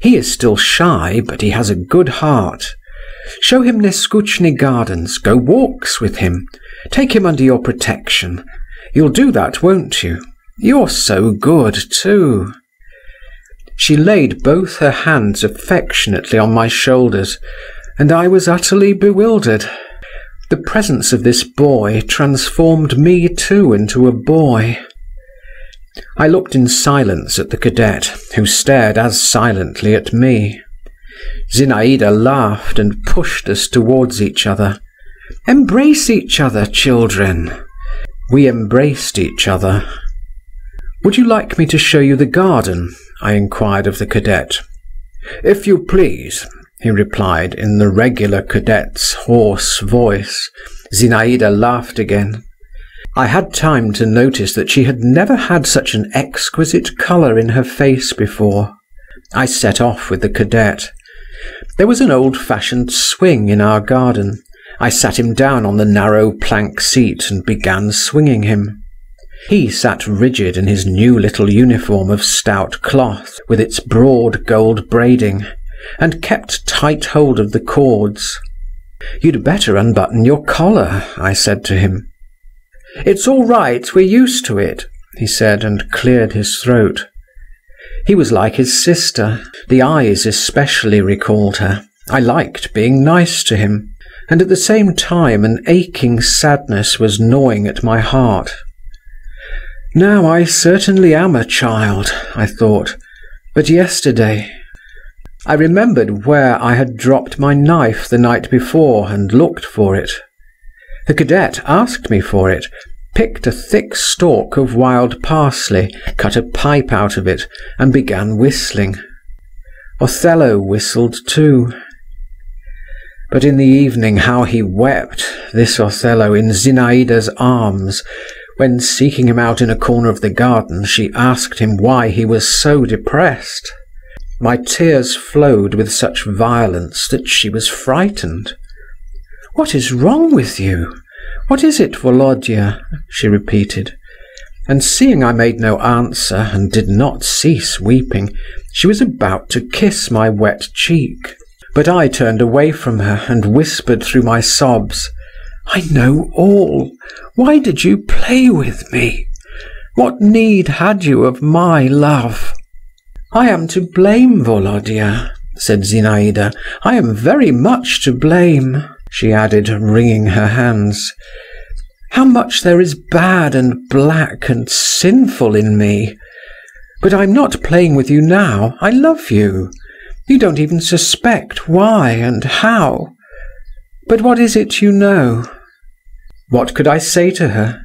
He is still shy, but he has a good heart. Show him Neskutchny gardens, go walks with him, take him under your protection. You'll do that, won't you? You're so good, too." She laid both her hands affectionately on my shoulders, and I was utterly bewildered. The presence of this boy transformed me too into a boy. I looked in silence at the cadet, who stared as silently at me. Zinaïda laughed and pushed us towards each other. "Embrace each other, children." We embraced each other. "Would you like me to show you the garden?" I inquired of the cadet. "If you please," he replied in the regular cadet's hoarse voice. Zinaïda laughed again. I had time to notice that she had never had such an exquisite colour in her face before. I set off with the cadet. There was an old-fashioned swing in our garden. I sat him down on the narrow plank seat and began swinging him. He sat rigid in his new little uniform of stout cloth, with its broad gold braiding, and kept tight hold of the cords. "You'd better unbutton your collar," I said to him. "It's all right, we're used to it," he said, and cleared his throat. He was like his sister; the eyes especially recalled her. I liked being nice to him, and at the same time an aching sadness was gnawing at my heart. Now I certainly am a child, I thought, but yesterday I remembered where I had dropped my knife the night before and looked for it. The cadet asked me for it, picked a thick stalk of wild parsley, cut a pipe out of it, and began whistling. Othello whistled too. But in the evening how he wept, this Othello, in Zinaïda's arms, when, seeking him out in a corner of the garden, she asked him why he was so depressed. My tears flowed with such violence that she was frightened. "What is wrong with you? "What is it, Volodya?" she repeated, and seeing I made no answer, and did not cease weeping, she was about to kiss my wet cheek. But I turned away from her, and whispered through my sobs, "I know all. Why did you play with me? What need had you of my love?" "I am to blame, Volodya," said Zinaïda. "I am very much to blame she added, wringing her hands. "How much there is bad and black and sinful in me! But I'm not playing with you now. I love you. You don't even suspect why and how. But what is it you know?" What could I say to her?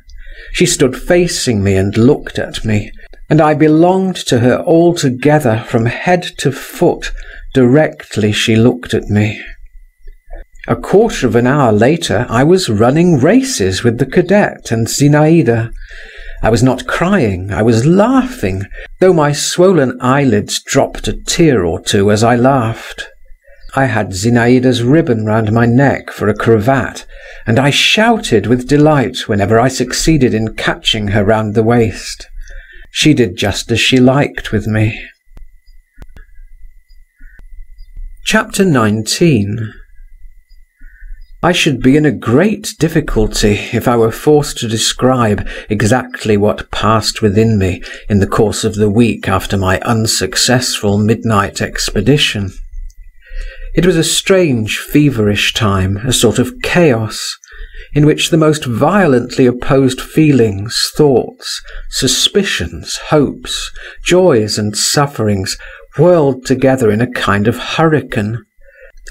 She stood facing me and looked at me, and I belonged to her altogether from head to foot directly she looked at me. A quarter of an hour later I was running races with the cadet and Zinaïda, I was not crying, I was laughing, though my swollen eyelids dropped a tear or two as I laughed. I had Zinaïda's ribbon round my neck for a cravat, and I shouted with delight whenever I succeeded in catching her round the waist. She did just as she liked with me. Chapter 19 I should be in a great difficulty if I were forced to describe exactly what passed within me in the course of the week after my unsuccessful midnight expedition. It was a strange, feverish time, a sort of chaos, in which the most violently opposed feelings, thoughts, suspicions, hopes, joys and sufferings whirled together in a kind of hurricane.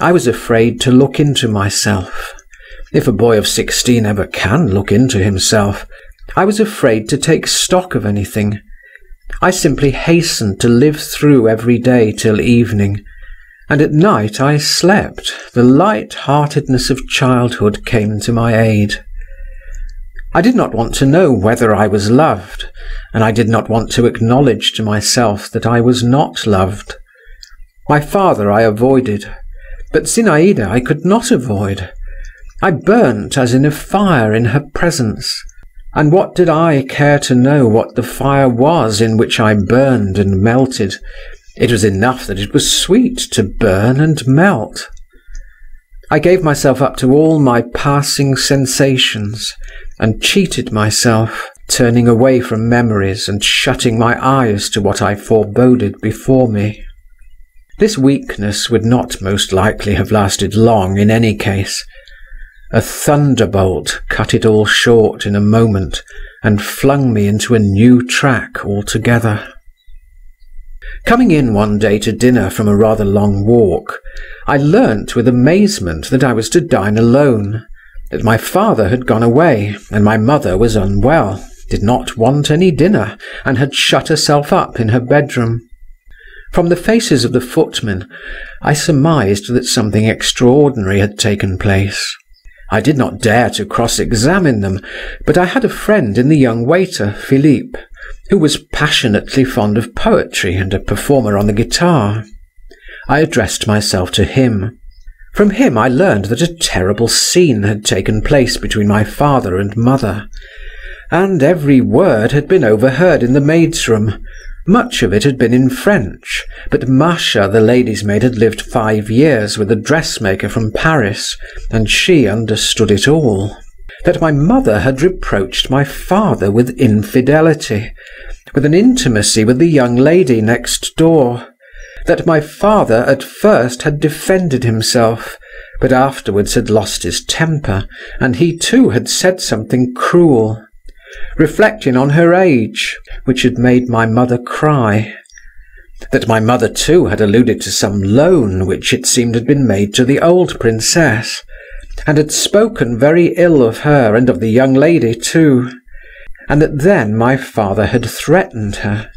I was afraid to look into myself. If a boy of sixteen ever can look into himself, I was afraid to take stock of anything. I simply hastened to live through every day till evening, and at night I slept, the light-heartedness of childhood came to my aid. I did not want to know whether I was loved, and I did not want to acknowledge to myself that I was not loved. My father I avoided, but Zinaïda I could not avoid. I burnt as in a fire in her presence, and what did I care to know what the fire was in which I burned and melted, it was enough that it was sweet to burn and melt. I gave myself up to all my passing sensations, and cheated myself, turning away from memories and shutting my eyes to what I foreboded before me. This weakness would not most likely have lasted long in any case. A thunderbolt cut it all short in a moment and flung me into a new track altogether. Coming in one day to dinner from a rather long walk, I learnt with amazement that I was to dine alone, that my father had gone away, and my mother was unwell, did not want any dinner, and had shut herself up in her bedroom. From the faces of the footmen, I surmised that something extraordinary had taken place. I did not dare to cross-examine them, but I had a friend in the young waiter, Philippe, who was passionately fond of poetry and a performer on the guitar. I addressed myself to him. From him I learned that a terrible scene had taken place between my father and mother, and every word had been overheard in the maid's room. Much of it had been in French, but Masha, the lady's maid, had lived five years with a dressmaker from Paris, and she understood it all. That my mother had reproached my father with infidelity, with an intimacy with the young lady next door, that my father at first had defended himself, but afterwards had lost his temper, and he too had said something cruel, reflecting on her age, which had made my mother cry that my mother too had alluded to some loan which it seemed had been made to the old princess, and had spoken very ill of her and of the young lady too, and that then my father had threatened her.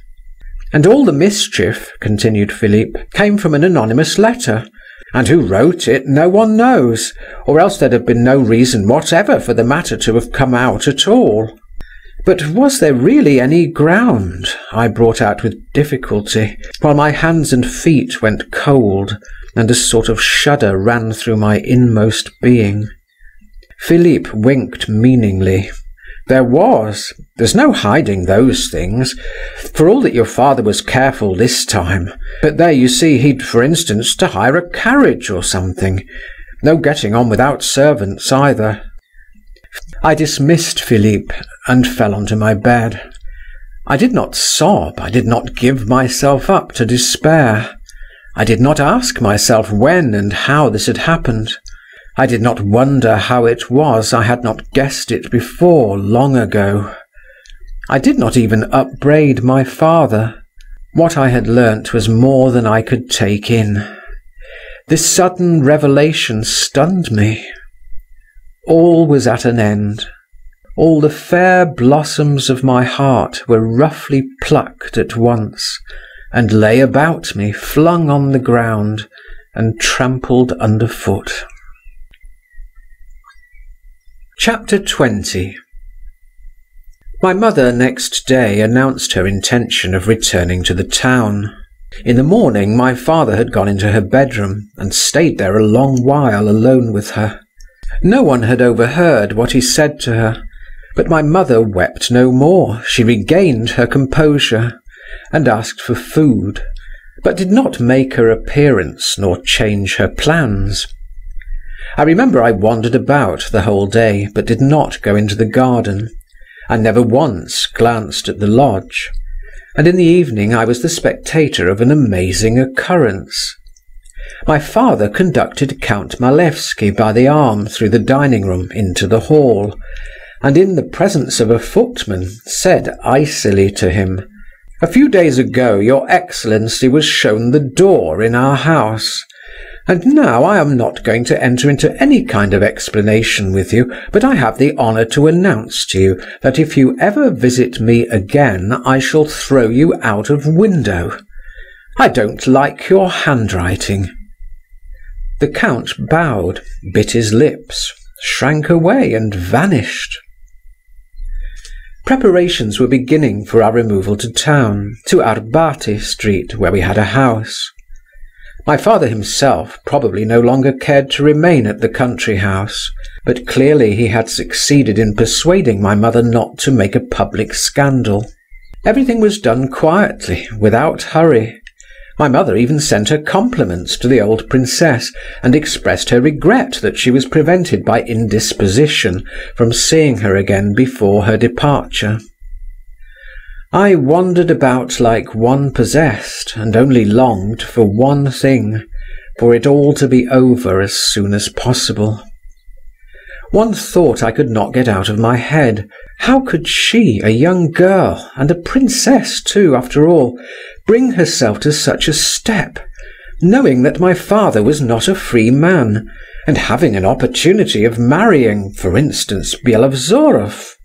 And all the mischief, continued Philippe, came from an anonymous letter, and who wrote it no one knows, or else there'd have been no reason whatever for the matter to have come out at all. But was there really any ground? I brought out with difficulty, while my hands and feet went cold, and a sort of shudder ran through my inmost being. Philippe winked meaningly. There was. There's no hiding those things. For all that your father was careful this time. But there, you see, he'd, for instance, to hire a carriage or something. No getting on without servants either. I dismissed Philippe and fell onto my bed. I did not sob, I did not give myself up to despair. I did not ask myself when and how this had happened. I did not wonder how it was I had not guessed it before, long ago. I did not even upbraid my father. What I had learnt was more than I could take in. This sudden revelation stunned me. All was at an end. All the fair blossoms of my heart were roughly plucked at once, and lay about me flung on the ground and trampled underfoot. Chapter 20 My mother next day announced her intention of returning to the town. In the morning my father had gone into her bedroom, and stayed there a long while alone with her. No one had overheard what he said to her, but my mother wept no more, she regained her composure, and asked for food, but did not make her appearance nor change her plans. I remember I wandered about the whole day, but did not go into the garden. I never once glanced at the lodge, and in the evening I was the spectator of an amazing occurrence. My father conducted Count Malevsky by the arm through the dining room into the hall, and in the presence of a footman said icily to him, "A few days ago your excellency was shown the door in our house. And now I am not going to enter into any kind of explanation with you, but I have the honour to announce to you that if you ever visit me again I shall throw you out of window. I don't like your handwriting." The count bowed, bit his lips, shrank away, and vanished. Preparations were beginning for our removal to town, to Arbaty Street, where we had a house. My father himself probably no longer cared to remain at the country house, but clearly he had succeeded in persuading my mother not to make a public scandal. Everything was done quietly, without hurry. My mother even sent her compliments to the old princess, and expressed her regret that she was prevented by indisposition from seeing her again before her departure. I wandered about like one possessed, and only longed for one thing, for it all to be over as soon as possible. One thought I could not get out of my head. How could she, a young girl, and a princess too, after all, bring herself to such a step, knowing that my father was not a free man, and having an opportunity of marrying, for instance, Byelovzorov?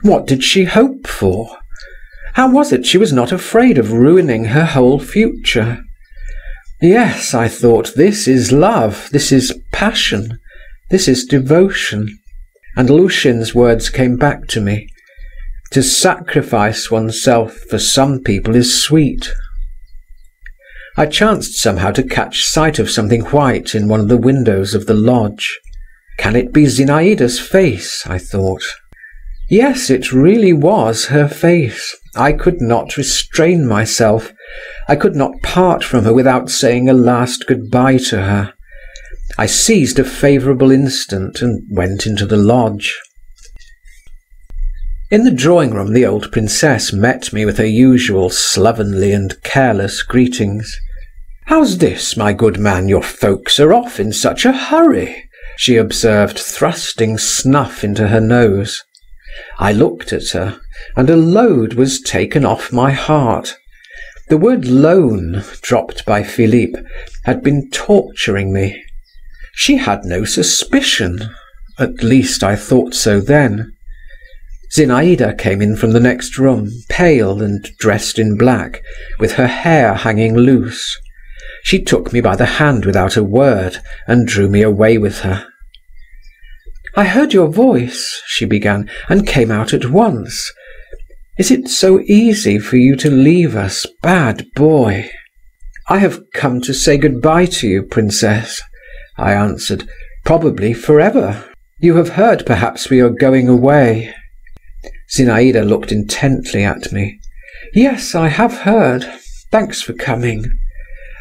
What did she hope for? How was it she was not afraid of ruining her whole future? Yes, I thought, this is love, this is passion, this is devotion. And Lushin's words came back to me. To sacrifice oneself for some people is sweet. I chanced somehow to catch sight of something white in one of the windows of the lodge. Can it be Zinaïda's face? I thought. Yes, it really was her face. I could not restrain myself. I could not part from her without saying a last good-bye to her. I seized a favourable instant and went into the lodge. In the drawing-room the old princess met me with her usual slovenly and careless greetings. "How's this, my good man, your folks are off in such a hurry?" she observed, thrusting snuff into her nose. I looked at her, and a load was taken off my heart. The word loan, dropped by Philip, had been torturing me. She had no suspicion; at least I thought so then. Zinaïda came in from the next room, pale and dressed in black, with her hair hanging loose. She took me by the hand without a word, and drew me away with her. "I heard your voice," she began, "and came out at once. Is it so easy for you to leave us, bad boy?" "I have come to say good bye to you, princess," I answered, "probably for ever. You have heard, perhaps, we are going away." Zinaïda looked intently at me. "Yes, I have heard. Thanks for coming.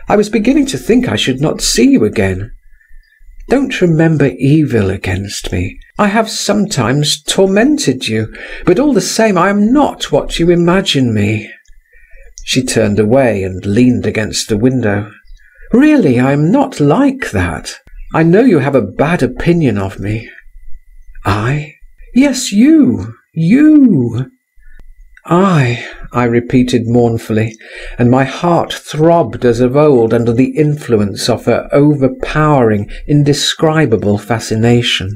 I was beginning to think I should not see you again. Don't remember evil against me. I have sometimes tormented you, but all the same I am not what you imagine me." She turned away and leaned against the window. "Really, I am not like that. I know you have a bad opinion of me." "I?" "Yes, you, you." "I!" I repeated mournfully, and my heart throbbed as of old under the influence of her overpowering, indescribable fascination.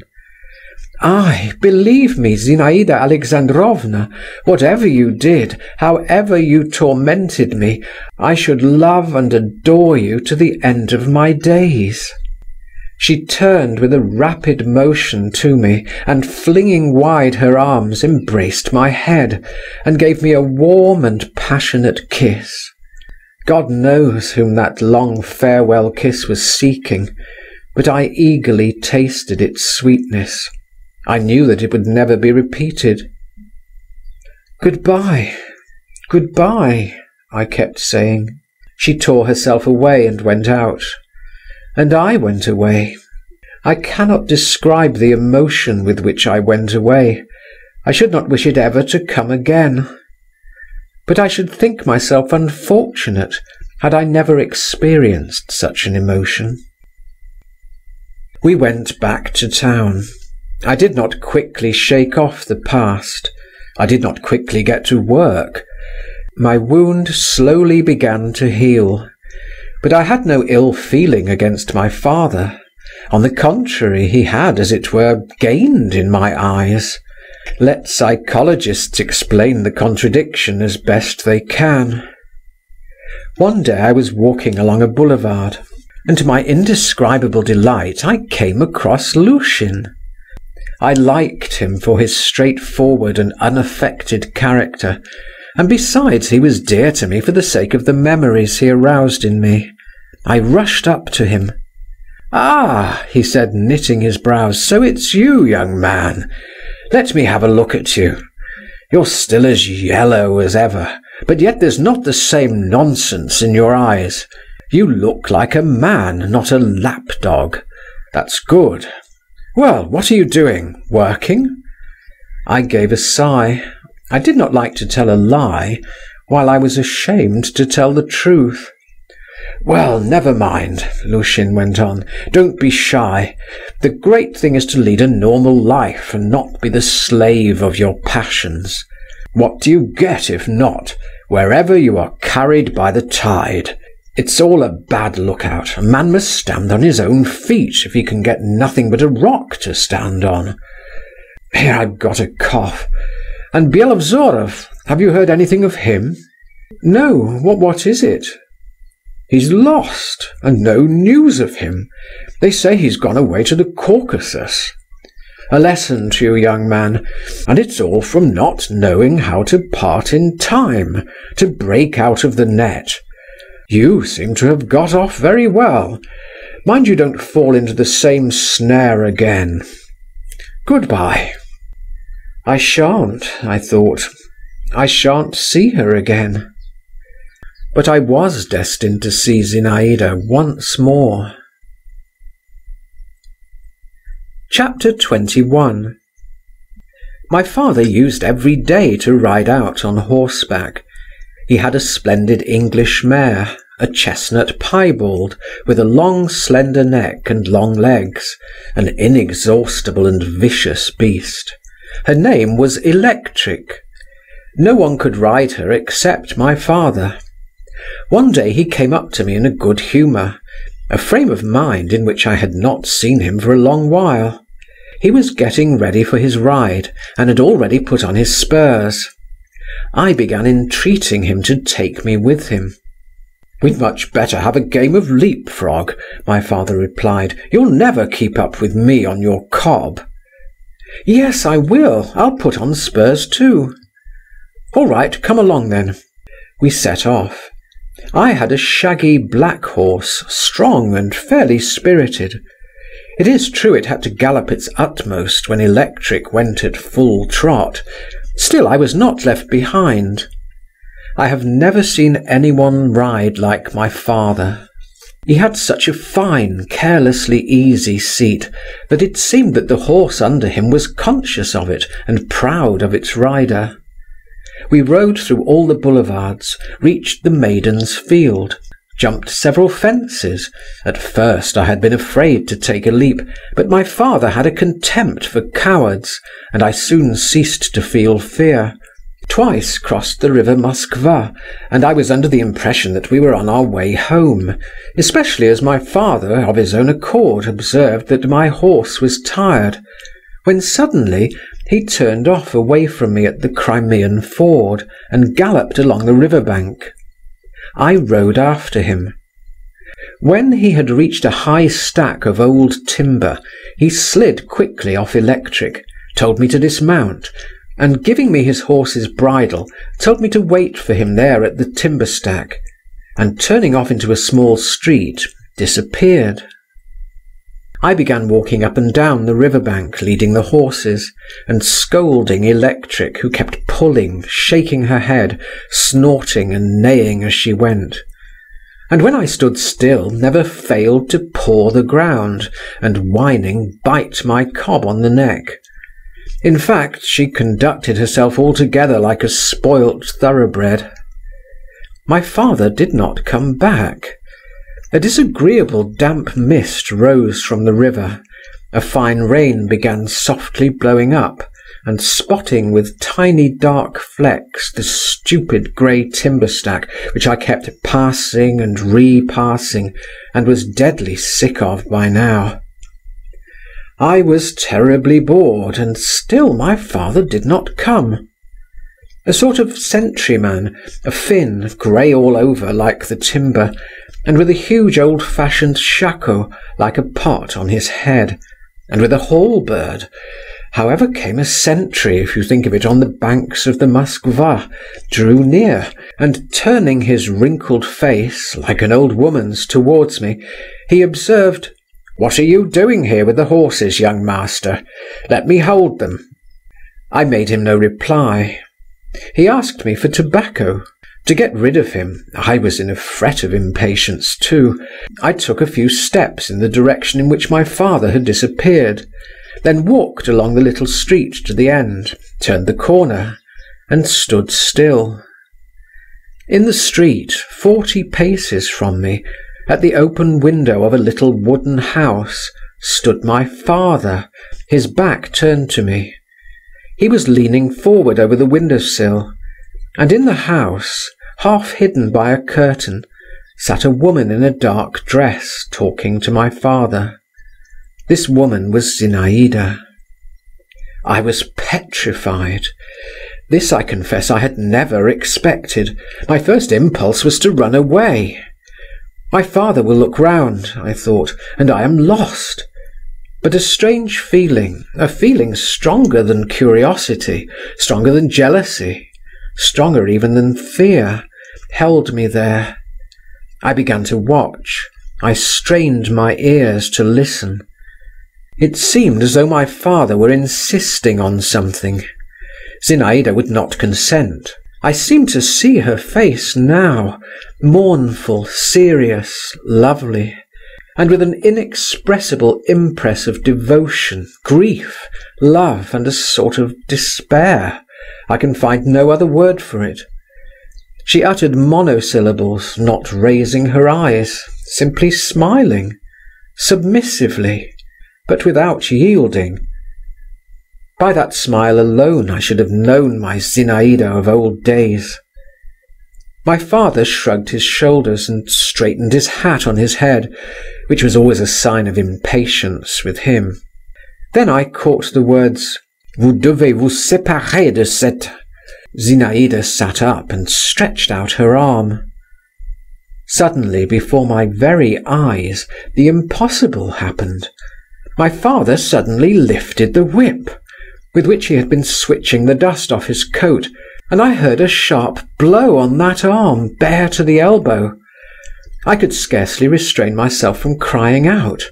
"I, believe me, Zinaïda Alexandrovna, whatever you did, however you tormented me, I should love and adore you to the end of my days." She turned with a rapid motion to me, and flinging wide her arms embraced my head, and gave me a warm and passionate kiss. God knows whom that long farewell kiss was seeking, but I eagerly tasted its sweetness. I knew that it would never be repeated. "Good bye, good bye," I kept saying. She tore herself away and went out and I went away. I cannot describe the emotion with which I went away. I should not wish it ever to come again. But I should think myself unfortunate had I never experienced such an emotion. We went back to town. I did not quickly shake off the past. I did not quickly get to work. My wound slowly began to heal. But I had no ill feeling against my father. On the contrary, he had, as it were, gained in my eyes. Let psychologists explain the contradiction as best they can. One day I was walking along a boulevard, and to my indescribable delight I came across Lushin. I liked him for his straightforward and unaffected character, and besides he was dear to me for the sake of the memories he aroused in me. I rushed up to him. "Ah!" he said, knitting his brows, "so it's you, young man. Let me have a look at you. You're still as yellow as ever, but yet there's not the same nonsense in your eyes. You look like a man, not a lap dog. That's good. Well, what are you doing? Working?" I gave a sigh. I did not like to tell a lie, while I was ashamed to tell the truth. "Well, never mind," Lushin went on. "Don't be shy. The great thing is to lead a normal life, and not be the slave of your passions. What do you get if not? Wherever you are carried by the tide. It's all a bad lookout. A man must stand on his own feet if he can get nothing but a rock to stand on. Here I've got a cough. And Byelovzorov, have you heard anything of him?" "No. What, what is it?" He's lost, and no news of him. They say he's gone away to the Caucasus. A lesson to you, young man, and it's all from not knowing how to part in time, to break out of the net. You seem to have got off very well. Mind you don't fall into the same snare again. Good-bye. I shan't, I thought. I shan't see her again. But I was destined to see Zinaïda once more. Chapter 21 My father used every day to ride out on horseback. He had a splendid English mare, a chestnut piebald, with a long slender neck and long legs, an inexhaustible and vicious beast. Her name was Electric. No one could ride her except my father. One day he came up to me in a good humour, a frame of mind in which I had not seen him for a long while. He was getting ready for his ride, and had already put on his spurs. I began entreating him to take me with him. "We'd much better have a game of leap frog," my father replied. "You'll never keep up with me on your cob." "Yes, I will. I'll put on spurs too." "All right, come along then." We set off. I had a shaggy black horse, strong and fairly spirited. It is true it had to gallop its utmost when Electric went at full trot, still I was not left behind. I have never seen anyone ride like my father. He had such a fine, carelessly easy seat that it seemed that the horse under him was conscious of it and proud of its rider. We rode through all the boulevards, reached the Maiden's Field, jumped several fences. At first I had been afraid to take a leap, but my father had a contempt for cowards, and I soon ceased to feel fear. Twice crossed the river Moskva, and I was under the impression that we were on our way home, especially as my father, of his own accord, observed that my horse was tired, when suddenly he turned off away from me at the Crimean ford, and galloped along the river bank. I rode after him. When he had reached a high stack of old timber, he slid quickly off Electric, told me to dismount, and giving me his horse's bridle, told me to wait for him there at the timber stack, and turning off into a small street, disappeared. I began walking up and down the river bank, leading the horses, and scolding Electric, who kept pulling, shaking her head, snorting and neighing as she went; and when I stood still never failed to paw the ground, and whining bite my cob on the neck. In fact, she conducted herself altogether like a spoilt thoroughbred. My father did not come back. A disagreeable damp mist rose from the river, a fine rain began softly blowing up, and spotting with tiny dark flecks the stupid grey timber stack which I kept passing and repassing, and was deadly sick of by now. I was terribly bored, and still my father did not come. A sort of sentryman, a Finn, grey all over like the timber, and with a huge old fashioned shako like a pot on his head, and with a halberd, however came a sentry, if you think of it, on the banks of the Moskva, drew near, and turning his wrinkled face, like an old woman's, towards me, he observed, "What are you doing here with the horses, young master? Let me hold them." I made him no reply. He asked me for tobacco. To get rid of him (I was in a fret of impatience too) I took a few steps in the direction in which my father had disappeared, then walked along the little street to the end, turned the corner, and stood still. In the street, forty paces from me, at the open window of a little wooden house, stood my father, his back turned to me. He was leaning forward over the window sill, and in the house half hidden by a curtain, sat a woman in a dark dress, talking to my father. This woman was Zinaïda. I was petrified. This, I confess, I had never expected. My first impulse was to run away. My father will look round, I thought, and I am lost. But a strange feeling, a feeling stronger than curiosity, stronger than jealousy, stronger even than fear, held me there. I began to watch. I strained my ears to listen. It seemed as though my father were insisting on something. Zinaïda would not consent. I seemed to see her face now, mournful, serious, lovely, and with an inexpressible impress of devotion, grief, love, and a sort of despair. I can find no other word for it. She uttered monosyllables, not raising her eyes, simply smiling, submissively, but without yielding. By that smile alone I should have known my Zinaïda of old days. My father shrugged his shoulders and straightened his hat on his head, which was always a sign of impatience with him. Then I caught the words, "Vous devez vous séparer de cette Zinaïda sat up and stretched out her arm. Suddenly, before my very eyes, the impossible happened. My father suddenly lifted the whip, with which he had been switching the dust off his coat, and I heard a sharp blow on that arm, bare to the elbow. I could scarcely restrain myself from crying out,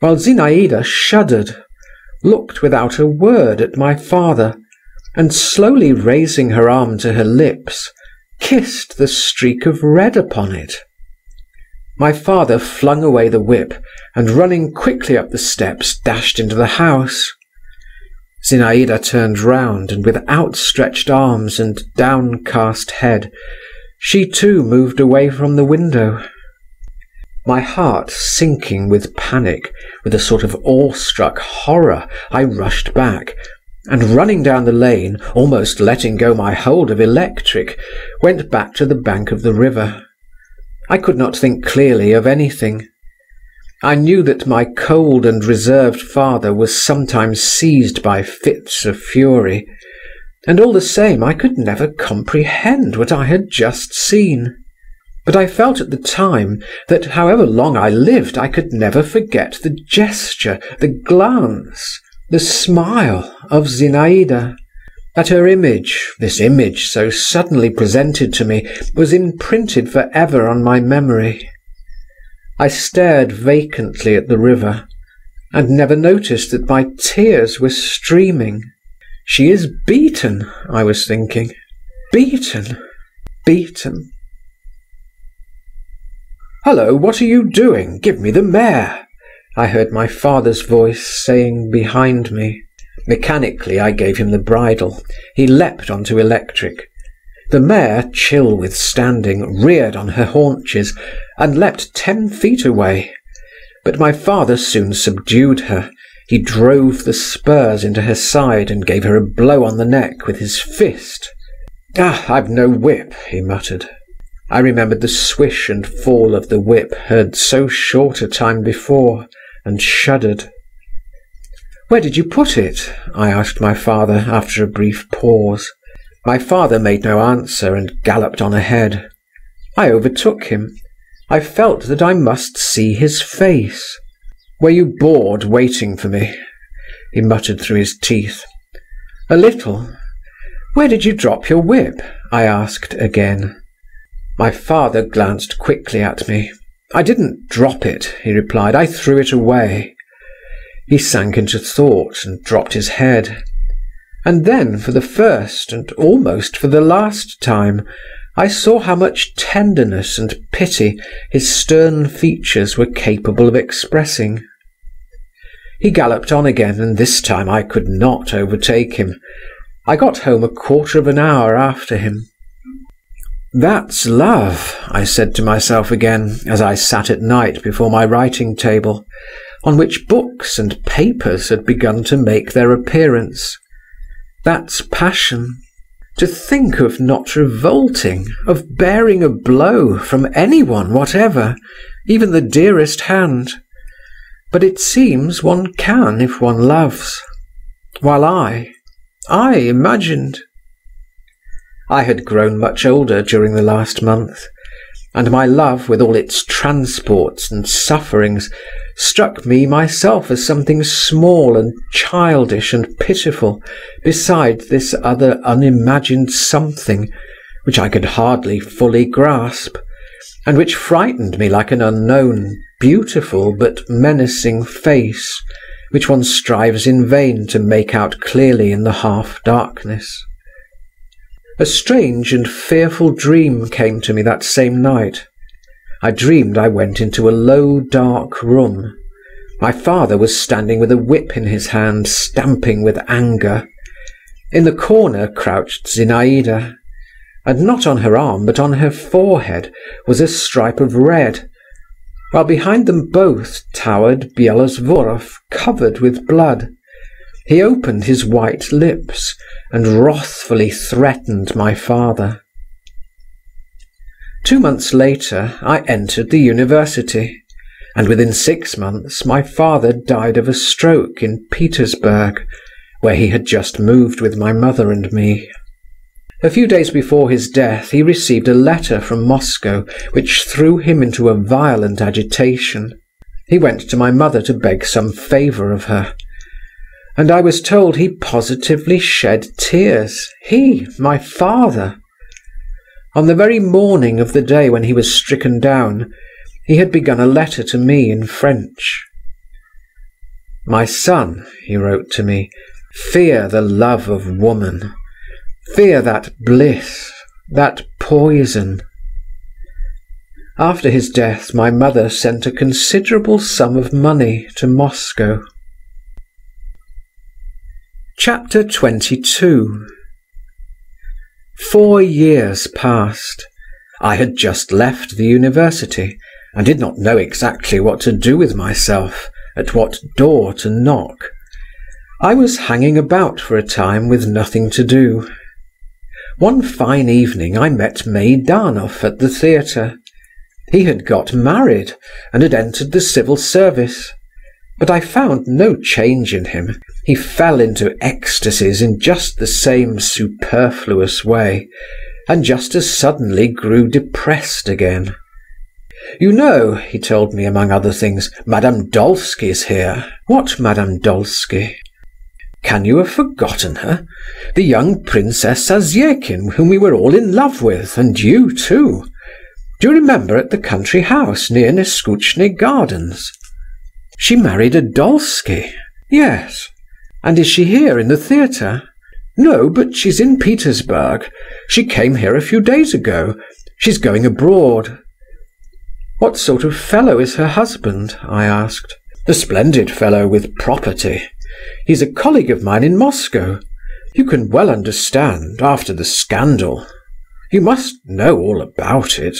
while Zinaïda shuddered, looked without a word at my father, and slowly raising her arm to her lips, kissed the streak of red upon it. My father flung away the whip, and running quickly up the steps, dashed into the house. Zinaïda turned round, and with outstretched arms and downcast head, she too moved away from the window. My heart sinking with panic, with a sort of awestruck horror, I rushed back, and running down the lane, almost letting go my hold of Electric, went back to the bank of the river. I could not think clearly of anything. I knew that my cold and reserved father was sometimes seized by fits of fury, and all the same I could never comprehend what I had just seen. but I felt at the time that however long I lived I could never forget the gesture, the glance, the smile of Zinaïda; that her image, this image so suddenly presented to me, was imprinted for ever on my memory. I stared vacantly at the river, and never noticed that my tears were streaming. "She is beaten," I was thinking. "Beaten, beaten." "Hullo, what are you doing? Give me the mare," I heard my father's voice saying behind me. Mechanically I gave him the bridle. He leapt on to Electric. The mare, chill with standing, reared on her haunches, and leapt ten feet away; but my father soon subdued her. He drove the spurs into her side, and gave her a blow on the neck with his fist. "Ah, I've no whip," he muttered. I remembered the swish and fall of the whip heard so short a time before, and shuddered. "Where did you put it?" I asked my father, after a brief pause. My father made no answer, and galloped on ahead. I overtook him. I felt that I must see his face. "Were you bored waiting for me?" he muttered through his teeth. "A little. Where did you drop your whip?" I asked again. My father glanced quickly at me. "I didn't drop it," he replied. "I threw it away. He sank into thought, and dropped his head. And then, for the first, and almost for the last time, I saw how much tenderness and pity his stern features were capable of expressing. He galloped on again, and this time I could not overtake him. I got home a quarter of an hour after him. "That's love," I said to myself again, as I sat at night before my writing table on which books and papers had begun to make their appearance. That's passion. To think of not revolting, of bearing a blow from any one whatever, even the dearest hand. But it seems one can if one loves. While I, I imagined. I had grown much older during the last month and my love, with all its transports and sufferings, struck me myself as something small and childish and pitiful beside this other unimagined something which I could hardly fully grasp, and which frightened me like an unknown, beautiful but menacing face which one strives in vain to make out clearly in the half darkness. A strange and fearful dream came to me that same night. I dreamed I went into a low dark room. My father was standing with a whip in his hand, stamping with anger. In the corner crouched Zinaïda, and not on her arm but on her forehead was a stripe of red, while behind them both towered Byelovzorov covered with blood. He opened his white lips, and wrathfully threatened my father. Two months later I entered the university, and within six months my father died of a stroke in Petersburg, where he had just moved with my mother and me. A few days before his death he received a letter from Moscow which threw him into a violent agitation. He went to my mother to beg some favour of her and I was told he positively shed tears, he, my father. On the very morning of the day when he was stricken down, he had begun a letter to me in French. "My son," he wrote to me, "fear the love of woman. Fear that bliss, that poison." After his death my mother sent a considerable sum of money to Moscow. Chapter 22 Four years passed. I had just left the university, and did not know exactly what to do with myself, at what door to knock. I was hanging about for a time with nothing to do. One fine evening I met Maidanov at the theatre. He had got married, and had entered the civil service. But I found no change in him; he fell into ecstasies in just the same superfluous way, and just as suddenly grew depressed again. "You know," he told me, among other things, "Madame Dolsky's here." "What Madame Dolsky?" "Can you have forgotten her? The young Princess Zasyekin whom we were all in love with, and you too. Do you remember at the country house near Neskutchny gardens?" "She married a Dolsky?" "Yes." "And is she here in the theatre?" "No, but she's in Petersburg. She came here a few days ago. She's going abroad. "What sort of fellow is her husband?" I asked. "A splendid fellow, with property. He's a colleague of mine in Moscow. You can well understand, after the scandal. You must know all about it."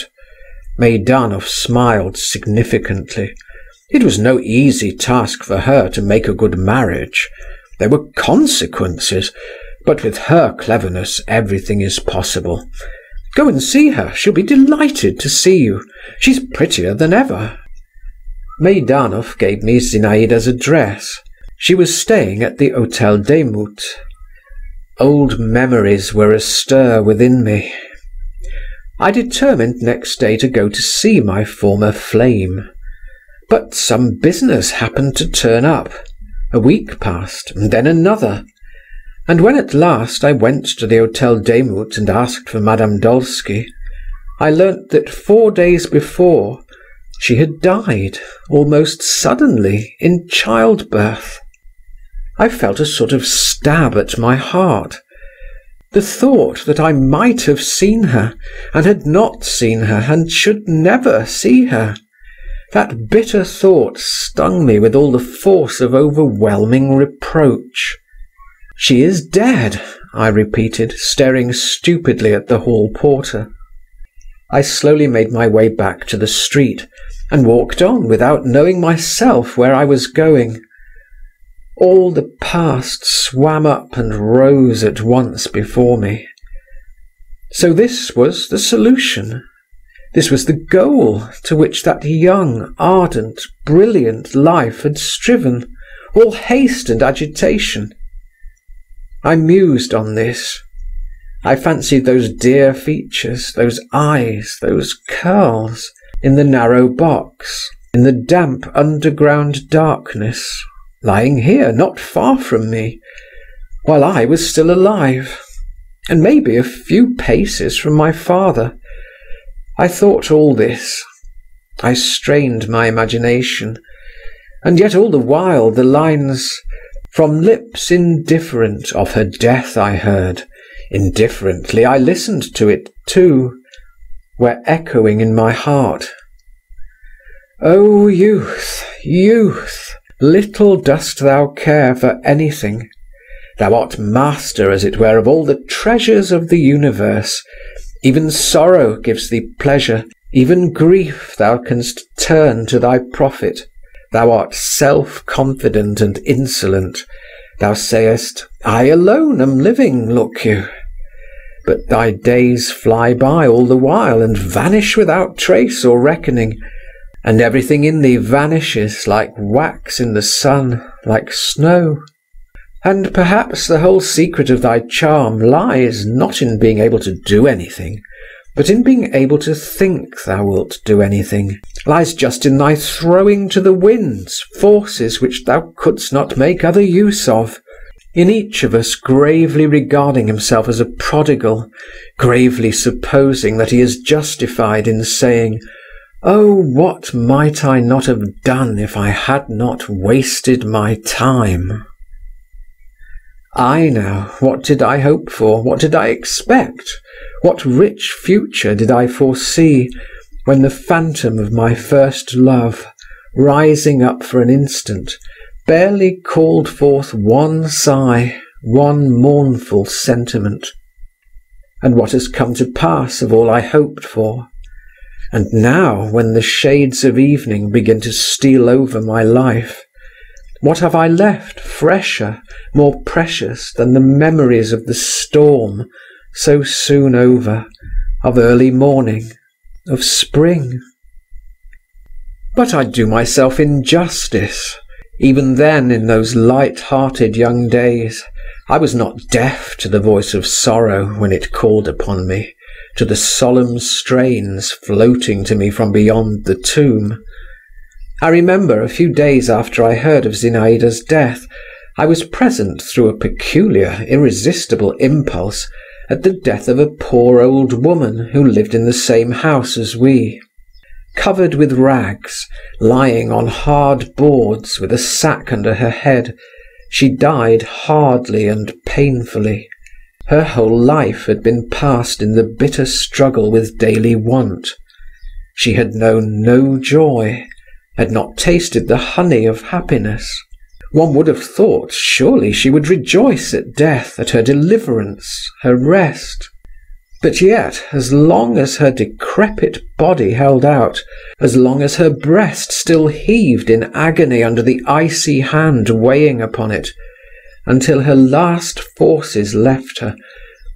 Maidanov smiled significantly. It was no easy task for her to make a good marriage. There were consequences, but with her cleverness everything is possible. Go and see her; she'll be delighted to see you. She's prettier than ever." Maidanov gave me Zinaïda's address. She was staying at the Hotel Demut. Old memories were astir within me. I determined next day to go to see my former flame. But some business happened to turn up. A week passed, and then another and when at last I went to the Hotel Demut and asked for Madame Dolsky, I learnt that four days before she had died, almost suddenly, in childbirth. I felt a sort of stab at my heart. The thought that I might have seen her, and had not seen her, and should never see her, that bitter thought stung me with all the force of overwhelming reproach. "She is dead," I repeated, staring stupidly at the hall porter. I slowly made my way back to the street, and walked on without knowing myself where I was going. All the past swam up and rose at once before me. So this was the solution. This was the goal to which that young, ardent, brilliant life had striven, all haste and agitation. I mused on this. I fancied those dear features, those eyes, those curls, in the narrow box, in the damp underground darkness, lying here not far from me, while I was still alive, and maybe a few paces from my father. I thought all this. I strained my imagination, and yet all the while the lines from lips indifferent of her death I heard, indifferently I listened to it too, were echoing in my heart. O youth, youth, little dost thou care for anything. Thou art master, as it were, of all the treasures of the universe. Even sorrow gives thee pleasure, even grief thou canst turn to thy profit. Thou art self-confident and insolent. Thou sayest, I alone am living, look you. But thy days fly by all the while, and vanish without trace or reckoning, and everything in thee vanishes like wax in the sun, like snow. And perhaps the whole secret of thy charm lies not in being able to do anything, but in being able to think thou wilt do anything, lies just in thy throwing to the winds forces which thou couldst not make other use of, in each of us gravely regarding himself as a prodigal, gravely supposing that he is justified in saying, "Oh, what might I not have done if I had not wasted my time!" I now, what did I hope for, what did I expect? What rich future did I foresee, when the phantom of my first love, rising up for an instant, barely called forth one sigh, one mournful sentiment? And what has come to pass of all I hoped for? And now, when the shades of evening begin to steal over my life, what have I left fresher, more precious than the memories of the storm so soon over, of early morning, of spring. But I do myself injustice. Even then, in those light-hearted young days, I was not deaf to the voice of sorrow when it called upon me, to the solemn strains floating to me from beyond the tomb. I remember a few days after I heard of Zinaïda's death, I was present through a peculiar, irresistible impulse at the death of a poor old woman who lived in the same house as we. Covered with rags, lying on hard boards with a sack under her head, she died hardly and painfully. Her whole life had been passed in the bitter struggle with daily want. She had known no joy, had not tasted the honey of happiness. One would have thought surely she would rejoice at death, at her deliverance, her rest. But yet, as long as her decrepit body held out, as long as her breast still heaved in agony under the icy hand weighing upon it, until her last forces left her,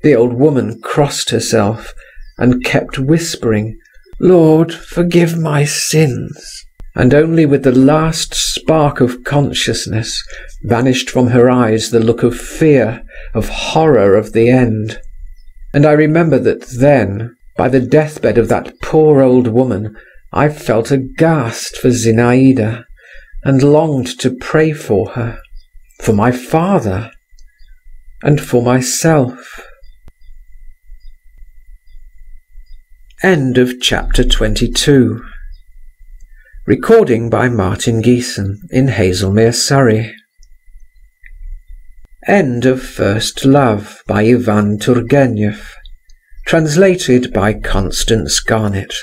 the old woman crossed herself and kept whispering, Lord, forgive my sins. And only with the last spark of consciousness vanished from her eyes the look of fear, of horror of the end. And I remember that then, by the deathbed of that poor old woman, I felt aghast for Zinaïda, and longed to pray for her, for my father, and for myself. End of chapter 22 Recording by Martin Geeson in Haslemere, Surrey End of First Love by Ivan Turgenev. Translated by Constance Garnett.